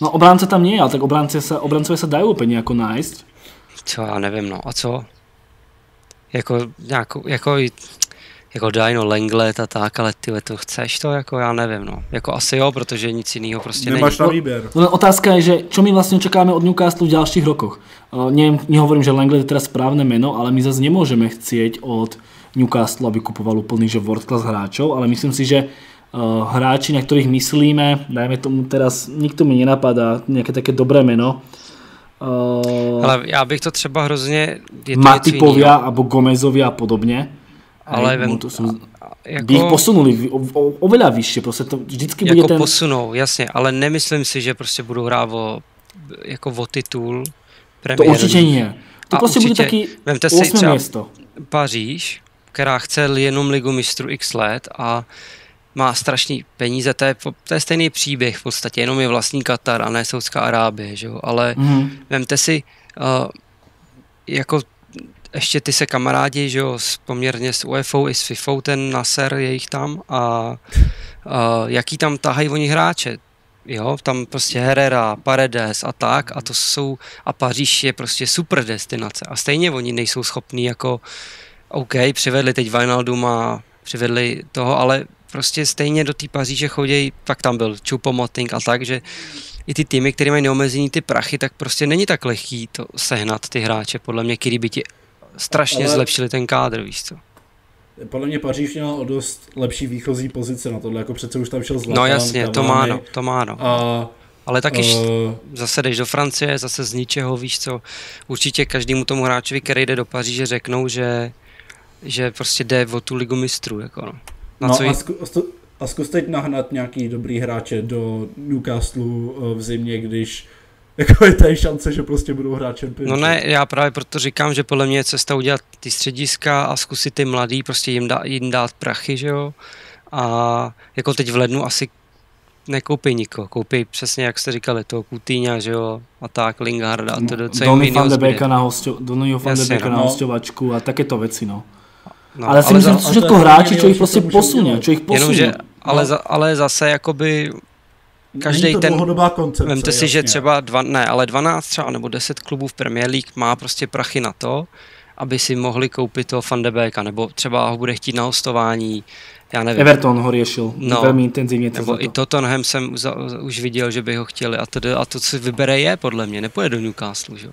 No obránce tam nie, ale tak obránce sa, obráncové sa dajú úplně jako nájsť. Co, já nevím, no. A co? Jako, jako, jako, jako Dino Langlet a tak, ale ty to chceš to, jako já nevím, no. Jako asi jo, protože nic jiného prostě Nemáš není. na výběr. No, otázka je, že čo my vlastně čekáme od Newcastle v ďalších rokoch. Uh, neviem, nehovorím, že Langlet je teraz správne meno, ale my zase nemôžeme chcieť od Newcastle, aby kupoval úplný že world class hráčov, ale myslím si, že uh, hráči, na ktorých myslíme, dajme tomu teraz, nikto mi nenapadá nejaké také dobré meno. Uh, ale já bych to třeba hrozně... Je to Matipovia alebo Gomezovia a podobně. Ale vem, to som, jako, by ich posunuli o, o, oveľa vyššie, prostě to vždycky bude jako ten... posunou, jasně, ale nemyslím si, že prostě budou hrát o, jako o titul premiér. To určitě nie. To a prostě určitě, bude taky 8 město. Paříž, která chce jenom ligu mistrů x let a má strašný peníze, to je, to je stejný příběh v podstatě, jenom je vlastní Katar a ne Saudská Arábie, že jo? ale mm. vemte si, uh, jako ještě ty se kamarádi, že jo, s, poměrně s UEFou i s FIFou, ten Nasser je jich tam a uh, jaký tam tahají oni hráče, jo, tam prostě Herrera, Paredes a tak a to jsou, a Paříž je prostě super destinace. A stejně oni nejsou schopní jako OK, přivedli teď Wijnaldum a přivedli toho, ale prostě stejně do té Paříže chodí, pak tam byl Choupo-Moting a tak, že i ty týmy, které mají neomezení ty prachy, tak prostě není tak lehký to sehnat ty hráče, podle mě, který by ti strašně ale... zlepšili ten kádr, víš co. Podle mě Paříž měl o dost lepší výchozí pozice na tohle, jako přece už tam šel Zlatan, No jasně, to má no, to má no. A ale taky uh, zase jdeš do Francie, zase z ničeho, víš co, určitě každému tomu hráčovi, který jde do Paříže, řeknou, že že prostě jde o tu ligu mistrů. Jako no. Na no co a, zku, a zkus teď nahnat nějaký dobrý hráče do Newcastle eh, v zimě, když jako je tady šance, že prostě budou hrát Championship. No ne, já právě proto říkám, že podle mě je cesta udělat ty střediska a zkusit ty mladý, prostě jim, dá, jim dát prachy, že jo. A jako teď v lednu asi nekoupí nikoho, koupí přesně, jak jste říkali, toho Coutinho, že jo, a tak, Lingarda a to, co jim Donny van de Beeka na, hosto, Donnyho van de Beeka no. na hostovačku a takéto věci, no. No, ale, ale si myslím, že jako hráči, čo ich prostě posunie, čo ich posunie. Jenomže, ale, no. za, ale zase jakoby každý ten, koncepce, vemte si, jasně. že třeba dva, ne, ale 12 třeba nebo 10 klubů v Premier League má prostě prachy na to, aby si mohli koupit toho Van de Beeka, nebo třeba ho bude chtít na hostování, já nevím. Everton ho řešil no, velmi intenzivně. Nebo to. i Tottenham jsem už viděl, že by ho chtěli a to, a to, co vybere je, podle mě, nepojede do Newcastle, že?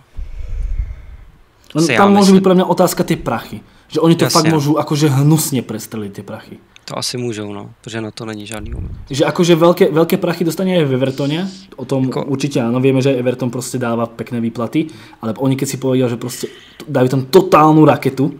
No, tam může být pro mě otázka ty prachy. Že oni to Jasně. fakt můžou akože hnusně prestrelit ty prachy. To asi můžou, no, protože na to není žádný moment. Že akože velké, velké prachy dostane aj v Evertone, o tom jako... určitě ano, víme, že Everton prostě dává pekné výplaty, ale oni keď si povedal, že prostě dajú tam totálnu raketu,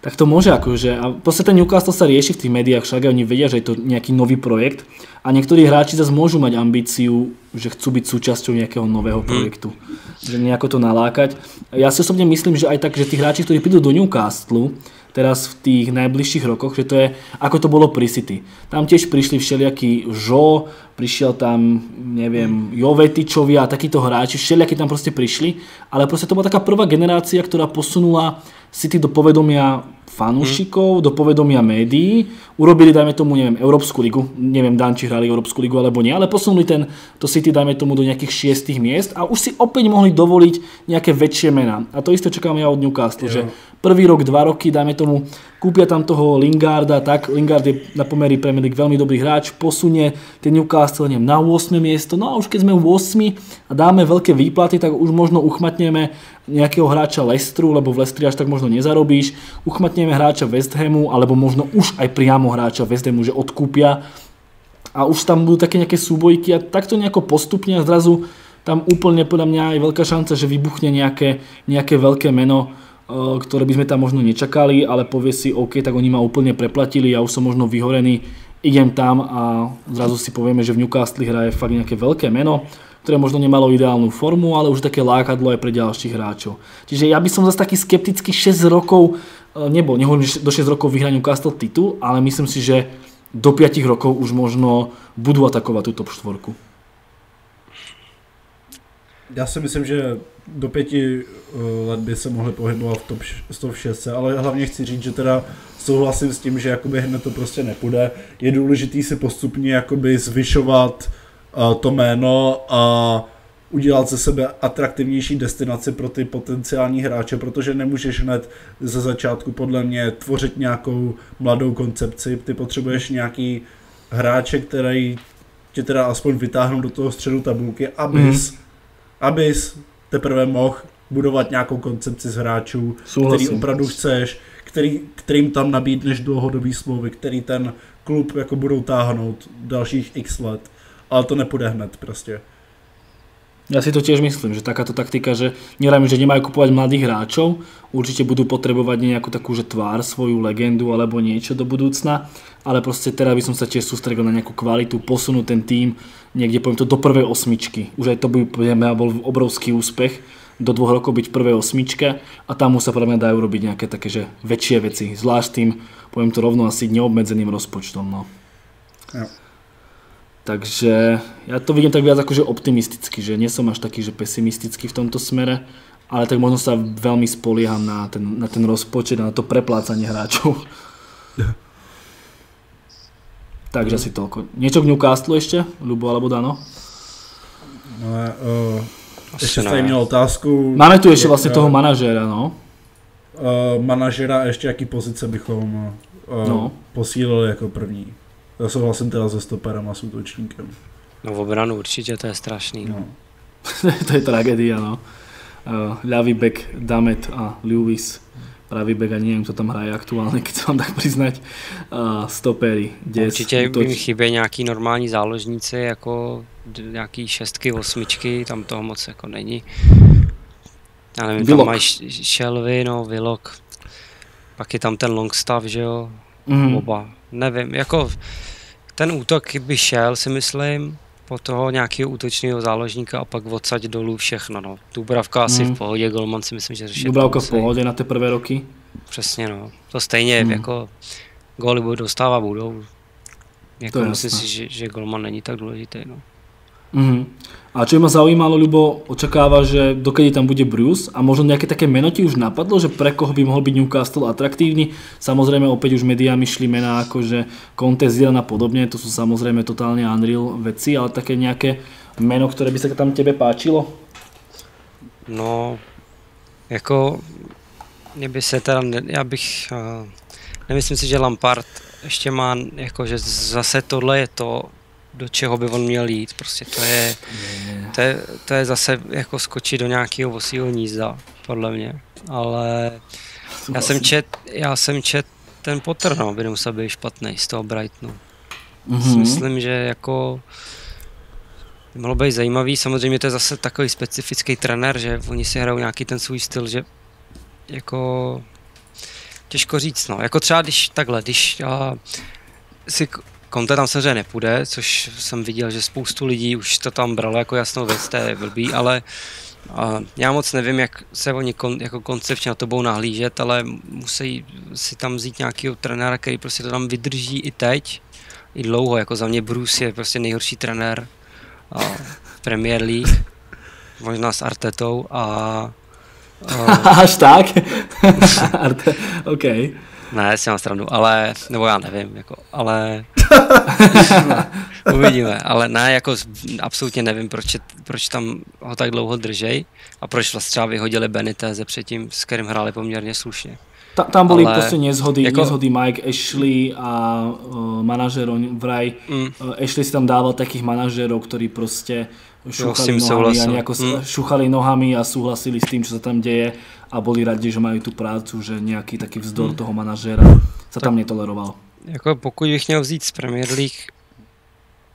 tak to môže akože, a proste ten Newcastle sa rieši v tých médiách však oni vedia, že je to nejaký nový projekt a niektorí hráči zase môžu mať ambíciu, že chcú byť súčasťou nejakého nového projektu. Hmm. Že nejako to nalákať. Ja si osobne myslím, že aj tak, že tí hráči, ktorí prídu do Newcastle, teraz v tých najbližších rokoch, že to je, ako to bolo pri City. Tam tiež prišli všelijakí Žo, prišiel tam, neviem, Jovetičovia a takíto hráči, všelijakí tam proste prišli, ale proste to bola taká prvá generácia, ktorá posunula City do povedomia fanúšikov, hmm. do povedomia médií, urobili, dajme tomu, neviem, Európsku ligu, neviem, Dan, či hrali Európsku ligu alebo nie, ale posunuli ten, to City, dajme tomu, do nejakých šiestých miest a už si opäť mohli dovoliť nejaké väčšie mená. A to isté čakám ja od Newcastle, jo. že prvý rok, dva roky, dajme tomu, kúpia tam toho Lingarda, tak Lingard je na pomery Premier League veľmi dobrý hráč, posunie ten Newcastle neviem, na 8. miesto, no a už keď sme u 8 a dáme veľké výplaty, tak už možno uchmatneme nejakého hráča Lestru, lebo v Lestri až tak možno nezarobíš, uchmatneme hráča West Hamu, alebo možno už aj priamo hráča West Hamu, že odkúpia. A už tam budú také nejaké súbojky a takto nejako postupne a zrazu tam úplne podľa mňa je veľká šanca, že vybuchne nejaké, veľké meno, Eh, ktoré by sme tam možno nečakali, ale povie si, OK, tak oni ma úplne preplatili, ja už som možno vyhorený, idem tam a zrazu si povieme, že v Newcastle hraje fakt nejaké veľké meno, ktoré možno nemalo ideálnu formu, ale už také lákadlo aj pre ďalších hráčov. Čiže ja by som zase taký skeptický 6 rokov nebol, nehovorím, že do 6 rokov vyhrá Newcastle titul, ale myslím si, že do 5 rokov už možno budú atakovať tú top 4. Já si myslím, že do pěti eh, let by se mohli pohybovat v top, top 6, ale hlavně chci říct, že teda souhlasím s tím, že jakoby hned to prostě nepůjde. Je důležitý si postupně jakoby zvyšovat to jméno a udělat ze sebe atraktivnější destinaci pro ty potenciální hráče, protože nemůžeš hned ze začátku podle mě tvořit nějakou mladou koncepci, ty potřebuješ nějaký hráče, který tě teda aspoň vytáhnou do toho středu tabulky, abys, mm. abys teprve mohl budovat nějakou koncepci z hráčů, Souhlasím. který opravdu chceš, který, kterým tam nabídneš dlouhodobý smlouvy, který ten klub jako budou táhnout dalších x let, ale to nepůjde hned prostě. Ja si to tiež myslím, že takáto taktika, že neviem, že nemajú kupovať mladých hráčov, určite budú potrebovať nejakú takú že tvár, svoju legendu alebo niečo do budúcna, ale proste teraz by som sa tiež sústredil na nejakú kvalitu, posunúť ten tým niekde, poviem to, do prvej osmičky. Už aj to by poviem, bol obrovský úspech, do dvoch rokov byť v prvej osmičke a tam sa podľa mňa dajú robiť nejaké také, že väčšie veci, zvlášť tým, poviem to rovno, asi neobmedzeným rozpočtom. No. Ja. Takže ja to vidím tak viac akože optimisticky, že nie som až taký, že pesimistický v tomto smere, ale tak možno sa veľmi spolieham na ten, na ten rozpočet a na to preplácanie hráčov. Takže asi toľko. Niečo k Newcastle ešte, Lubo alebo Dano? No, uh, ešte ste měl otázku. Máme tu ešte vlastne toho manažéra, no. Uh, manažera ještě jaký pozice bychom uh, no. posílili jako první. Já souhlasím teda se stoperem a s útočníkem. No v obranu určitě, to je strašný. No. to je tragédia, no. Uh, ľavý back Damet a Lewis. Pravý back a neviem, kto tam hraje aktuálne, keď sa vám tak priznať. Uh, stopery, Des, Určitě útoč... mi chybí nějaký normální záložníci, jako nějaký šestky, osmičky, tam toho moc jako není. Já nevím, Vilok. tam mají Shelby, no, Vilok. Pak je tam ten Longstaff, že jo, mm. oba. Nevím, jako ten útok by šel, si myslím, po toho nějakého útočného záložníka a pak odsaď dolů všechno. No. Dubravka asi v pohodě, Golman si myslím, že řeší. Dubravka v pohodě na ty prvé roky? Přesně, no. To stejně, mm. jako góly budou dostávat, budou. Jako myslím si, že, že Golman není tak důležitý. No. Mm-hmm. A čo ma zaujímalo, Ľubo, očakáva, že dokedy tam bude Bruce a možno nejaké také meno ti už napadlo, že pre koho by mohol byť Newcastle atraktívny. Samozrejme opäť už médiá myšli mená ako že Conte, Zidane a podobne, to sú samozrejme totálne unreal veci, ale také nejaké meno, ktoré by sa tam tebe páčilo? No, jako mě by se teda, já bych, uh, nemyslím si, že Lampard ještě má, jako, že zase tohle je to, do čeho by on měl jít. Prostě to je, to je, to je zase jako skočit do nějakého vosího nízda, podle mě. Ale já jsem čet, já jsem čet ten Potter, no, by nemusel být špatný z toho Brightonu. Mm-hmm. Myslím, že jako by mohlo být zajímavý. Samozřejmě to je zase takový specifický trenér, že oni si hrajou nějaký ten svůj styl, že jako těžko říct, no. Jako třeba když takhle, když já si Conte tam samozřejmě nepůjde, což jsem viděl, že spoustu lidí už to tam bralo jako jasnou věc, to je blbý, ale a já moc nevím, jak se oni kon, jako koncepčně na to budou nahlížet, ale musí si tam vzít nějakého trenéra, který prostě to tam vydrží i teď, i dlouho, jako za mě Bruce je prostě nejhorší trenér a Premier League, možná s Artetou a... a Až tak? Arte, OK. Ne, si mám stranu, ale, nebo já nevím, jako, ale uvidíme, ale ne, jako absolutně nevím, proč, proč tam ho tak dlouho držej a proč vlastně třeba vyhodili Beniteze předtím, s kterým hráli poměrně slušně. Ta, tam byly ale, prostě nezhody, jako, nezhody Mike Ashley a uh, manažer vraj. Mm. Uh, Ashley si tam dával takých manažerov, ktorí prostě šuchali jo, nohami a nejako mm. šuchali nohami a súhlasili s tým, čo sa tam deje a boli radi, že majú tú prácu, že nejaký taký vzdor mm. toho manažéra sa tam netoleroval. Jako pokud bych měl vzít z Premier League,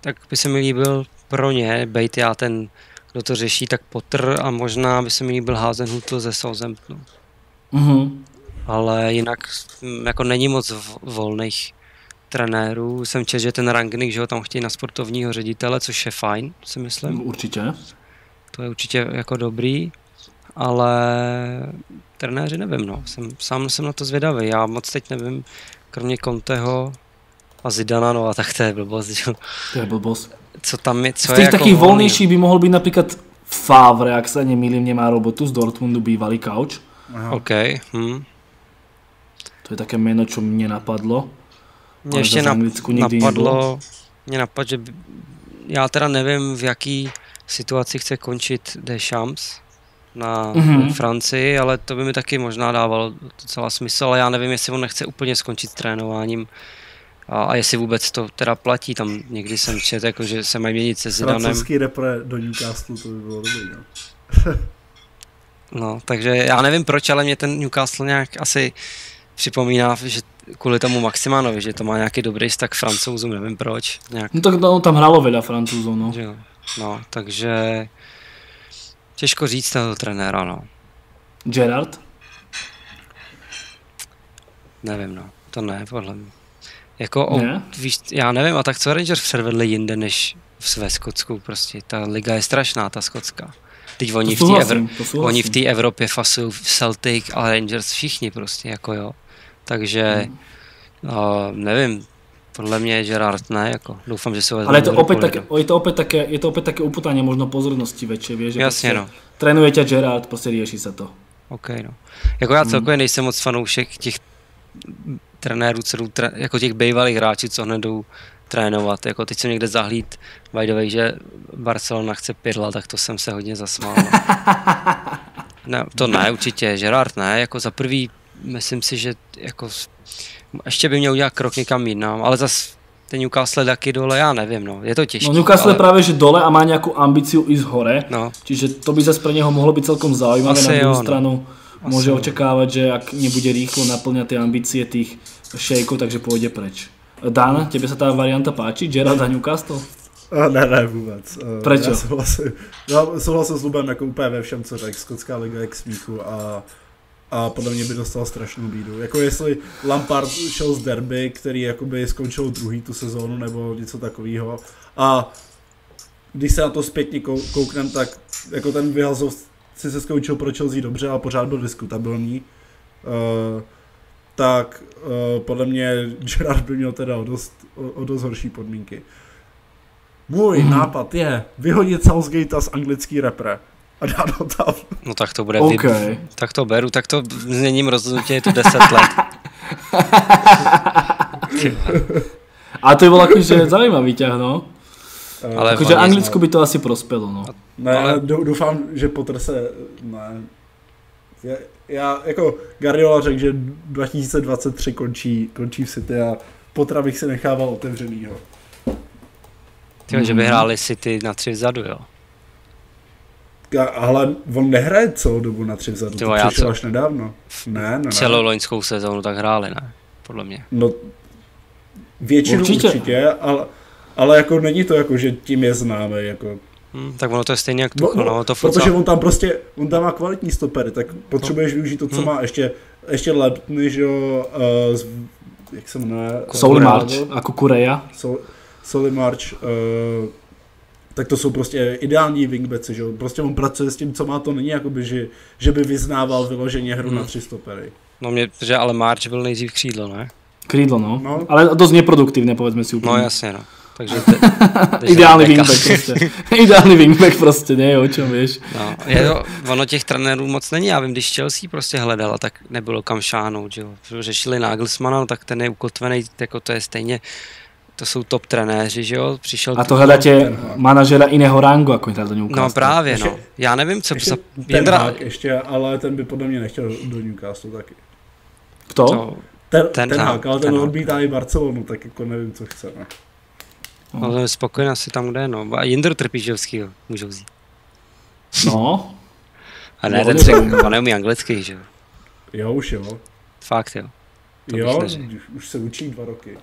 tak by se mi líbil pro ně, bejt já ten, kdo to řeší, tak Potter a možná by se mi líbil Hazenhutl ze Southamptonu. Mm-hmm. Ale jinak mm, jako není moc volných trenérů. Jsem čet, že ten Rangnick, že ho tam chtějí na sportovního ředitele, což je fajn, si myslím. Určitě. To je určitě jako dobrý. Ale trenéři nevím, no. Jsem, sám jsem na to zvědavý, já moc teď nevím, kromě Conteho a Zidana, no a tak to je blbost, že? To je blbost. Co tam je, co Z je tých jako takých voľnejších by mohol byť napríklad Favre, ak sa nemýlim, nemá robotu z Dortmundu, bývalý kauč. Aha. OK, hm. To je také meno, čo mne napadlo. Mě ještě nikdy napadlo, mě napadlo, že by, já teda nevím, v jaký situaci chce končit Deschamps na Mhm. mm-hmm. Francii, ale to by mi taky možná dávalo docela smysl, ale já nevím, jestli on nechce úplně skončit s trénováním a, a jestli vůbec to teda platí, tam někdy jsem četl, jako, že se mají měnit se Zidanem, Francouzský repre do Newcastle, to by bylo dobrý, no. no, takže já nevím proč, ale mě ten Newcastle nějak asi připomíná, že kvůli tomu Maximanovi, že to má nějaký dobrý vztah k francouzům, nevím proč, nějak No tak no, tam hralo veľa Francúzov, no. No, takže těžko říct toho trenéra, no. Gerard? Nevím, no. To ne, podle mě. Jako, o, Ne? víš, já nevím, a tak co Rangers předvedli jinde než v ve Skotsku prostě. Ta liga je strašná, ta skotská. Teď oni, v té Evro- oni v té Evropě fasují Celtic a Rangers všichni prostě, jako jo. Takže, Hmm. uh, nevím, podle mě Gerard ne, jako. Doufám, že se ho Ale je to, Liga. také, je, to opäť také, je to opäť také uputanie možno pozornosti väčšie, vieš, že Jasně, proste no. trénuje ťa Gerard, proste rieši sa to. OK, no. Jako já celkově nejsem moc fanoušek těch trenérů, co jdou, tre- jako těch bývalých hráčů, co hned jdou trénovat. Jako teď jsem někde zahlíd, by the way, že Barcelona chce Pirla, tak to jsem se hodně zasmál. No. ne, to ne, určitě, Gerard ne, jako za prvý, myslím si, že jako ještě by měl udělat krok někam jinam, ale zas ten Newcastle taky dole, já nevím, no, je to těžké. No Newcastle je práve že dole a má nejakú ambíciu ísť hore, No, čiže to by zase pre neho mohlo byť celkom zaujímavé. Asi Na druhú jo, no. stranu Asi môže jo. očakávať, že ak nebude rýchlo naplňať tie ambície tých šejkov, takže pôjde preč. Dan, tebe sa tá varianta páči? Gerard a Newcastle? A ne, ne, vůbec. Prečo? Já souhlasím, já souhlasím s Lubem jako úplně ve všem, co řekl. Skotská liga je k smíchu a, a podle mě by dostal strašnou bídu. Jako jestli Lampard šel z derby, který jakoby skončil druhý tu sezónu nebo něco takového a když se na to zpětně kou- kouknem, tak jako ten vyhazov si se skončil pro Chelsea dobře, ale pořád byl diskutabilní. Uh, tak uh, podle mě Gerard by měl teda o dost, o, o dost horší podmínky. Můj Mhm. nápad je vyhodit Southgate z anglický repre a dát ho tam. no tak to bude, OK. vy, tak to beru, tak to změním rozhodnutí, je to 10 let. A to by bol akože zaujímavý ťah, no. Ale Akože Anglicku by to asi prospelo, no. Ne, ale- doufám, že Potter se... Ne. Já, já jako Guardiola řekl, že 2023 končí, končí v City a Pottera bych si nechával otevřenýho. Tyjo, že by hráli City na tři vzadu, jo. A- Ale on nehraje celou dobu na tři vzadu, to já přišel co- až nedávno. Ne, ne, ne. Celou loňskou sezónu tak hráli, ne? Podle mě. No, většinu Určitě. určitě, ale, ale jako není to jako, že tím je známý, jako. Hm, tak ono to je stejně jak No, Tuchel, no, to furt protože za- on tam prostě, on tam má kvalitní stopery, tak potřebuješ využít to, co Hmm. má. Ještě, ještě Lepny, že jo, uh, z, jak se jmenuje? Soul. March, ako Kureja. Sol, Solly March, uh, tak to jsou prostě ideální wingbacki, že jo. Prostě on pracuje s tím, co má, to není jakoby, že, že by vyznával vyloženě hru Hmm. na tři stopery. No mě, že ale March byl nejdřív křídlo, ne? Krídlo, no. No. Ale dosť neproduktívne, povedzme si No úplne. jasně, no. Takže te, backa. wingback proste. Ideálny wingback proste, nie je o čom, vieš. No, je to, ono těch trenérů moc není, já vím, když Chelsea prostě hledala, tak nebylo kam šáhnout, že jo. Řešili Nagelsmana, no, tak ten je ukotvený, jako to je stejně, to jsou top trenéři, že jo, přišel A to Tuchel- hľadáte manažera iného rangu, ako je do Newcastle. No právě, Ještě- no. Já nevím, co Ještě za... ten Jindra, Hák ještě, ale ten by podle mě nechtěl do Newcastle taky. Kto? to, Ten, Ten ten, Hák, ale ten ten Hák. odmítá i Barcelonu, tak jako nevím, co chce. Ne? no, to je spokojený asi tam, kde no. A Jindru Trpišovskýho můžou vzít. No, A ne, No, ten zajímavý. on neumí anglicky, že jo. Jo, už jo. Fakt, jo. To jo, už se učí dva roky.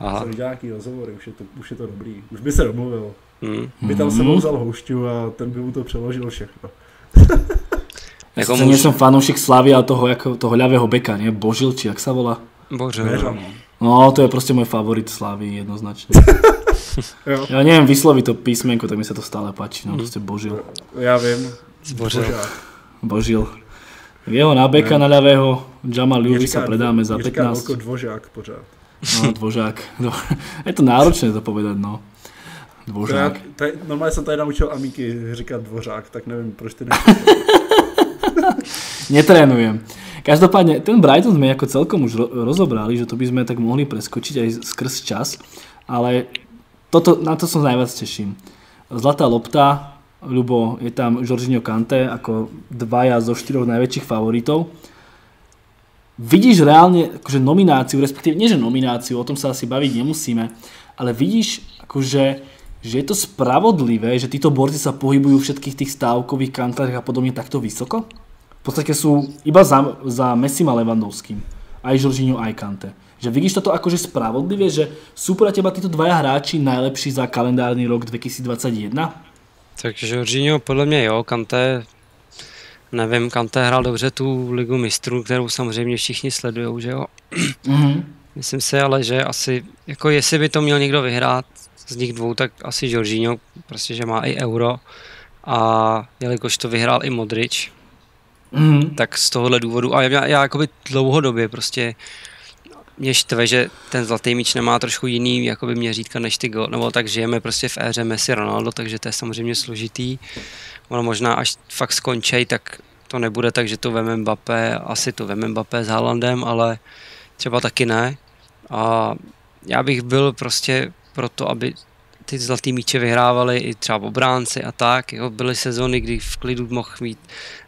Aha. Se dělá nějaký rozhovory, už je, to, už je to dobrý. Už by se domluvil. Hm. By tam Mhm. sebou vzal houšťu a ten by mu to přeložil všechno. ja Jako muž- som fanúšik Slavy a toho, ako, toho ľavého beka, nie? Božil, či jak sa volá? Bože, Veřa. no. To je proste môj favorit Slavy, jednoznačne. Jo, Ja neviem vysloviť to písmenko, tak mi sa to stále páči, no proste Božil. já vím. Božák. Božil. Jeho na beka na ľavého, Jamal Lewis sa predáme za 15. Říká dvožák pořád. No, dvožák. Je to náročné to povedať, no. To, normálně jsem tady naučil Amíky říkat dvořák, tak nevím, proč ty Netrénujem. Každopádne, ten Brighton sme ako celkom už rozobrali, že to by sme tak mohli preskočiť aj skrz čas, ale toto, na to som najviac teším. Zlatá lopta, ľubo je tam Jorginho Kante ako dvaja zo štyroch najväčších favoritov. Vidíš reálne akože nomináciu, respektíve nie že nomináciu, o tom sa asi baviť nemusíme, ale vidíš akože že je to spravodlivé, že títo borci sa pohybujú v všetkých tých stávkových kantáriach a podobne takto vysoko? V podstate sú iba za, za Messim a Levandovským. Aj Jorginho, aj Kante. Že vidíš toto akože spravodlivé, že sú pre teba títo dvaja hráči najlepší za kalendárny rok 2021? Tak Jorginho podle mě jo, Kante nevím, Kante hrál dobře tu ligu mistrů, kterou samozřejmě všichni sledují, že jo. Mm-hmm. Myslím si ale, že asi, jako jestli by to měl někdo vyhrát z nich dvou, tak asi Jorginho, prostě, že má i euro a jelikož to vyhrál i Modrič, mm-hmm. tak z tohohle důvodu, a já, já jakoby dlouhodobě prostě mě štve, že ten zlatý míč nemá trošku jiný jakoby měřítka než ty go, nebo tak žijeme prostě v éře Messi Ronaldo, takže to je samozřejmě složitý. Ono možná až fakt skončí, tak to nebude tak, že to veme Mbappé, asi to veme Mbappé s Haalandem, ale třeba taky ne. A já bych byl prostě pro to, aby ty zlatý míče vyhrávali i třeba obránci a tak. Jo. Byly sezóny, kdy v klidu mohl mít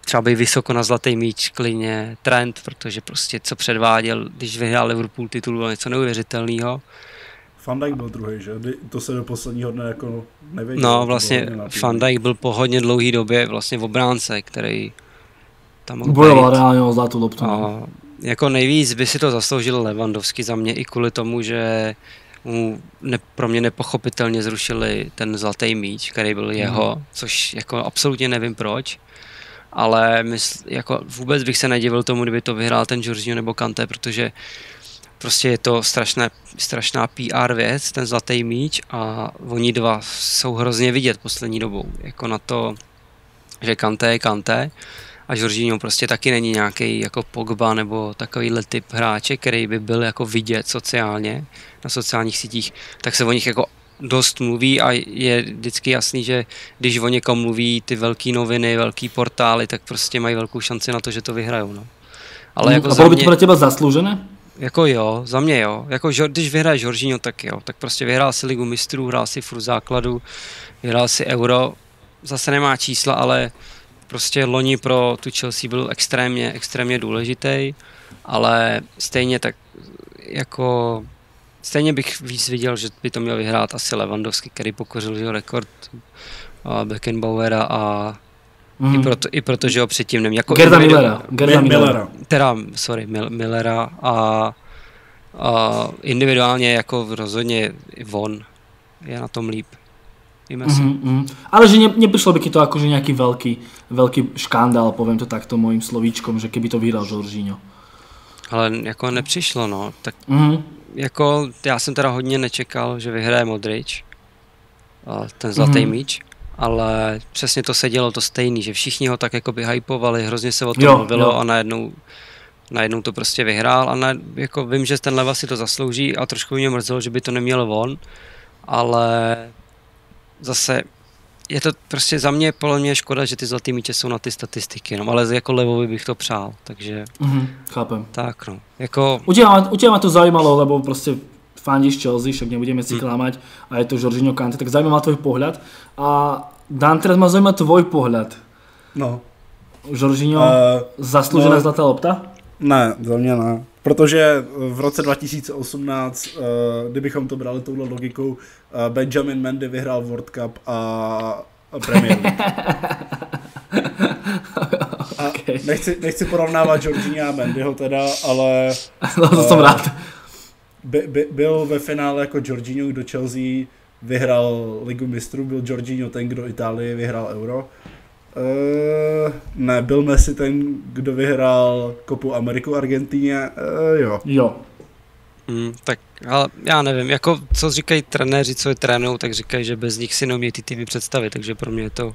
třeba by vysoko na zlatý míč klidně trend, protože prostě co předváděl, když vyhrál Liverpool titul, bylo něco neuvěřitelného. Van Dijk byl druhý, že? To se do posledního dne jako nevěděl. No vlastně Van Dijk byl po hodně dlouhé době vlastně v obránce, který tam mohl Bojoval reálně o zlatou loptu. A no. jako nejvíc by si to zasloužil Lewandowski za mě i kvůli tomu, že mu ne, pro mě nepochopitelně zrušili ten zlatý míč, který byl jeho, mm. což jako absolutně nevím proč ale mysl, jako vůbec bych se nedivil tomu, kdyby to vyhrál ten Jorginho nebo Kante, protože prostě je to strašné, strašná PR věc, ten zlatý míč a oni dva jsou hrozně vidět poslední dobou, jako na to, že Kante je Kante a Jorginho prostě taky není nějaký jako Pogba nebo takovýhle typ hráče, který by byl jako vidět sociálně na sociálních sítích, tak se o nich jako dost mluví a je vždycky jasný, že když o někom mluví ty velké noviny, velký portály, tak prostě mají velkou šanci na to, že to vyhrajou. No. Ale mm, jako a bylo by to pro těba zasloužené? Jako jo, za mě jo. Jako, když vyhraje Jorginho, tak jo. Tak prostě vyhrál si ligu mistrů, hrál si furt základu, vyhrál si euro. Zase nemá čísla, ale prostě loni pro tu Chelsea byl extrémně, extrémně důležitý, ale stejně tak jako Stejně bych víc viděl, že by to měl vyhrát asi Lewandowski, který pokořil jeho rekord Beckenbauera a mm. i, proto, i proto, že ho předtím neměl. Jako Gerda Millera. Gerda Millera. Teda, sorry, Millera a, a individuálně jako rozhodně von je na tom líp. Mm-hmm, mm. Ale že ne, neprišlo by ti to akože nejaký veľký, veľký škandál, poviem to takto mojím slovíčkom, že keby to vyhral Jorginho. Ale jako nepřišlo, no. Tak mm jako já jsem teda hodně nečekal, že vyhraje Modrič, ten zlatý mm-hmm. míč, ale přesně to se dělo to stejný, že všichni ho tak jako by hypovali, hrozně se o tom jo, mluvilo jo. a najednou, najednou to prostě vyhrál a na, jako vím, že ten Leva si to zaslouží a trošku mě mrzelo, že by to neměl on, ale zase je to prostě za mě podle mě škoda, že ty zlatý míče jsou na ty statistiky, no, ale jako Levovi bych to přál, takže... Mm-hmm, chápem. Tak no, jako... U těma, u těma to zajímalo, lebo prostě fandíš Chelsea, však nebudeme si mm. klamať a je to Jorginho Kante, tak zaujíma tvoj pohľad. A Dan, teraz ma zaujíma tvoj pohľad. No. Jorginho, uh, zaslúžená no, zlatá lopta? Ne, za mě ne. Protože v roce 2018, uh, eh, kdybychom to brali touhle logikou, uh, Benjamin Mendy vyhrál World Cup a, Premier League. okay. nechci, nechci porovnávat Georgina a Mendyho teda, ale... No to uh, jsem rád. By, by, byl ve finále jako Jorginho, kdo Chelsea vyhrál Ligu mistrů, byl Jorginho ten, kdo Itálii vyhrál Euro. Uh, ne, byl Messi ten, kdo vyhrál Kopu Ameriku Argentíně, uh, jo. Jo. Hmm, tak ale já nevím, jako co říkají trenéři, co je trénou, tak říkají, že bez nich si neumějí ty týmy představit, takže pro mě je to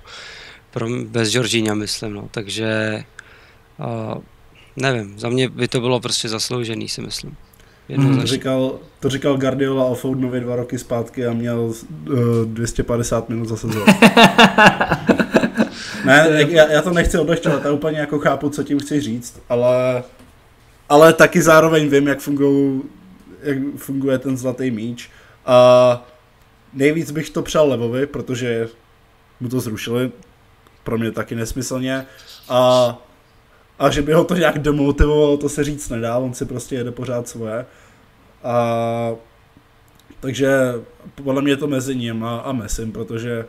pro, bez Georgíňa myslím, no, takže uh, nevím, za mě by to bylo prostě zasloužený, si myslím. Mm, to, říkal, to říkal Guardiola o Foudnovi dva roky zpátky a měl uh, 250 minut za sezónu. ne, já, já to nechci odlehčovat, já úplně jako chápu, co tím chci říct, ale, ale taky zároveň vím, jak, fungují, jak funguje ten zlatý míč. A nejvíc bych to přál Levovi, protože mu to zrušili, pro mě taky nesmyslně. A a že by ho to nějak demotivovalo, to se říct nedá, on si prostě jede pořád svoje. A, takže podle mě je to mezi ním a, a Messim, protože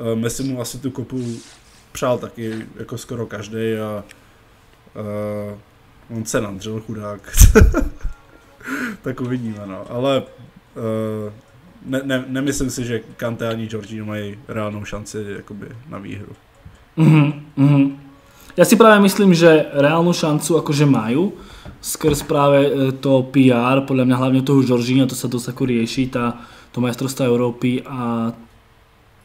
uh, Messi mu asi tu kopu přál taky jako skoro každý a uh, on se nadřel chudák. tak uvidíme, no. Ale uh, ne, ne, nemyslím si, že Kante ani Jorginho mají reálnou šanci jakoby na výhru. Mm-hmm, mm-hmm. Ja si práve myslím, že reálnu šancu akože majú, skrz práve to PR, podľa mňa hlavne toho Žoržíňa, to sa dosť ako rieši, tá, to majstrovstvo Európy a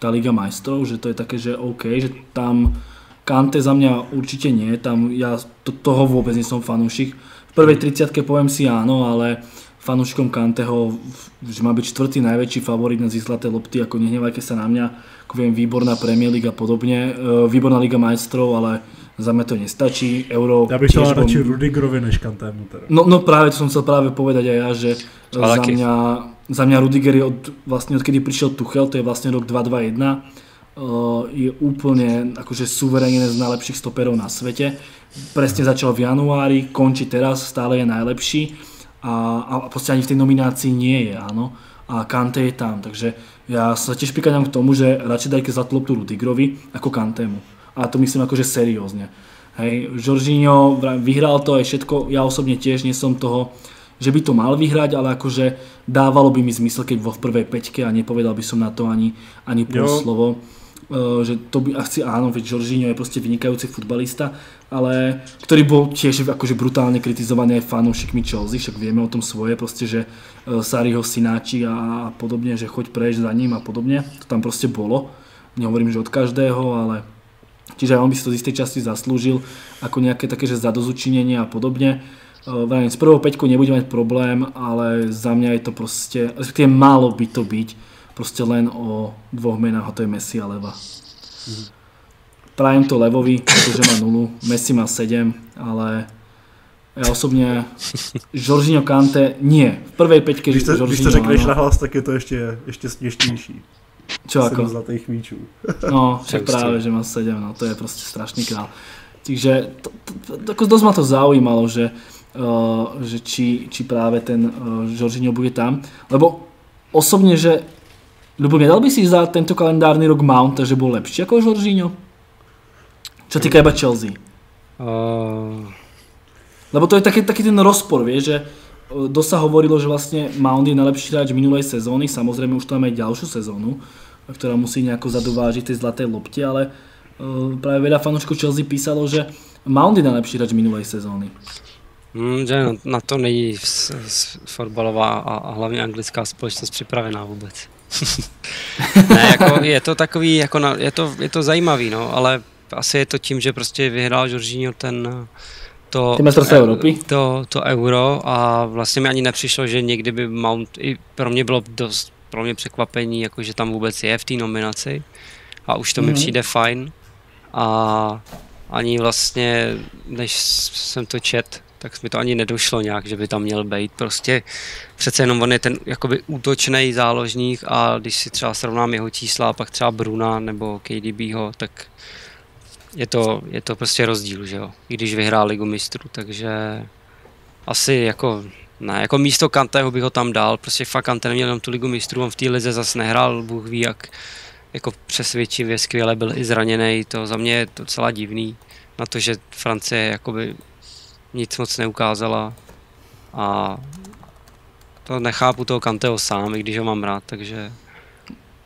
tá Liga majstrov, že to je také, že OK, že tam Kante za mňa určite nie, tam ja to, toho vôbec nie som fanúšik. V prvej 30 poviem si áno, ale fanúšikom Kanteho, že má byť čtvrtý najväčší favorit na zíslaté lopty, ako nehnevajte sa na mňa, ako viem, výborná Premier League a podobne, výborná Liga majstrov, ale za mňa to nestačí. Euro ja bych to radši bom... Rudigerovi než Kantému. Teda. No, no práve to som chcel práve povedať aj ja, že za mňa, za mňa Rudiger je od, vlastne odkedy prišiel Tuchel, to je vlastne rok 2-2-1, uh, je úplne akože suverénne z najlepších stoperov na svete. Presne začal v januári, končí teraz, stále je najlepší a, a proste ani v tej nominácii nie je, áno. A Kante je tam, takže ja sa tiež prikladám k tomu, že radšej dajte zlatú loptu Rudigerovi ako Kantému a to myslím akože seriózne. Hej, Jorginho vyhral to aj všetko, ja osobne tiež nie som toho, že by to mal vyhrať, ale akože dávalo by mi zmysel, keď vo v prvej peťke a nepovedal by som na to ani, ani pol jo. slovo. Uh, že to by, asi áno, veď Jorginho je proste vynikajúci futbalista, ale ktorý bol tiež akože brutálne kritizovaný aj fanúšikmi Chelsea, však vieme o tom svoje, proste, že uh, Sari ho synáči a, a podobne, že choď prejsť za ním a podobne, to tam proste bolo. Nehovorím, že od každého, ale Čiže on by si to z istej časti zaslúžil ako nejaké také, že zadozučinenie a podobne. Vrajím, s prvou peťkou nebude mať problém, ale za mňa je to proste, respektíve málo by to byť proste len o dvoch menách, a to je Messi a Leva. Prajem to Levovi, pretože má nulu, Messi má 7, ale ja osobne Jorginho Kante nie. V prvej peťke Když to, když to řekneš na hlas, tak je to ešte, ešte směšnější. Čo ako? zlatých míčů. No, však práve, že má 7, no to je proste strašný král. Takže to, to, to, to, dosť ma to zaujímalo, že, uh, že či, či práve ten uh, Jorginho bude tam. Lebo osobne, že Ľubo, nedal by si za tento kalendárny rok Mount, že bol lepší ako Jorginho? Čo týka iba Chelsea. Uh... Lebo to je taký, taký ten rozpor, vie, že dosť sa hovorilo, že vlastne Mount je najlepší hráč minulej sezóny, samozrejme už tam aj ďalšiu sezónu, ktorá musí nejako zadovážiť tej zlatej lopte, ale uh, práve veľa fanúškov Chelsea písalo, že Mount je najlepší hráč minulej sezóny. Hmm, že na to není fotbalová a, a hlavně anglická společnost připravená vůbec. ne, jako je to takový, jako na, je, to, je to zajímavý, no, ale asi je to tím, že prostě vyhrál Jorginho ten to, Evropy? To, to euro a vlastně mi ani nepřišlo, že někdy by Mount, i pro mě bylo dost pro mě překvapení, jako že tam vůbec je v té nominaci a už to mm-hmm. mi mhm. přijde fajn a ani vlastně, než jsem to čet, tak mi to ani nedošlo nějak, že by tam měl být. Prostě přece jenom on je ten jakoby útočný záložník a když si třeba srovnám jeho čísla a pak třeba Bruna nebo KDBho, tak je to, je to prostě rozdíl, že jo, i když vyhrál ligu mistrů, takže asi jako ne, jako místo Kanteho bych ho tam dal, prostě fakt Kante neměl jenom tu ligu mistrů, on v té lize zase nehrál, Bůh ví jak jako přesvědčivě, skvěle byl i zraněný, to za mě je docela divný, na to, že Francie jakoby nic moc neukázala a to nechápu toho Kanteho sám, i když ho mám rád, takže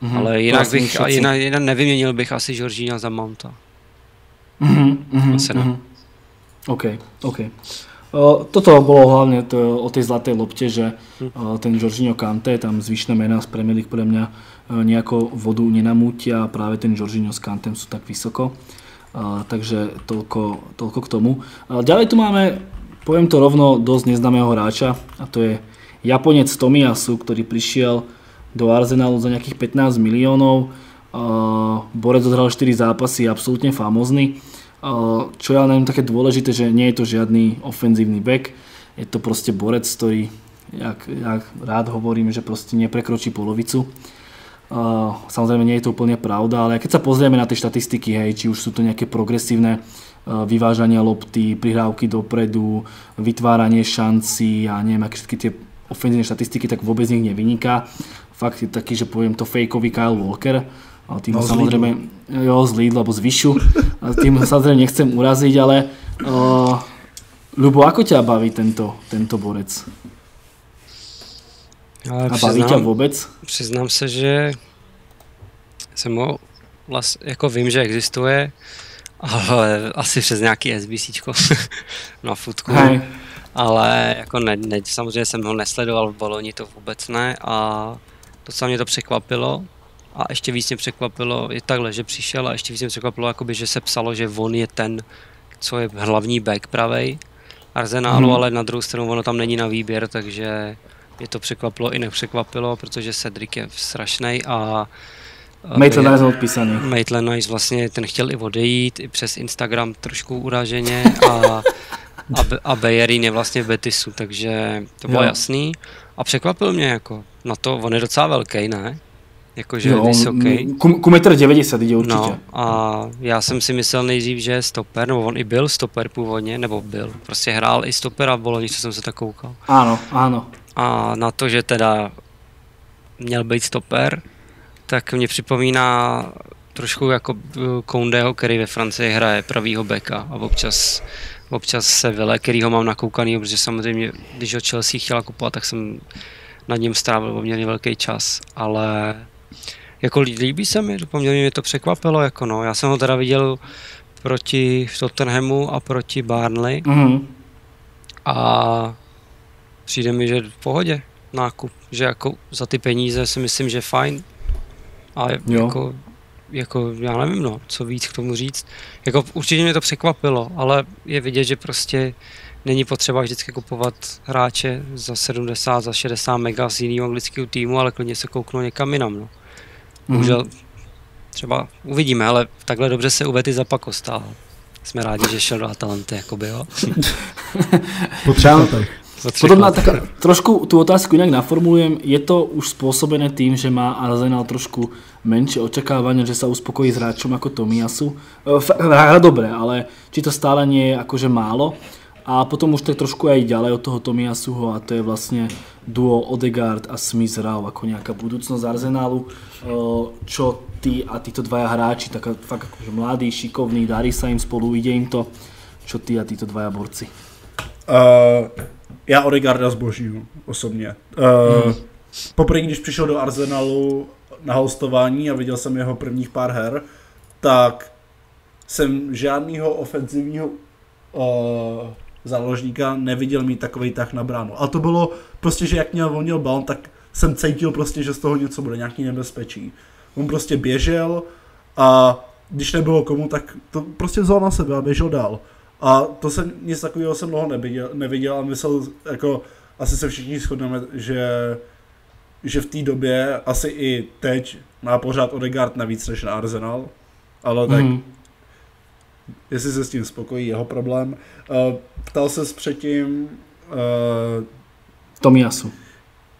mm-hmm, ale jinak bych, jinak, jinak nevyměnil bych asi Georgina za Mounta. Mm-hmm, mm-hmm, mm-hmm. OK, OK. Toto bolo hlavne to, o tej zlatej lopte, že ten Jorginho Kante, tam zvyšné mená z Premier League pre mňa nejako vodu nenamútia, práve ten Jorginho s Kantem sú tak vysoko. Takže toľko, toľko k tomu. Ďalej tu máme, poviem to rovno, dosť neznámeho hráča a to je Japonec Tomiasu, ktorý prišiel do Arsenalu za nejakých 15 miliónov. Borec odhral 4 zápasy, absolútne famózny čo ja neviem také dôležité, že nie je to žiadny ofenzívny back, je to proste borec, ktorý, jak, jak rád hovorím, že proste neprekročí polovicu. Uh, samozrejme nie je to úplne pravda, ale keď sa pozrieme na tie štatistiky, hej, či už sú to nejaké progresívne uh, vyvážania lopty, prihrávky dopredu, vytváranie šancí a neviem, aké všetky tie ofenzívne štatistiky, tak vôbec nich nevyniká. Fakt je taký, že poviem to fejkový Kyle Walker, ale tým no, samozrejme, jo, z Lidl alebo z Vyšu, tým samozrejme nechcem uraziť, ale uh, Ľubo, ako ťa baví tento, tento borec? Ale A baví tě vůbec? Přiznám se, že jsem ho vlastně, jako vím, že existuje, ale asi přes nějaký SBC na futku. Hej. Ale jako ne, ne, samozřejmě jsem ho nesledoval v Boloni, to vůbec ne a docela mě to překvapilo, a ještě víc mě překvapilo, je takhle, že přišel a ještě víc mě překvapilo, jakoby, že se psalo, že on je ten, co je hlavní back pravej Arsenálu, hmm. ale na druhou stranu ono tam není na výběr, takže mě to překvapilo i nepřekvapilo, protože Cedric je strašný a Maitland Nice odpísaný. Maitland Nice vlastně ten chtěl i odejít, i přes Instagram trošku uraženě a, a, a Bejerín je vlastně v Betisu, takže to bylo jo. jasný. A překvapil mě jako, na to, on je docela velký, ne? Jakože jo, vysoký. Ku, ku 90 jde určitě. No, a já jsem si myslel nejdřív, že je stoper, nebo on i byl stoper původně, nebo byl. Prostě hrál i stoper a bylo, co jsem se tak koukal. Ano, ano. A na to, že teda měl být stoper, tak mě připomíná trošku jako Koundého, který ve Francii hraje pravýho beka a občas, občas se vyle, který ho mám nakoukaný, protože samozřejmě, když ho Chelsea chtěla kupovat, tak jsem nad ním strávil poměrně velký čas, ale jako líbí se mi, poměrně mě to překvapilo, jako no, já jsem ho teda viděl proti Tottenhamu a proti Barnley mm-hmm. a přijde mi, že v pohodě nákup, že jako za ty peníze si myslím, že fajn a jo. jako, jako já nevím no, co víc k tomu říct, jako určitě mě to překvapilo, ale je vidět, že prostě není potřeba vždycky kupovat hráče za 70, za 60 mega z jiného anglického týmu, ale klidně se kouknou někam jinam. No. Bohužel mm. třeba uvidíme, ale takhle dobře se uvety za Pakosta. Jsme rádi, že šel do Atalanty, jakoby, jo. Na tak, trošku tu otázku jinak naformulujem. Je to už způsobené tým, že má Arsenal trošku menšie očakávania, že sa uspokojí s hráčom ako Tomiasu. Hra dobré, ale či to stále nie je akože málo. A potom už tak trošku aj ďalej od toho Tomiasuho a to je vlastne duo Odegaard a Smith Rao ako nejaká budúcnosť Arsenálu. Čo ty a títo dvaja hráči, taká fakt akože mladý, šikovný, darí sa im spolu, ide im to. Čo ty a títo dvaja borci? Uh, já Odegaarda zbožím osobně. Uh, hmm. Poprvé, když přišel do Arsenalu na hostování a viděl jsem jeho prvních pár her, tak jsem žádného ofenzivního uh, záložníka neviděl mít takový tah na bránu. A to bylo prostě, že jak měl volnil balon, tak jsem cítil prostě, že z toho něco bude, nějaký nebezpečí. On prostě běžel a když nebylo komu, tak to prostě vzal na sebe a běžel dál. A to jsem, nic takového jsem dlouho neviděl, neviděl a myslel, jako asi se všichni shodneme, že, že v té době, asi i teď, má pořád Odegaard navíc než na Arsenal, ale tak mm jestli se s tím spokojí, jeho problém. Uh, ptal se předtím... Uh, Tomiasu.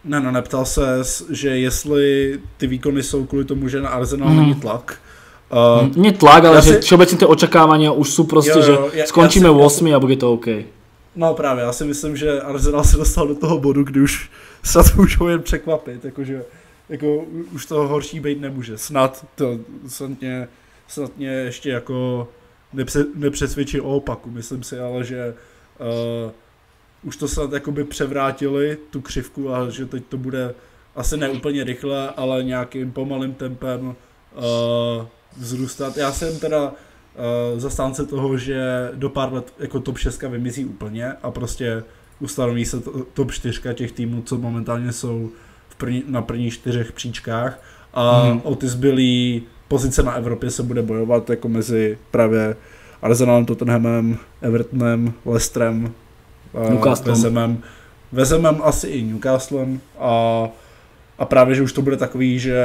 Ne, ne, neptal se, že jestli ty výkony jsou kvůli tomu, že na Arsenal mm. není tlak. Uh, nie tlak, ale že si... všeobecně ty očekávání už jsou prostě, jo, jo, že já, skončíme já si, 8 a bude to OK. No právě, já si myslím, že Arsenal se dostal do toho bodu, kdy už snad můžou jen překvapit, jakože jako už toho horší být nemůže. Snad to snad mě, snad mě ještě jako nepře, nepřesvědčil o opaku. Myslím si ale, že uh, už to snad jakoby převrátili, tu křivku a že teď to bude asi ne úplně rychle, ale nějakým pomalým tempem uh, vzrůstat. Já jsem teda uh, zastánce toho, že do pár let jako top 6 vymizí úplně a prostě ustanoví se to, top 4 těch týmů, co momentálně jsou v první, na prvních čtyřech příčkách a mm. o ty zbylý pozice na Evropě se bude bojovat jako mezi právě Arsenalem, Tottenhamem, Evertonem, Leicesterem, Vezemem, Vezemem asi i Newcastlem a, a právě, že už to bude takový, že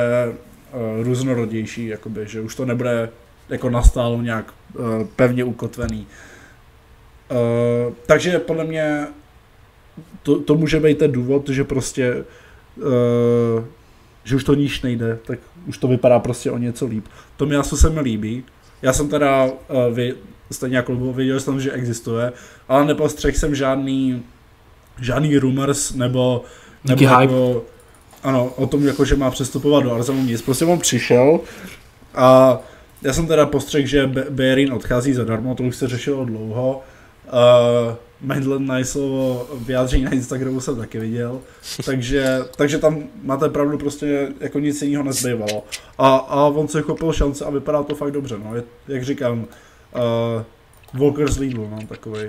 uh, různorodější, jakoby, že už to nebude jako nastálo nějak uh, pevně ukotvený. Uh, takže podle mě to, to může být ten důvod, že prostě uh, že už to níž nejde, tak už to vypadá prostě o něco líp. To mi asi se mi líbí. Já jsem teda, uh, vy, stejně jako věděl jsem, že existuje, ale nepostřehl jsem žádný, žádný rumors nebo, nebo jako, ano, o tom, jako, že má přestupovat do Arsenalu nic. Prostě on přišel a já jsem teda postřehl, že Berin odchází zadarmo, to už se řešilo dlouho. Uh, Madeline Niceovo vyjádření na Instagramu jsem taky viděl, takže, takže tam máte pravdu, prostě jako nic jiného nezbývalo. A, a on se chopil šance a vypadá to fakt dobře, no, je, jak říkám, uh, Walker z Lidlu, no, takový.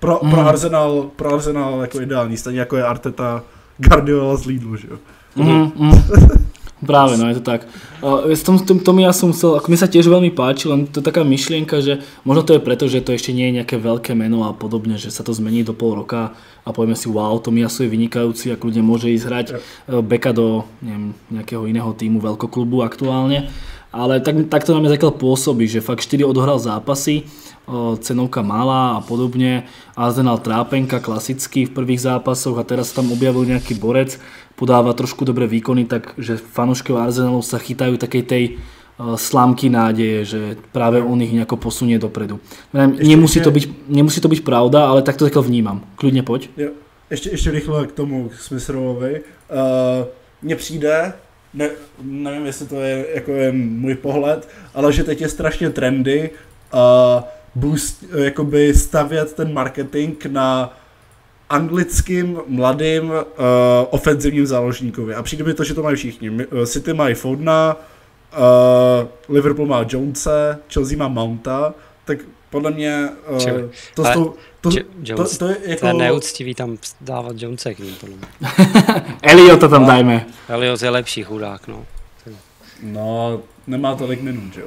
Pro, mm. pro, Arsenal, pro Arsenal jako ideální, stejně jako je Arteta Guardiola z Lidlu, že jo. Mm, mm. Práve, no je to tak. Uh, s tom, tom, tom ja som chcel, ako mi sa tiež veľmi páči, len to je taká myšlienka, že možno to je preto, že to ešte nie je nejaké veľké meno a podobne, že sa to zmení do pol roka a povieme si, wow, Tomiasu je vynikajúci a kľudne môže ísť hrať uh, beka do neviem, nejakého iného týmu, veľkoklubu aktuálne. Ale tak, tak to na mňa zatiaľ pôsobí, že fakt 4 odohral zápasy, cenovka malá a podobne. Arsenal trápenka klasický v prvých zápasoch a teraz tam objavil nejaký borec, podáva trošku dobré výkony, takže fanúškov Arsenalu sa chytajú takej tej slámky nádeje, že práve on ich nejako posunie dopredu. Nemusí to, byť, nemusí to byť pravda, ale tak to takhle vnímam. Kľudne poď. Jo. Ještě, ještě rychle k tomu k Smithrovovi. Uh, mně přijde, ne, nevím, jestli to je jako je můj pohled, ale že teď je strašně trendy uh, boost, jakoby stavět ten marketing na anglickým mladým uh, ofenzivním záložníkovi. A přijde mi to, že to mají všichni. Eh, City mají Fodna, uh, Liverpool má Jonese, Chelsea má Mounta, tak podle mě uh, to, to, to, to, to, je jako... To je neúctivý tam dávat Jonese k ním, podle mě. Eliota tam no, dajme. Eliot je lepší chudák, no. No, nemá tolik minut, jo.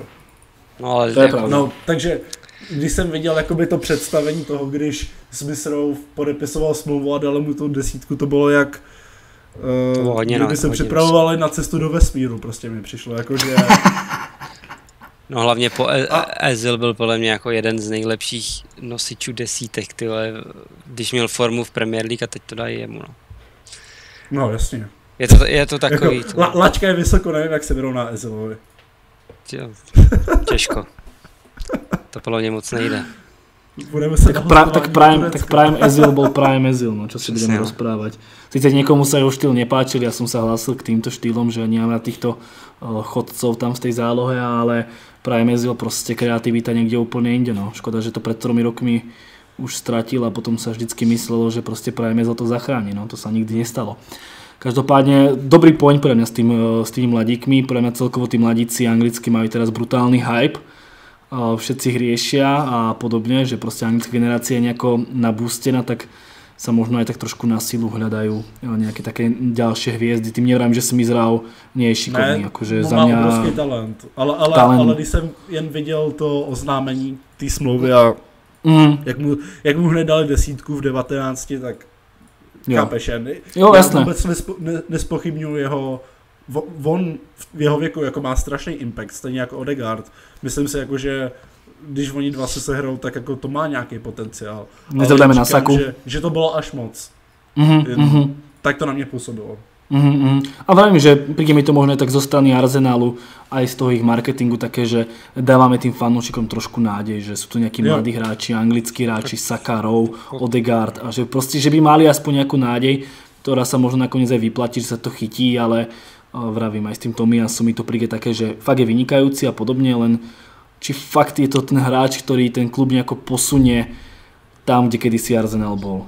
No, ale to je jako, no, takže když jsem viděl jakoby to představení toho, když Smith Rowe podepisoval smlouvu a dali mu tu desítku, to bylo jak uh, to bylo hodně kdyby se připravovali na cestu do vesmíru, prostě mi přišlo, jakože... No hlavně po e- a... Ezil byl podle mě jako jeden z nejlepších nosičů desítek, tyhle, když měl formu v Premier League a teď to dají jemu, no. No, jasně. Je to, je to takový... Jako, to... La, lačka je vysoko, nevím, jak se vyrovná Ezilovi. Těžko. To podľa mňa moc nejde. Budeme sa tak, pra, tak, Prime, tak Prime Ezil bol Prime Ezil, no čo si budeme no. rozprávať. Sice niekomu sa jeho štýl nepáčil, ja som sa hlásil k týmto štýlom, že nemám na týchto uh, chodcov tam v tej zálohe, ale Prime Ezil proste kreativita niekde úplne inde. No. Škoda, že to pred tromi rokmi už stratil a potom sa vždycky myslelo, že proste Prime Ezil to zachráni. No. To sa nikdy nestalo. Každopádne dobrý point pre mňa s, tým, s tými mladíkmi, pre mňa celkovo tí mladíci anglicky majú teraz brutálny hype všetci hriešia a podobne, že proste anglická generácia je nejako nabústená, tak sa možno aj tak trošku na silu hľadajú nejaké také ďalšie hviezdy. Tým nevrám, že Smith Rao nie je šikovný. Ne, akože za mňa... obrovský talent. Ale, ale, talent. ale když jsem jen viděl to oznámení té smlouvy a mm. jak, mu, jak mu hned dali desítku v 19, tak jo. chápeš, jo, jasné. vůbec nespo, ne, nespochybnuju jeho on v jeho věku jako má strašný impact, stejně jako Odegaard. Myslím si jako, že když oni dva se sehrou, tak jako to má nějaký potenciál. Nezavdáme na saku. Že, že to bylo až moc. Mm-hmm, mm-hmm. Tak to na mě působilo. Mm-hmm. A vravím, že príde mi to možno tak zo strany Arsenalu, aj z toho ich marketingu také, že dávame tým fanúšikom trošku nádej, že sú tu nejakí jo. mladí hráči, anglickí hráči, Sakarov, Odegaard a že proste, že by mali aspoň nejakú nádej, ktorá sa možno nakoniec aj vyplatí, že sa to chytí, ale vravím aj s tým Tomiasom mi to príde také, že fakt je vynikajúci a podobne, len či fakt je to ten hráč, ktorý ten klub nejako posunie tam, kde kedysi Arsenal bol.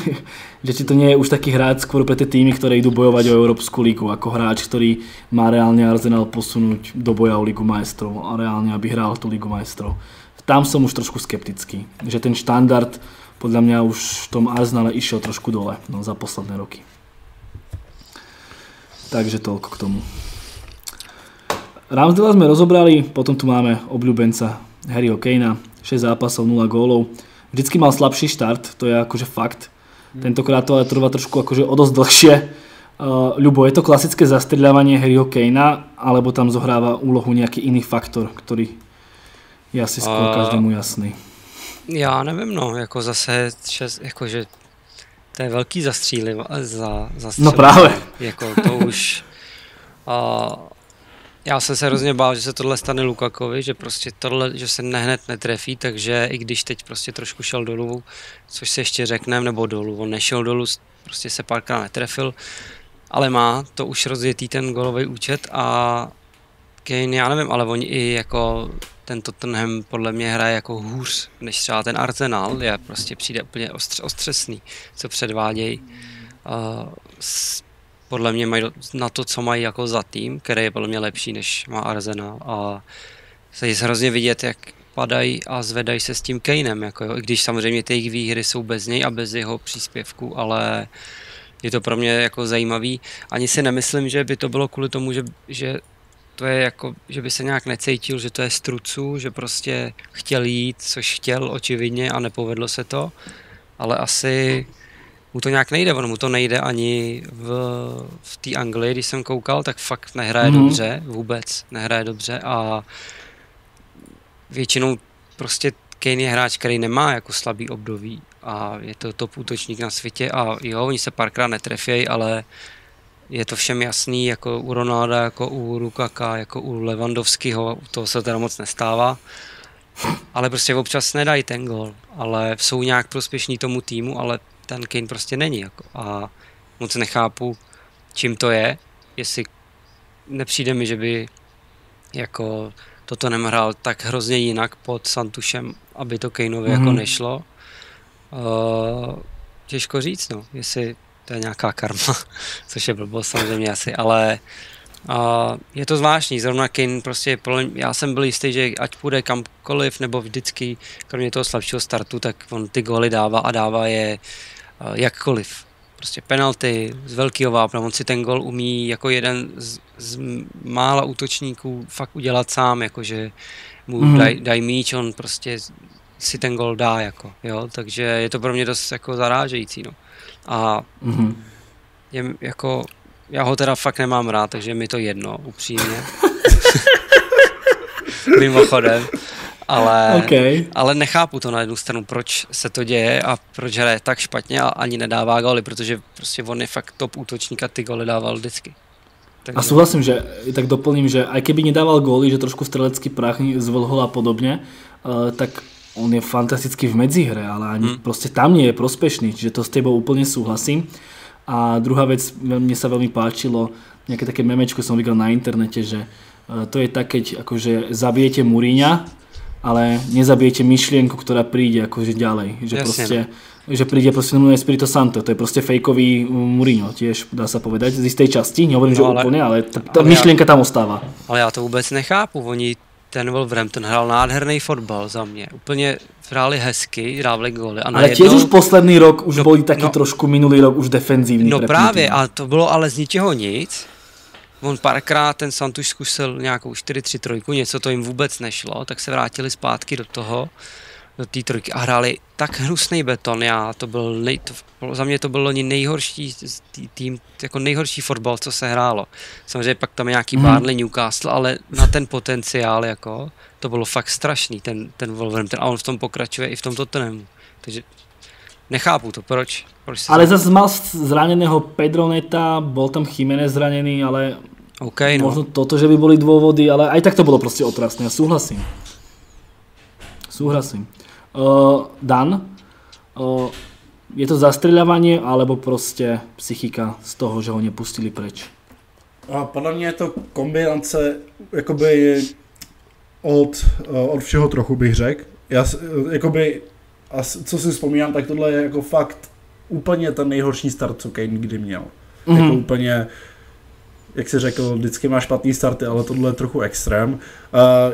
že či to nie je už taký hráč skôr pre tie týmy, ktoré idú bojovať o Európsku lígu, ako hráč, ktorý má reálne Arsenal posunúť do boja o Ligu majstrov a reálne, aby hral tú Ligu majstrov. tam som už trošku skeptický. Že ten štandard podľa mňa už v tom Arsenale išiel trošku dole no, za posledné roky. Takže toľko k tomu. Ramsdale sme rozobrali, potom tu máme obľúbenca Harryho Kanea, 6 zápasov, 0 gólov. Vždycky mal slabší štart, to je akože fakt. Tentokrát to ale trvá trošku akože o dosť dlhšie. Uh, Ľubo, je to klasické zastreľávanie Harryho Kanea, alebo tam zohráva úlohu nejaký iný faktor, ktorý je asi skôr každému jasný? Já nevím, no, jako zase, šest, jakože to je velký zastříli, za, zastříli. No právě. Jako to už, a, já jsem se hrozně bál, že se tohle stane Lukakovi, že prostě tohle, že se nehned netrefí, takže i když teď prostě trošku šel dolů, což se ještě řekneme, nebo dolů, on nešel dolů, prostě se párkrát netrefil, ale má to už rozjetý ten golový účet a Kane, já nevím, ale oni i jako ten Tottenham podle mě hraje jako hůř než třeba ten Arsenal, je prostě přijde úplně ostř, ostřesný, co předvádějí. Uh, podle mě mají na to, co mají jako za tým, který je podle mě lepší než má Arsenal a se hrozně vidět, jak padají a zvedají se s tím Kanem, jako jo, i když samozřejmě ty jejich výhry jsou bez něj a bez jeho příspěvku, ale je to pro mě jako zajímavý. Ani si nemyslím, že by to bylo kvůli tomu, že, že to je jako, že by se nějak necítil, že to je strucu, že prostě chtěl jít, což chtěl očividně a nepovedlo se to, ale asi mu to nějak nejde, ono mu to nejde ani v, v té Anglii, když jsem koukal, tak fakt nehraje mm. dobře, vůbec nehraje dobře a většinou prostě Kane je hráč, který nemá jako slabý období a je to top útočník na světě a jo, oni se párkrát netrefějí, ale je to všem jasný, jako u Ronalda, jako u Rukaka, jako u Levandovského, to se teda moc nestává. Ale prostě občas nedají ten gol, ale jsou nějak prospěšní tomu týmu, ale ten Kane prostě není. Jako. A moc nechápu, čím to je, jestli nepřijde mi, že by jako toto nehrál tak hrozně jinak pod Santušem, aby to Kaneovi mm-hmm. jako mhm. nešlo. Uh, těžko říct, no, jestli to je nějaká karma, což je blbost samozřejmě asi, ale uh, je to zvláštní, zrovna Kane prostě, já jsem byl jistý, že ať půjde kamkoliv, nebo vždycky, kromě toho slabšího startu, tak on ty góly dává a dává je uh, jakkoliv. Prostě penalty z velkého vápna, on si ten gol umí jako jeden z, z mála útočníků fakt udělat sám, jakože mu mm-hmm. daj, daj míč, on prostě si ten gol dá, jako, jo, takže je to pro mě dost jako zarážející, no. A mm-hmm. je, jako, já ho teda fakt nemám rád, takže mi to jedno, upřímně. Mimochodem. Ale, okay. ale nechápu to na jednu stranu, proč se to děje a proč hraje tak špatně a ani nedává góly, protože prostě on je fakt top útočník a ty góly dával vždycky. Takže... A súhlasím, že tak doplním, že aj keby nedával góly, že trošku strelecký prach zvlhol a podobne, uh, tak on je fantastický v medzihre, ale ani hmm. proste tam nie je prospešný, čiže to s tebou úplne súhlasím. A druhá vec, mne sa veľmi páčilo, nejaké také memečko som videl na internete, že e, to je tak, keď akože zabijete Muríňa, ale nezabijete myšlienku, ktorá príde akože ďalej. Že Jasne. proste, že príde proste Nuno Espirito Santo, to je proste fejkový Mourinho, tiež dá sa povedať, z istej časti, nehovorím, no, že ale, úplne, ale ta, ta ale myšlienka ja, tam ostáva. Ale ja to vôbec nechápu, oni ten Wolverhampton hrál nádherný fotbal za mě. Úplně hráli hezky, dávali góly. A ale těž už poslední rok už no, byli taky no, trošku minulý rok už defenzivní. No právě, a to bylo ale z ničeho nic. On párkrát ten Santuš zkusil nějakou 4-3-3, něco to jim vůbec nešlo, tak se vrátili zpátky do toho do té trojky a hráli tak hnusný beton, já to byl, nej, to, za mě to byl loni nejhorší tým, jako nejhorší fotbal, co se hrálo. Samozřejmě pak tam je nějaký mm. Barley, Newcastle, ale na ten potenciál, jako, to bylo fakt strašný, ten, ten Wolverhampton, a on v tom pokračuje i v tom Tottenhamu. Takže nechápu to, proč. proč ale zase mal zraneného Pedroneta, bol tam Jiménez zranený, ale okay, no. možno toto, že by boli dôvody, ale aj tak to bolo proste otrasné, ja súhlasím. Súhlasím. Uh, Dan, uh, je to zastreľovanie alebo prostě psychika z toho, že ho nepustili preč? A podle mě je to kombinace jakoby od, od všeho trochu bych řekl. Já jakoby, a co si vzpomínám, tak tohle je jako fakt úplně ten nejhorší start, co Kane kdy měl. Mm-hmm. Jako úplně jak jsi řekl, vždycky má špatný starty, ale tohle je trochu extrém. Uh,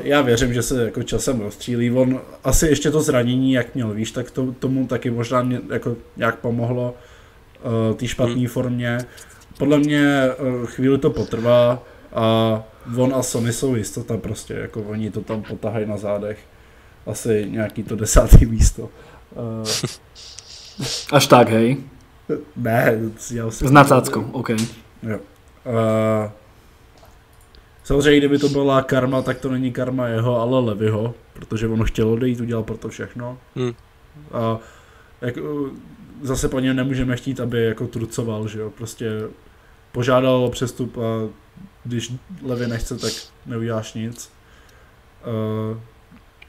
já věřím, že se jako časem rozstřílí. On asi ještě to zranění, jak měl, víš, tak to, tomu taky možná mě, jako nějak pomohlo uh, té špatné hmm. formě. Podle mě uh, chvíli to potrvá a on a Sony jsou jistota prostě, jako oni to tam potahají na zádech. Asi nějaký to desátý místo. Uh, Až tak, hej? Ne, já S nadsázkou, OK. Jo. Uh, samozřejmě, kdyby to byla karma, tak to není karma jeho, ale Levyho, protože on chtěl odejít, udělal pro to všechno. Hmm. A jak, zase po něm nemůžeme chtít, aby jako trucoval, že jo, prostě požádal o přestup a když Levy nechce, tak neuděláš nic. Uh,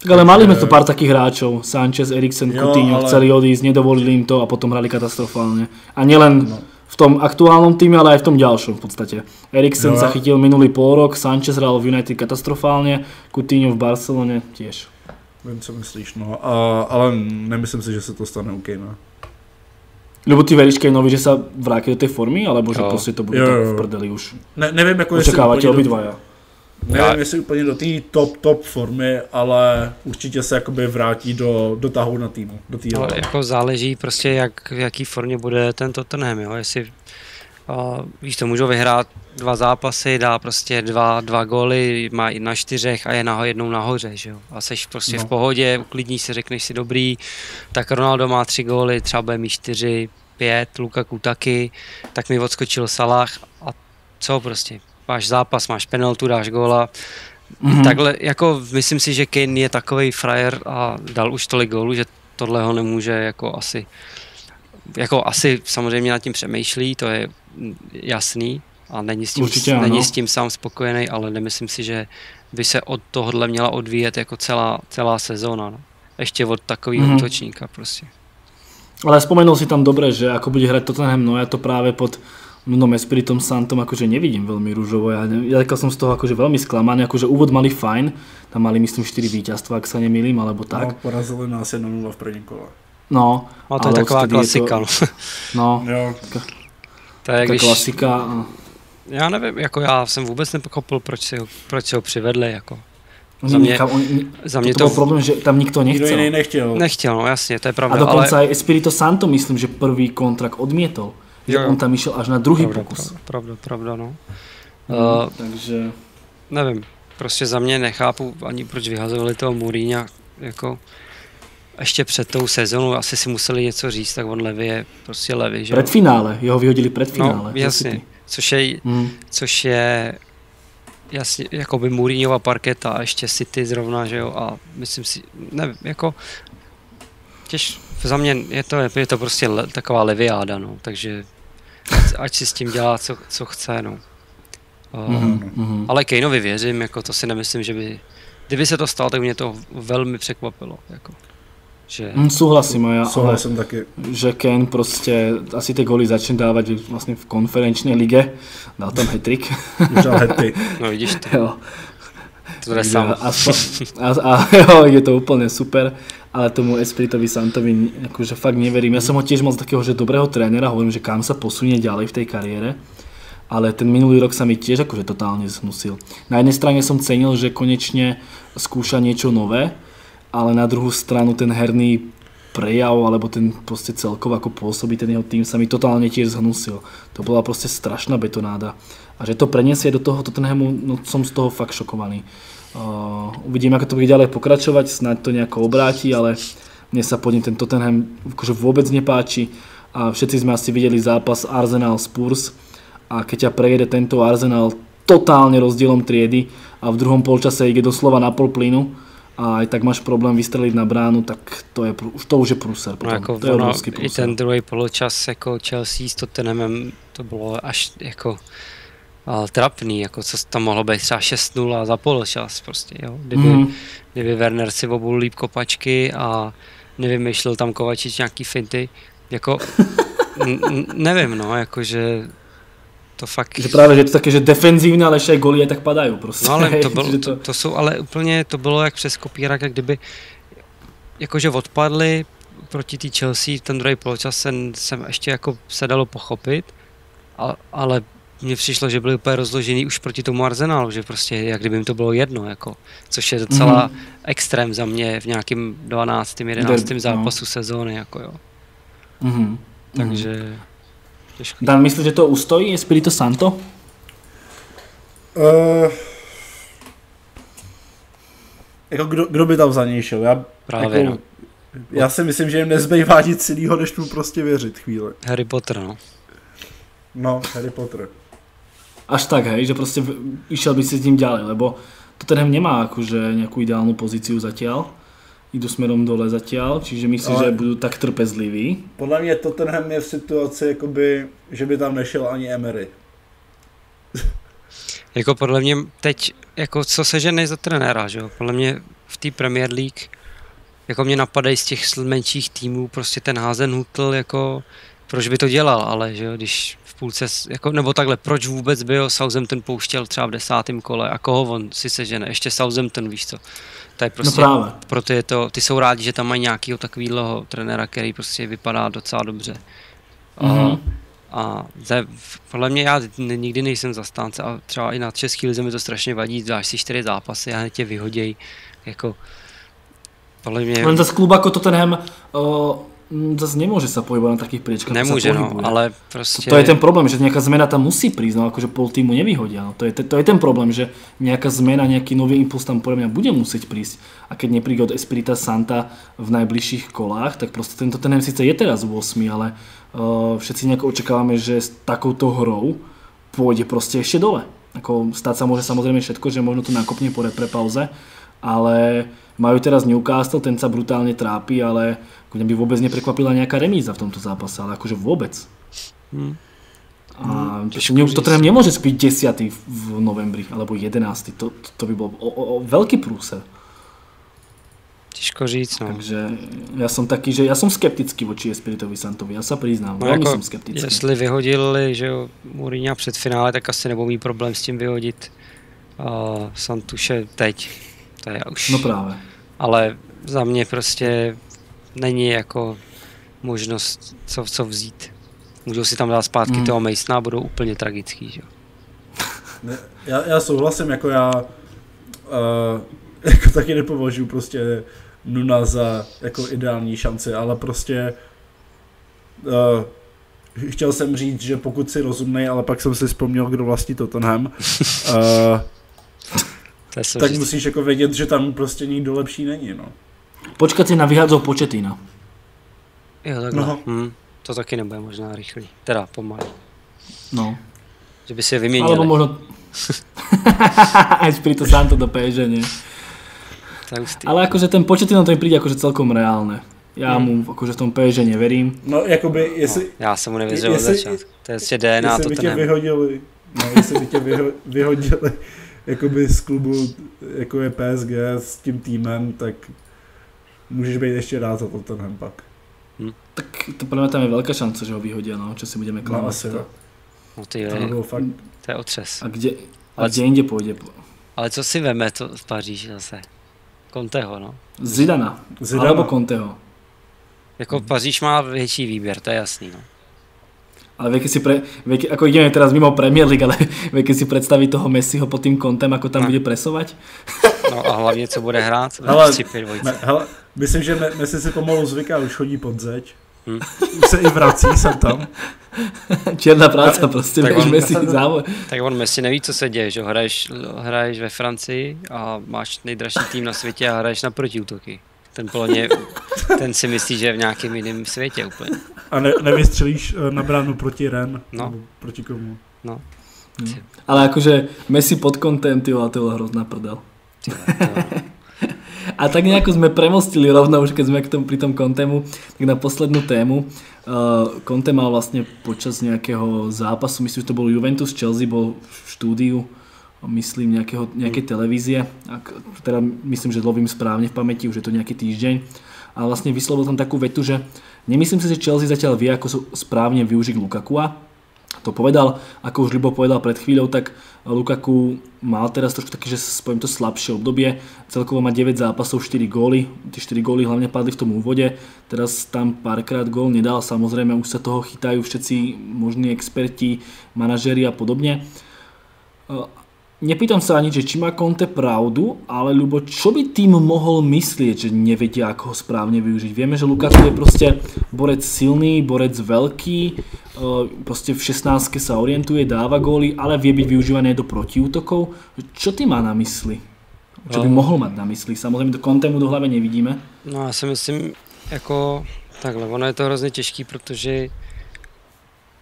tak ale mali sme tu pár takých hráčov, Sanchez, Eriksen, Coutinho, ale... chceli odísť, nedovolili im to a potom hrali katastrofálne. A nielen no. V tom aktuálnom týme, ale aj v tom ďalšom v podstate. Eriksen no. sa chytil minulý pol rok, Sanchez hral v United katastrofálne, Coutinho v Barcelone tiež. Vím, co myslíš, no, a, ale nemyslím si, že se to stane u Kejna. Lebo ty veríš Kaneovi, že sa vráti do tej formy, alebo že prostě to bude jo, jo. tak v prdeli už? Ne, nevím, jako Očekávate obidvaja. Do Nevím, já... jestli úplně do té top, top formy, ale určitě se jakoby vrátí do, do tahu na týmu. Do tý ale jako záleží prostě, jak, v jaký formě bude ten Tottenham, jo? Jestli uh, víš to, můžou vyhrát dva zápasy, dá prostě dva, dva góly, má i na čtyřech a je na, jednou nahoře, že jo. A seš prostě no. v pohodě, uklidníš se, řekneš si dobrý, tak Ronaldo má tři góly, třeba bude mít čtyři, pět, Lukaku taky, tak mi odskočil Salah a co prostě, máš zápas, máš penaltu, dáš góla. Mm-hmm. Takhle, jako myslím si, že Kane je takový frajer a dal už tolik gólů, že tohle ho nemůže jako asi, jako asi samozřejmě nad tím přemýšlí, to je jasný a není s tím, Určitě, není s tím sám spokojený, ale nemyslím si, že by se od tohohle měla odvíjet jako celá, celá sezóna. No. Ještě od takového mm-hmm. útočníka prostě. Ale spomenul si tam dobre, že ako bude hrať Tottenham, no ja to práve pod Nunom Espiritom Santom akože nevidím veľmi rúžovo. Ja, ja som z toho akože veľmi sklamaný, akože úvod mali fajn, tam mali myslím 4 víťazstva, ak sa nemýlim, alebo tak. No, porazili nás 1 0 v prvním kole. No, no to je taková klasika. Je to, no, jo. to je když... klasika. A... Já nevím, jako já jsem vůbec nepochopil, proč si ho, proč si ho přivedli, jako. Za mě, on, za mě to, to, to problém, že tam nikto nechcel. Nikdo jiný nechtěl. Nechtěl, no jasně, to je pravda. A dokonce ale... aj Espirito Santo myslím, že prvý kontrakt odmietol že jo, on tam išel až na druhý pravda, pokus. Pravda, pravda, no. no uh, takže... Nevím, prostě za mě nechápu ani proč vyhazovali toho Mourinha, jako ještě před tou sezónou asi si museli něco říct, tak on Levy je prostě Levy, že Před finále, jeho vyhodili před finále. No, jasně, což je, hmm. což je jasně, jako by Mourinhova parketa a ještě City zrovna, že jo, a myslím si, nevím, jako těž, za mě je to, je to prostě le, taková leviáda, no, takže ať si s tím dělá, co, co chce, no. Uh, mm-hmm. Ale Kaneovi věřím, jako to si nemyslím, že by, kdyby se to stalo, tak mě to velmi překvapilo, jako. Že... Mm, souhlasím, já, Souhlasím ale, taky. že Kane prostě asi ty goly začne dávat vlastně v konferenční lige, dal tam hat-trick. no vidíš to. jo. To je a, a, a, jo, je to úplně super ale tomu Espiritovi Santovi akože fakt neverím. Ja som ho tiež mal z takého, že dobrého trénera, hovorím, že kam sa posunie ďalej v tej kariére, ale ten minulý rok sa mi tiež akože totálne zhnusil. Na jednej strane som cenil, že konečne skúša niečo nové, ale na druhú stranu ten herný prejav, alebo ten proste celkovo ako pôsobí ten jeho tým sa mi totálne tiež zhnusil. To bola proste strašná betonáda. A že to preniesie do toho Tottenhamu, no som z toho fakt šokovaný. Uh, uvidím, ako to bude ďalej pokračovať, snáď to nejako obráti, ale mne sa pod ním ten Tottenham akože vôbec nepáči a všetci sme asi videli zápas Arsenal Spurs a keď ťa prejede tento Arsenal totálne rozdielom triedy a v druhom polčase ide doslova na pol plynu a aj tak máš problém vystreliť na bránu, tak to, je, to už je průser. Potom. No jako to je ono, I ten druhý poločas jako Chelsea s Tottenhamem to bylo až jako trapný, jako co tam mohlo být třeba 6-0 a za poločas prostě, jo. Kdyby, mm. kdyby Werner si obul líp kopačky a nevymýšlel tam Kovačič nějaký finty, jako n- nevím, no, jakože to fakt... Že právě, že je to také, že defenzívne, ale ještě goly tak padají prostě. No ale to, bylo, to, to, jsou ale úplně, to bylo jak přes kopírak, jak kdyby jakože odpadli proti té Chelsea, ten druhý poločas jsem, jsem ještě jako se dalo pochopit, ale mně přišlo, že byli úplně rozložený už proti tomu Arsenálu, že prostě jak kdyby jim to bylo jedno, jako, což je docela mm-hmm. extrém za mě v nějakém 12. 11. Der, zápasu no. sezóny, jako jo. Mm-hmm. Takže těžký. Dan, myslíš, že to ustojí Espirito Santo? Uh, jako kdo, kdo by tam za něj šel? Já, Právě, jako, no. Já si myslím, že jim nezbývá nic jiného, než mu prostě věřit chvíli. Harry Potter, no. No, Harry Potter. Až tak, hej, že prostě išel by si s ním ďalej, lebo Tottenham nemá akože nejakú ideálnu pozíciu zatiaľ. Idú smerom dole zatiaľ, čiže myslím, Ale... že budú tak trpezliví. Podle mě Tottenham je v situaci, jakoby, že by tam nešel ani Emery. jako podle mě teď, jako co se žene za trenéra, že jo? Podle mě v té Premier League jako mě napadají z těch menších týmů prostě ten házen hutl jako proč by to dělal, ale že jo, když půlce, jako, nebo takhle, proč vůbec by ho Southampton pouštěl třeba v desátém kole a koho on si sežene, ještě Southampton, víš co. To je prostě, no právě. proto je to, ty jsou rádi, že tam mají nějakého takového trenéra, který prostě vypadá docela dobře. Mm-hmm. A, a ze, podle mě já nikdy nejsem zastánce a třeba i na český lize mi to strašně vadí, dáš si čtyři zápasy a hned tě vyhoděj, jako podle mě... Len zase klub jako Tottenham uh, zase nemôže sa pohybovať na takých priečkách. Nemôže, no, ale proste... To, to je ten problém, že nejaká zmena tam musí prísť, no akože pol týmu nevyhodia. No, to, je, to je ten problém, že nejaká zmena, nejaký nový impuls tam podľa mňa bude musieť prísť. A keď nepríde od Espirita Santa v najbližších kolách, tak proste tento ten síce je teraz v 8, ale uh, všetci nejako očakávame, že s takouto hrou pôjde proste ešte dole. Ako stať sa môže samozrejme všetko, že možno to nakopne po repre pauze, ale majú teraz Newcastle, ten sa brutálne trápi, ale mňa by vôbec neprekvapila nejaká remíza v tomto zápase, ale akože vôbec. Hmm. A hmm, to teda nemôže byť 10. v novembri, alebo 11. To, to, to by bol o, o, o veľký prúser. Těžko říct, no. Takže já jsem taky, že já jsem skeptický voči Espiritovi Santovi, já se přiznám, no velmi jako, jsem skeptický. Jestli vyhodili, že jo, Mourinho před finále, tak asi nebudou mít problém s tím vyhodit uh, Santuše teď. To je už... No právě. Ale za mě prostě není jako možnost co, co vzít. Můžou si tam dát zpátky mm. toho Masona a budou úplně tragický, že? Ne, já, já souhlasím, jako já uh, jako taky nepovažuji prostě Nuna za jako ideální šanci, ale prostě uh, chtěl jsem říct, že pokud si rozumnej, ale pak jsem si vzpomněl, kdo vlastní Tottenham, uh, tak musíš jako vědět, že tam prostě nikdo lepší není, no. Počkat si na vyhádzov Početina. Jo, takhle. No. Hm, to taky nebude možná rychlý. Teda pomalý. No. Že by si je vyměnili. Alebo možno... to sám to do PSG, nie? Ale akože ten Početino to mi príde akože celkom reálne. Já hmm. mu akože v tom PSG neverím. No, jakoby, jestli... No, já jsem mu nevěřil od začátku. To je DNA, to ten vyhodili, no, jestli by tě vyho, vyhodili jakoby z klubu, jako je PSG s tím týmem, tak můžeš být ještě rád za Tottenham pak. Hm. Tak to podle mě tam je velká šance, že ho vyhodí, no, že si budeme klamat. No, asi, to. No ty jo, to, fakt... to je otřes. A kde, a ale kde jinde půjde? Ale co si veme to v Paříži zase? Conteho, no. Zidana. Zidana. Alebo Conteho. Jako Paříž má větší výběr, to je jasný, no. Ale viete si, pre, viete, ako ideme teraz mimo Premier League, ale viete si predstaviť toho Messiho pod tým kontem, ako tam no. bude presovať? No a hlavně, co bude hrát hele, me, hele, myslím, že Messi si pomalu zvyká, už chodí pod zeď. Hmm. Už se i vrací sem tam. Černá práce, prostě tak on, Messi závod. Tak on Messi neví, co se děje, že hraješ, hraješ ve Francii a máš nejdražší tým na světě a hraješ na protiútoky. Ten ten si myslí, že je v nějakém jiném světě úplně. A ne, nevystřelíš eh, na bránu proti Ren? No. proti komu? No. no. Ale jakože Messi pod kontem, ty to je hrozná prdel. A tak nejako sme premostili rovno, už keď sme k tomu, pri tom Kontemu, tak na poslednú tému. Uh, Conte mal vlastne počas nejakého zápasu, myslím, že to bol Juventus Chelsea, bol v štúdiu myslím, nejakého, nejakej televízie. Ak, teda myslím, že lovím správne v pamäti, už je to nejaký týždeň. A vlastne vyslovil tam takú vetu, že nemyslím si, že Chelsea zatiaľ vie, ako správne využiť Lukakua. to povedal. Ako už Libo povedal pred chvíľou, tak Lukaku mal teraz trošku také, že poviem to slabšie obdobie. Celkovo má 9 zápasov, 4 góly. Tie 4 góly hlavne padli v tom úvode. Teraz tam párkrát gól nedal. Samozrejme už sa toho chytajú všetci možní experti, manažeri a podobne. Nepýtam sa ani, že či má Conte pravdu, ale ľubo, čo by tým mohol myslieť, že nevedia, ako ho správne využiť. Vieme, že Lukaku je proste borec silný, borec veľký, e, proste v 16 sa orientuje, dáva góly, ale vie byť využívaný do protiútokov. Čo ty má na mysli? Čo by no. mohl mať na mysli? Samozřejmě to Contemu do hlavy nevidíme. No já si myslím, jako takhle, ono je to hrozně těžký, protože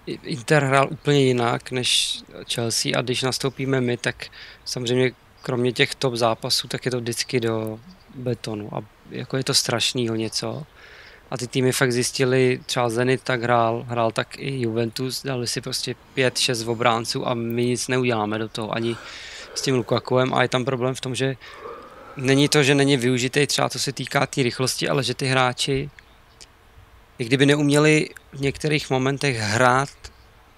Inter hrál úplně jinak než Chelsea a když nastoupíme my, tak samozřejmě kromě těch top zápasů, tak je to vždycky do betonu a jako je to strašnýho něco. A ty týmy fakt zjistili, třeba Zenit tak hrál, hrál tak i Juventus, dali si prostě 5-6 obránců a my nic neuděláme do toho, ani s tím Lukakuem a je tam problém v tom, že není to, že není využitý třeba co se týká té tý rychlosti, ale že ty hráči i kdyby neuměli v některých momentech hrát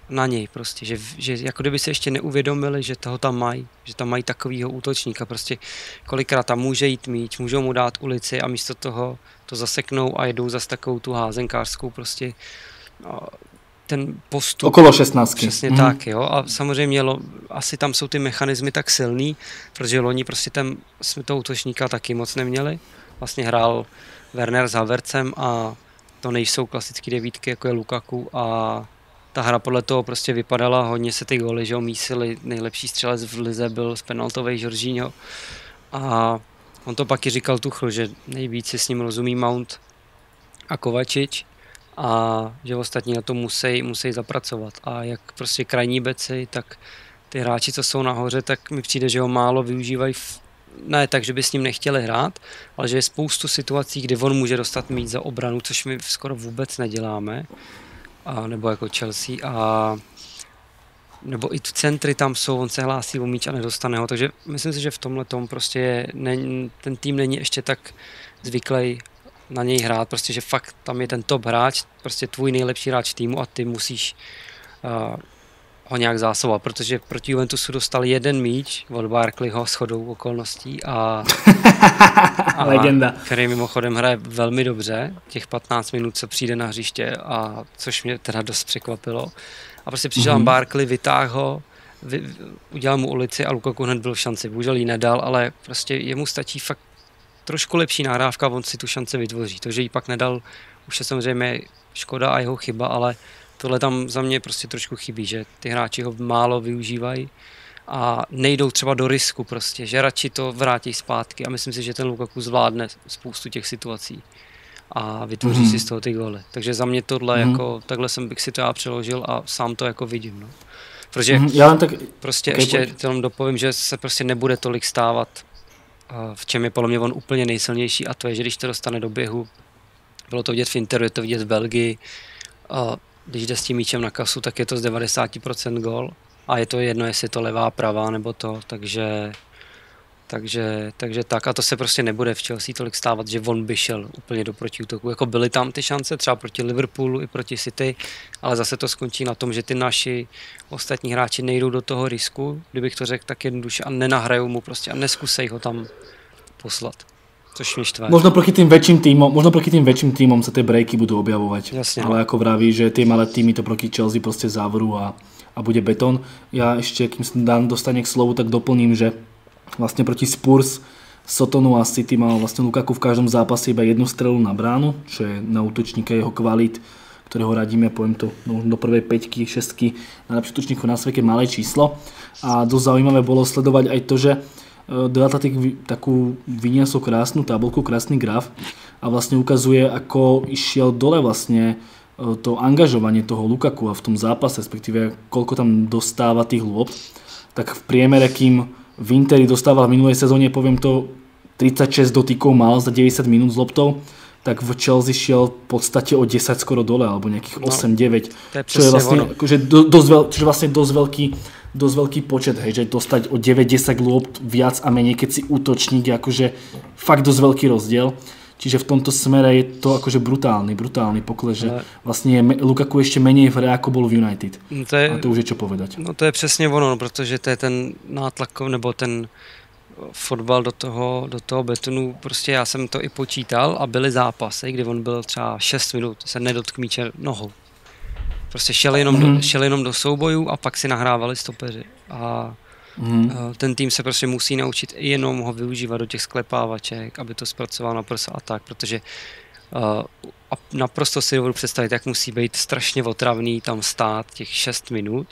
na něj prostě, že, že jako kdyby se ještě neuvědomili, že toho tam mají, že tam mají takovýho útočníka, prostě kolikrát tam může jít míč, můžou mu dát ulici a místo toho to zaseknou a jedou zase takovou tu házenkářskou prostě ten postup. Okolo 16. Přesně mm. tak, jo. A samozřejmě lo, asi tam jsou ty mechanismy tak silný, protože loni prostě ten, jsme toho útočníka taky moc neměli. Vlastně hrál Werner s Havercem a to nejsou klasické devítky, jako je Lukaku a ta hra podle toho prostě vypadala, hodně se ty góly, že mísili, nejlepší střelec v lize byl z penaltovej Jorginho. A on to pak i říkal Tuchl, že nejvíc si s ním rozumí Mount a Kovačič a že ostatní na to musí, musí zapracovat. A jak prostě krajní beci, tak ty hráči, co jsou nahoře, tak mi přijde, že ho málo využívají v ne tak, že by s ním nechtěli hrát, ale že je spoustu situací, kdy on může dostat mít za obranu, což my skoro vůbec neděláme, a, nebo jako Chelsea a nebo i tu centry tam jsou, on se hlásí o míč a nedostane ho, takže myslím si, že v tomhle tom prostě je, ne, ten tým není ještě tak zvyklý na něj hrát, prostě, že fakt tam je ten top hráč, prostě tvůj nejlepší hráč týmu a ty musíš ho nějak zásobovat, protože proti Juventusu dostal jeden míč od Barkleyho s chodou okolností a, a Legenda. který mimochodem hraje velmi dobře, těch 15 minut, co přijde na hřiště a což mě teda dost překvapilo. A prostě přišel mm-hmm. Barkley, vytáhl ho, vy, udělal mu ulici a Lukaku hned byl v šanci. Bohužel ji nedal, ale prostě jemu stačí fakt trošku lepší nahrávka, on si tu šanci vytvoří. To, že ji pak nedal, už je samozřejmě škoda a jeho chyba, ale tohle tam za mě prostě trošku chybí, že ty hráči ho málo využívají a nejdou třeba do risku prostě, že radši to vrátí zpátky a myslím si, že ten Lukaku zvládne spoustu těch situací a vytvoří mm. si z toho ty góly. Takže za mě tohle mm. jako, takhle jsem bych si to já přeložil a sám to jako vidím. No. Protože mm, já tak... prostě okay, ještě jenom dopovím, že se prostě nebude tolik stávat, v čem je podle mě on úplně nejsilnější a to je, že když to dostane do běhu, bylo to vidět v Interu, je to vidět v Belgii, když jde s tím míčem na kasu, tak je to z 90% gol a je to jedno, jestli je to levá, pravá nebo to, takže, takže, takže tak a to se prostě nebude v Chelsea tolik stávat, že on by šel úplně do protiútoku. Jako byly tam ty šance třeba proti Liverpoolu i proti City, ale zase to skončí na tom, že ty naši ostatní hráči nejdou do toho risku, kdybych to řekl tak jednoduše a nenahrajou mu prostě a neskusej ho tam poslat. Což mě štve. Možno proti tým väčším týmom, možno proti tým väčším týmom sa tie breaky budú objavovať. Jasne. Ale ako vraví, že tie malé týmy to proti Chelsea proste závoru a, a bude betón. Ja ešte, kým sa Dan dostane k slovu, tak doplním, že vlastne proti Spurs Sotonu a City mal vlastne Lukaku v každom zápase iba jednu strelu na bránu, čo je na útočníka jeho kvalit, ktorého radíme, poviem to, no, do prvej peťky, šestky najlepších útočníkov na svete malé číslo. A dosť zaujímavé bolo sledovať aj to, že Eh, Athletic takú vyniesol krásnu tabulku, krásny graf a vlastne ukazuje, ako išiel dole vlastne eh, to angažovanie toho Lukaku a v tom zápase, respektíve koľko tam dostáva tých lôb, tak v priemere, kým v Interi dostával v minulej sezóne, poviem to, 36 dotykov mal za 90 minút s loptou, tak v Chelsea šiel v podstate o 10 skoro dole, alebo nejakých 8-9, no, čo je vlastne, akože do, dosť, veľ, čo je vlastne dosť veľký dosť veľký počet, hej, že dostať o 9-10 lôb viac a menej, keď si útočník, akože fakt dosť veľký rozdiel. Čiže v tomto smere je to akože brutálny, brutálny pokles, že vlastně je Lukaku ještě méně v hře, ako bol v United. No to je, a to už je čo povedať. No to je přesně ono, no, protože to je ten nátlak, nebo ten fotbal do toho, do toho betonu, prostě já jsem to i počítal a byly zápasy, kdy on byl třeba 6 minut, se nedotkl míče nohou. Prostě šel jenom, mm-hmm. do, mhm. šel jenom do soubojů a pak si nahrávali stopeři. A Mm. Ten tým se prostě musí naučit jenom ho využívat do těch sklepávaček, aby to zpracoval na prsa a tak, protože uh, a naprosto si dovedu představit, jak musí být strašně otravný tam stát těch 6 minut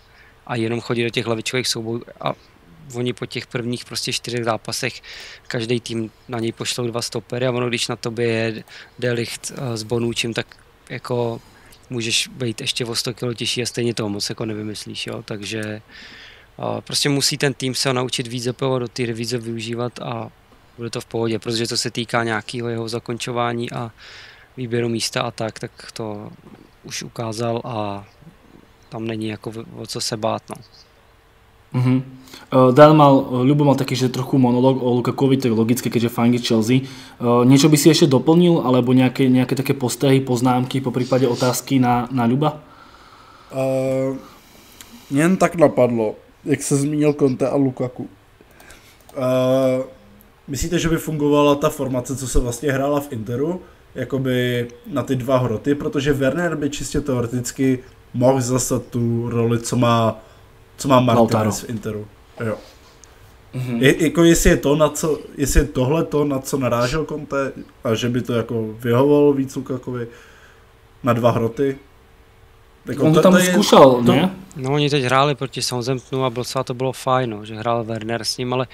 a jenom chodit do těch hlavičkových soubojů a oni po těch prvních prostě čtyřech zápasech každý tým na něj pošlou dva stopery a ono když na tobě je Delicht s Bonučím, tak jako můžeš být ještě o 100 kg těžší a stejně toho moc jako nevymyslíš, jo, takže prostě musí ten tým se naučit víc zapojovat do té revize využívat a bude to v pohodě, protože to se týká nějakého jeho zakončování a výběru místa a tak, tak to už ukázal a tam není jako o co se bát. No. Mm-hmm. Dan mal, Ľubo mal taký, že trochu monolog o Lukakovi, to je logické, keďže fangi Chelsea. Uh, niečo by si ešte doplnil, alebo nejaké, nejaké také postrehy, poznámky, po prípade otázky na, na Ľuba? Uh, jen tak napadlo, jak se zmínil Conte a Lukaku. Uh, myslíte, že by fungovala ta formace, co se vlastně hrála v Interu, jakoby na ty dva hroty, protože Werner by čistě teoreticky mohl zastat tu roli, co má, co má Martinez v Interu. Jo. Mm-hmm. Je, jako jestli je to, na co, jestli je tohle to, na co narážel Conte a že by to jako vyhovovalo víc Lukakovi na dva hroty, tak on to tam zkušel, ne? No oni teď hráli proti Southamptonu a docela to bylo fajn, no, že hrál Werner s ním, ale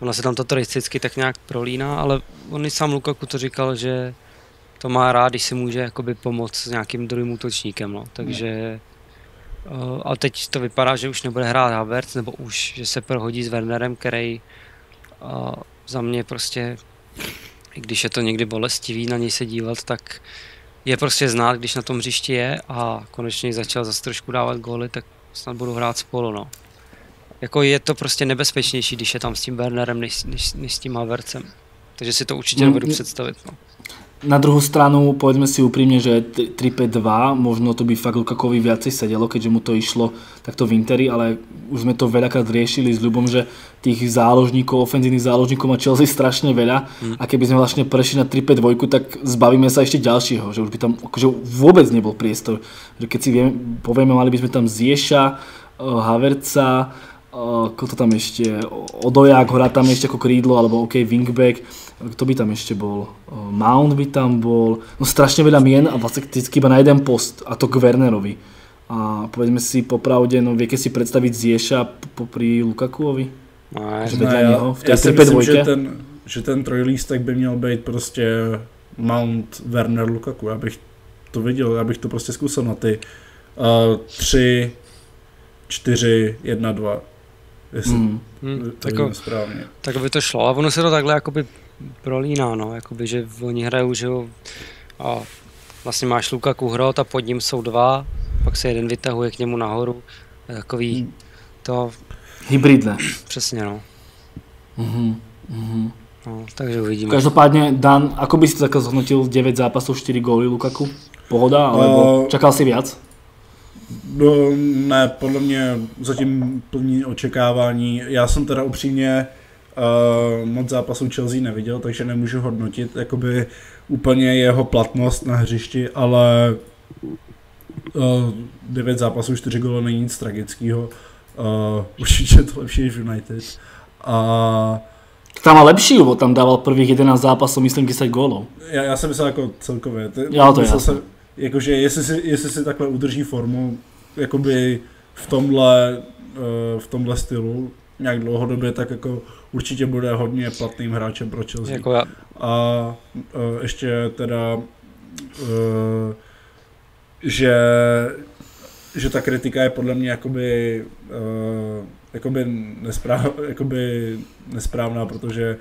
ona se tam to turisticky tak nějak prolíná, ale on i sám Lukaku to říkal, že to má rád, když si může jakoby pomoct s nějakým druhým útočníkem, no. takže uh, ale teď to vypadá, že už nebude hrát Havertz, nebo už, že se prohodí s Wernerem, který uh, za mě prostě, i když je to někdy bolestivý na něj se dívat, tak je prostě znát, když na tom hřišti je a konečně začal zase trošku dávat góly, tak snad budu hrát spolu, no. Jako je to prostě nebezpečnější, když je tam s tím Wernerem, než, než, než s tím Havercem. Takže si to určitě nebudu představit, no. Na druhou stranu, povedzme si úprimne, že 3-5-2, možno to by fakt Lukakovi viacej sedelo, keďže mu to išlo takto v Interi, ale už sme to veľakrát riešili s ľubom, že tých záložníkov, ofenzívnych záložníkov má Chelsea strašne veľa mm. a keby sme vlastne prešli na 3-5-2, tak zbavíme sa ešte ďalšieho, že už by tam akože vôbec nebol priestor. Že keď si vieme, povieme, mali by sme tam Zieša, eh, Haverca, eh, kto to tam ešte, Odojak, hrá tam ešte ako krídlo, alebo OK, wingback, kto by tam ešte bol? Mount by tam bol, no strašne veľa mien a vlastne vždycky iba na jeden post a to k Wernerovi. A povedzme si popravde, no viete si predstaviť Zieša popri Lukakuovi? No, že no, já, v já si myslím, že ten, že ten trojlístek by měl být prostě Mount, Werner, Lukaku. Já bych to viděl, já bych to prostě zkusil na ty uh, tři, čtyři, jedna, dva. Jestli mm. to hmm, správně. Tak by to šlo, a ono se to takhle jakoby prolíná, no, jakoby, že oni hrajou, že jo, a vlastně máš Lukaku hrot a pod ním jsou dva, pak se jeden vytahuje k němu nahoru, takový hmm. to... Hybridné. Přesně, no. Mm-hmm. Mm-hmm. No, takže uvidíme. Každopádně, Dan, ako by si takhle zhodnotil 9 zápasů, 4 góly Lukaku? Pohoda, alebo uh, čakal si viac? No ne, podle mě zatím plní očekávání. Já jsem teda upřímně Uh, moc zápasů Chelsea neviděl, takže nemůžu hodnotit jakoby úplně jeho platnost na hřišti, ale uh, 9 zápasů, 4 góly není nic tragického. Uh, určitě to lepší než United. A tam má lepší, bo tam dával prvých 11 zápasů, myslím, 10 gólů. Já, já jsem myslel jako celkově. Ty, já to je jsem, jakože jestli si, jestli si takhle udrží formu, jakoby v tomhle, uh, v tomhle stylu, nějak dlouhodobě, tak jako určitě bude hodně platným hráčem pro Chelsea. Jako já. A uh, ještě teda, uh, že, že ta kritika je podle mě jakoby, jakoby, nespráv, jakoby nesprávná, protože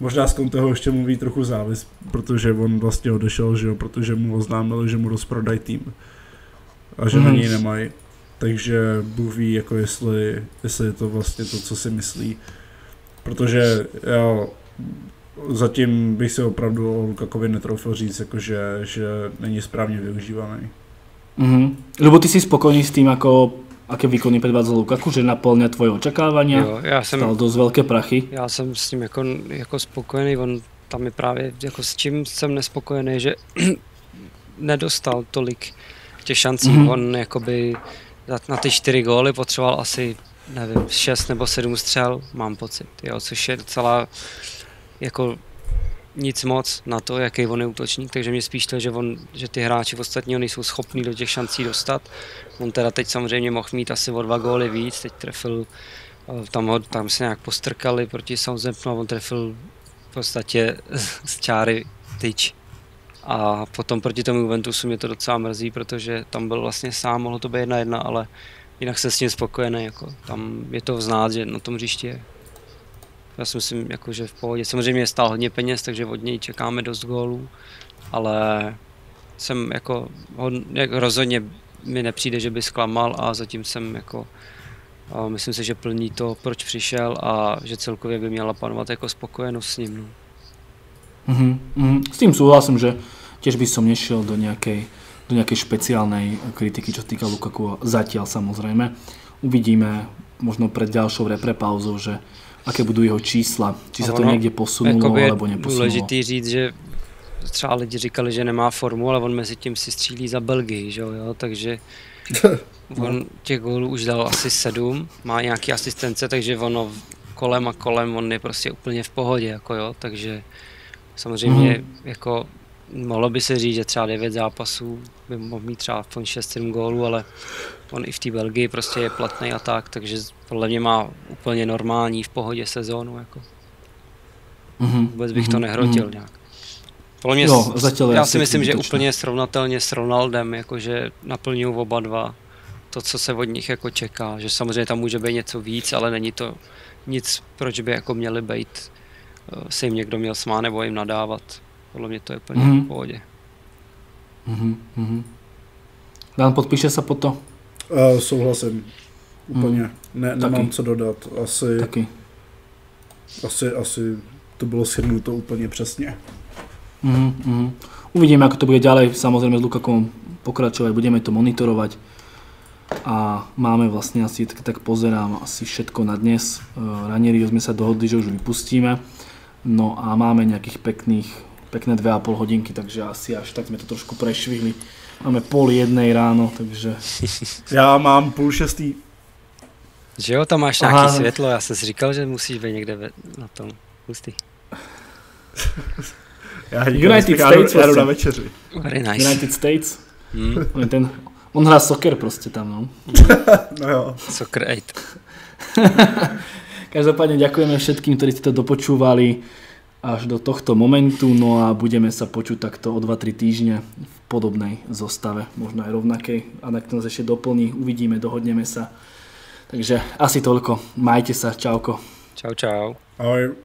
možná z Conteho ještě mluví trochu závis, protože on vlastně odešel, že jo, protože mu oznámili, že mu rozprodají tým a že mm. na něj nemají. Takže Bůh ví, jako jestli, jestli je to vlastně to, co si myslí. Protože jo, zatím bych si opravdu o Lukakovi netroufil říct, jako že, že není správně využívaný. Mhm. Lebo ty si spokojný s tým, ako, aké výkony predvádzal Lukaku, že naplňa tvoje já jsem, stal dosť veľké prachy. já jsem s ním jako, jako spokojený, on tam je právě, jako s čím jsem nespokojený, že nedostal tolik těch šancí, Mhm. mm-hmm. on jakoby na, na ty čtyři góly potřeboval asi, nevím, šest nebo sedm střel, mám pocit, jo, což je docela jako nic moc na to, jaký on je útočník, takže mě spíš to, že, on, že ty hráči ostatního nejsou schopní do těch šancí dostat. On teda teď samozřejmě mohl mít asi o dva góly víc, teď trefil, eh, tam, ho, tam se nějak postrkali proti Southamptonu a on trefil v podstatě z čáry tyč. A potom proti tomu Juventusu mě to docela mrzí, protože tam byl vlastně sám, mohlo to být jedna jedna, ale jinak se s tím spokojený, jako tam je to znát, že na tom hřišti je. Já si myslím, jako, že v pohodě. Samozřejmě stál hodně peněz, takže od něj čekáme dost gólů, ale jsem jako, hod, jak rozhodně mi nepřijde, že by zklamal a zatím jsem jako, myslím si, že plní to, proč přišel a že celkově by měla panovat jako spokojenost s ním. No. Mhm, mhm. S tým súhlasím, že tiež by som nešiel do nejakej, do nejakej špeciálnej kritiky, čo sa týka Lukaku. Zatiaľ samozrejme. Uvidíme možno pred ďalšou reprepauzou, že aké budú jeho čísla. Či sa to ono, niekde posunulo, Jakoby je alebo neposunulo. důležitý říct, že třeba lidi říkali, že nemá formu, ale on mezi tím si střílí za Belgii, že jo, jo? takže on těch gólů už dal asi sedm, má nějaký asistence, takže ono kolem a kolem, on je prostě úplně v pohodě, jako jo, takže samozřejmě Mhm. jako mohlo by se říct, že třeba 9 zápasů by mohl mít třeba aspoň 6-7 gólů, ale on i v té Belgii prostě je platný a tak, takže podle mě má úplně normální v pohodě sezónu, jako. Mhm, Vůbec bych mhm, to nehrotil mhm. nějak. Podle mě, Jo, já si myslím, že úplně srovnatelně s Ronaldem, jakože naplňují oba dva to, co se od nich jako čeká. Že samozřejmě tam může být něco víc, ale není to nic, proč by jako měli být, se jim někdo měl smát nebo jim nadávat. Podle mě to je úplně Mhm. v pohodě. Mhm, mhm. Dan, podpíše sa pod to? Uh, souhlasím. Úplně. Ne, nemám Taky. co dodat. Asi, Taky. asi, asi to bylo shrnuto úplně přesně. Mhm, mhm. Uvidíme, ako to bude ďalej. Samozrejme s Lukakom pokračovať, budeme to monitorovať. A máme vlastne asi, tak, tak pozerám, asi všetko na dnes. Uh, Ranieriho sme sa dohodli, že už vypustíme. No a máme nejakých pekných, pekné 2,5 hodinky, takže asi až tak sme to trošku prešvihli. Máme pol jednej ráno, takže Já mám půl šestý. Že jo, tam máš Aha. nějaký světlo, já jsem si říkal, že musíš být někde ve, na tom. Hustý. Já United States já jdu prostě. na večeři. Very nice. United States, Hmm. on, je ten, on hrá soccer proste tam, no. No jo. Soccer 8. Každopádne ďakujeme všetkým, ktorí ste to dopočúvali až do tohto momentu, no a budeme sa počuť takto o 2-3 týždne v podobnej zostave, možno aj rovnakej. A tak to nás ešte doplní, uvidíme, dohodneme sa. Takže asi toľko. Majte sa, čauko. Čau, čau. Ahoj.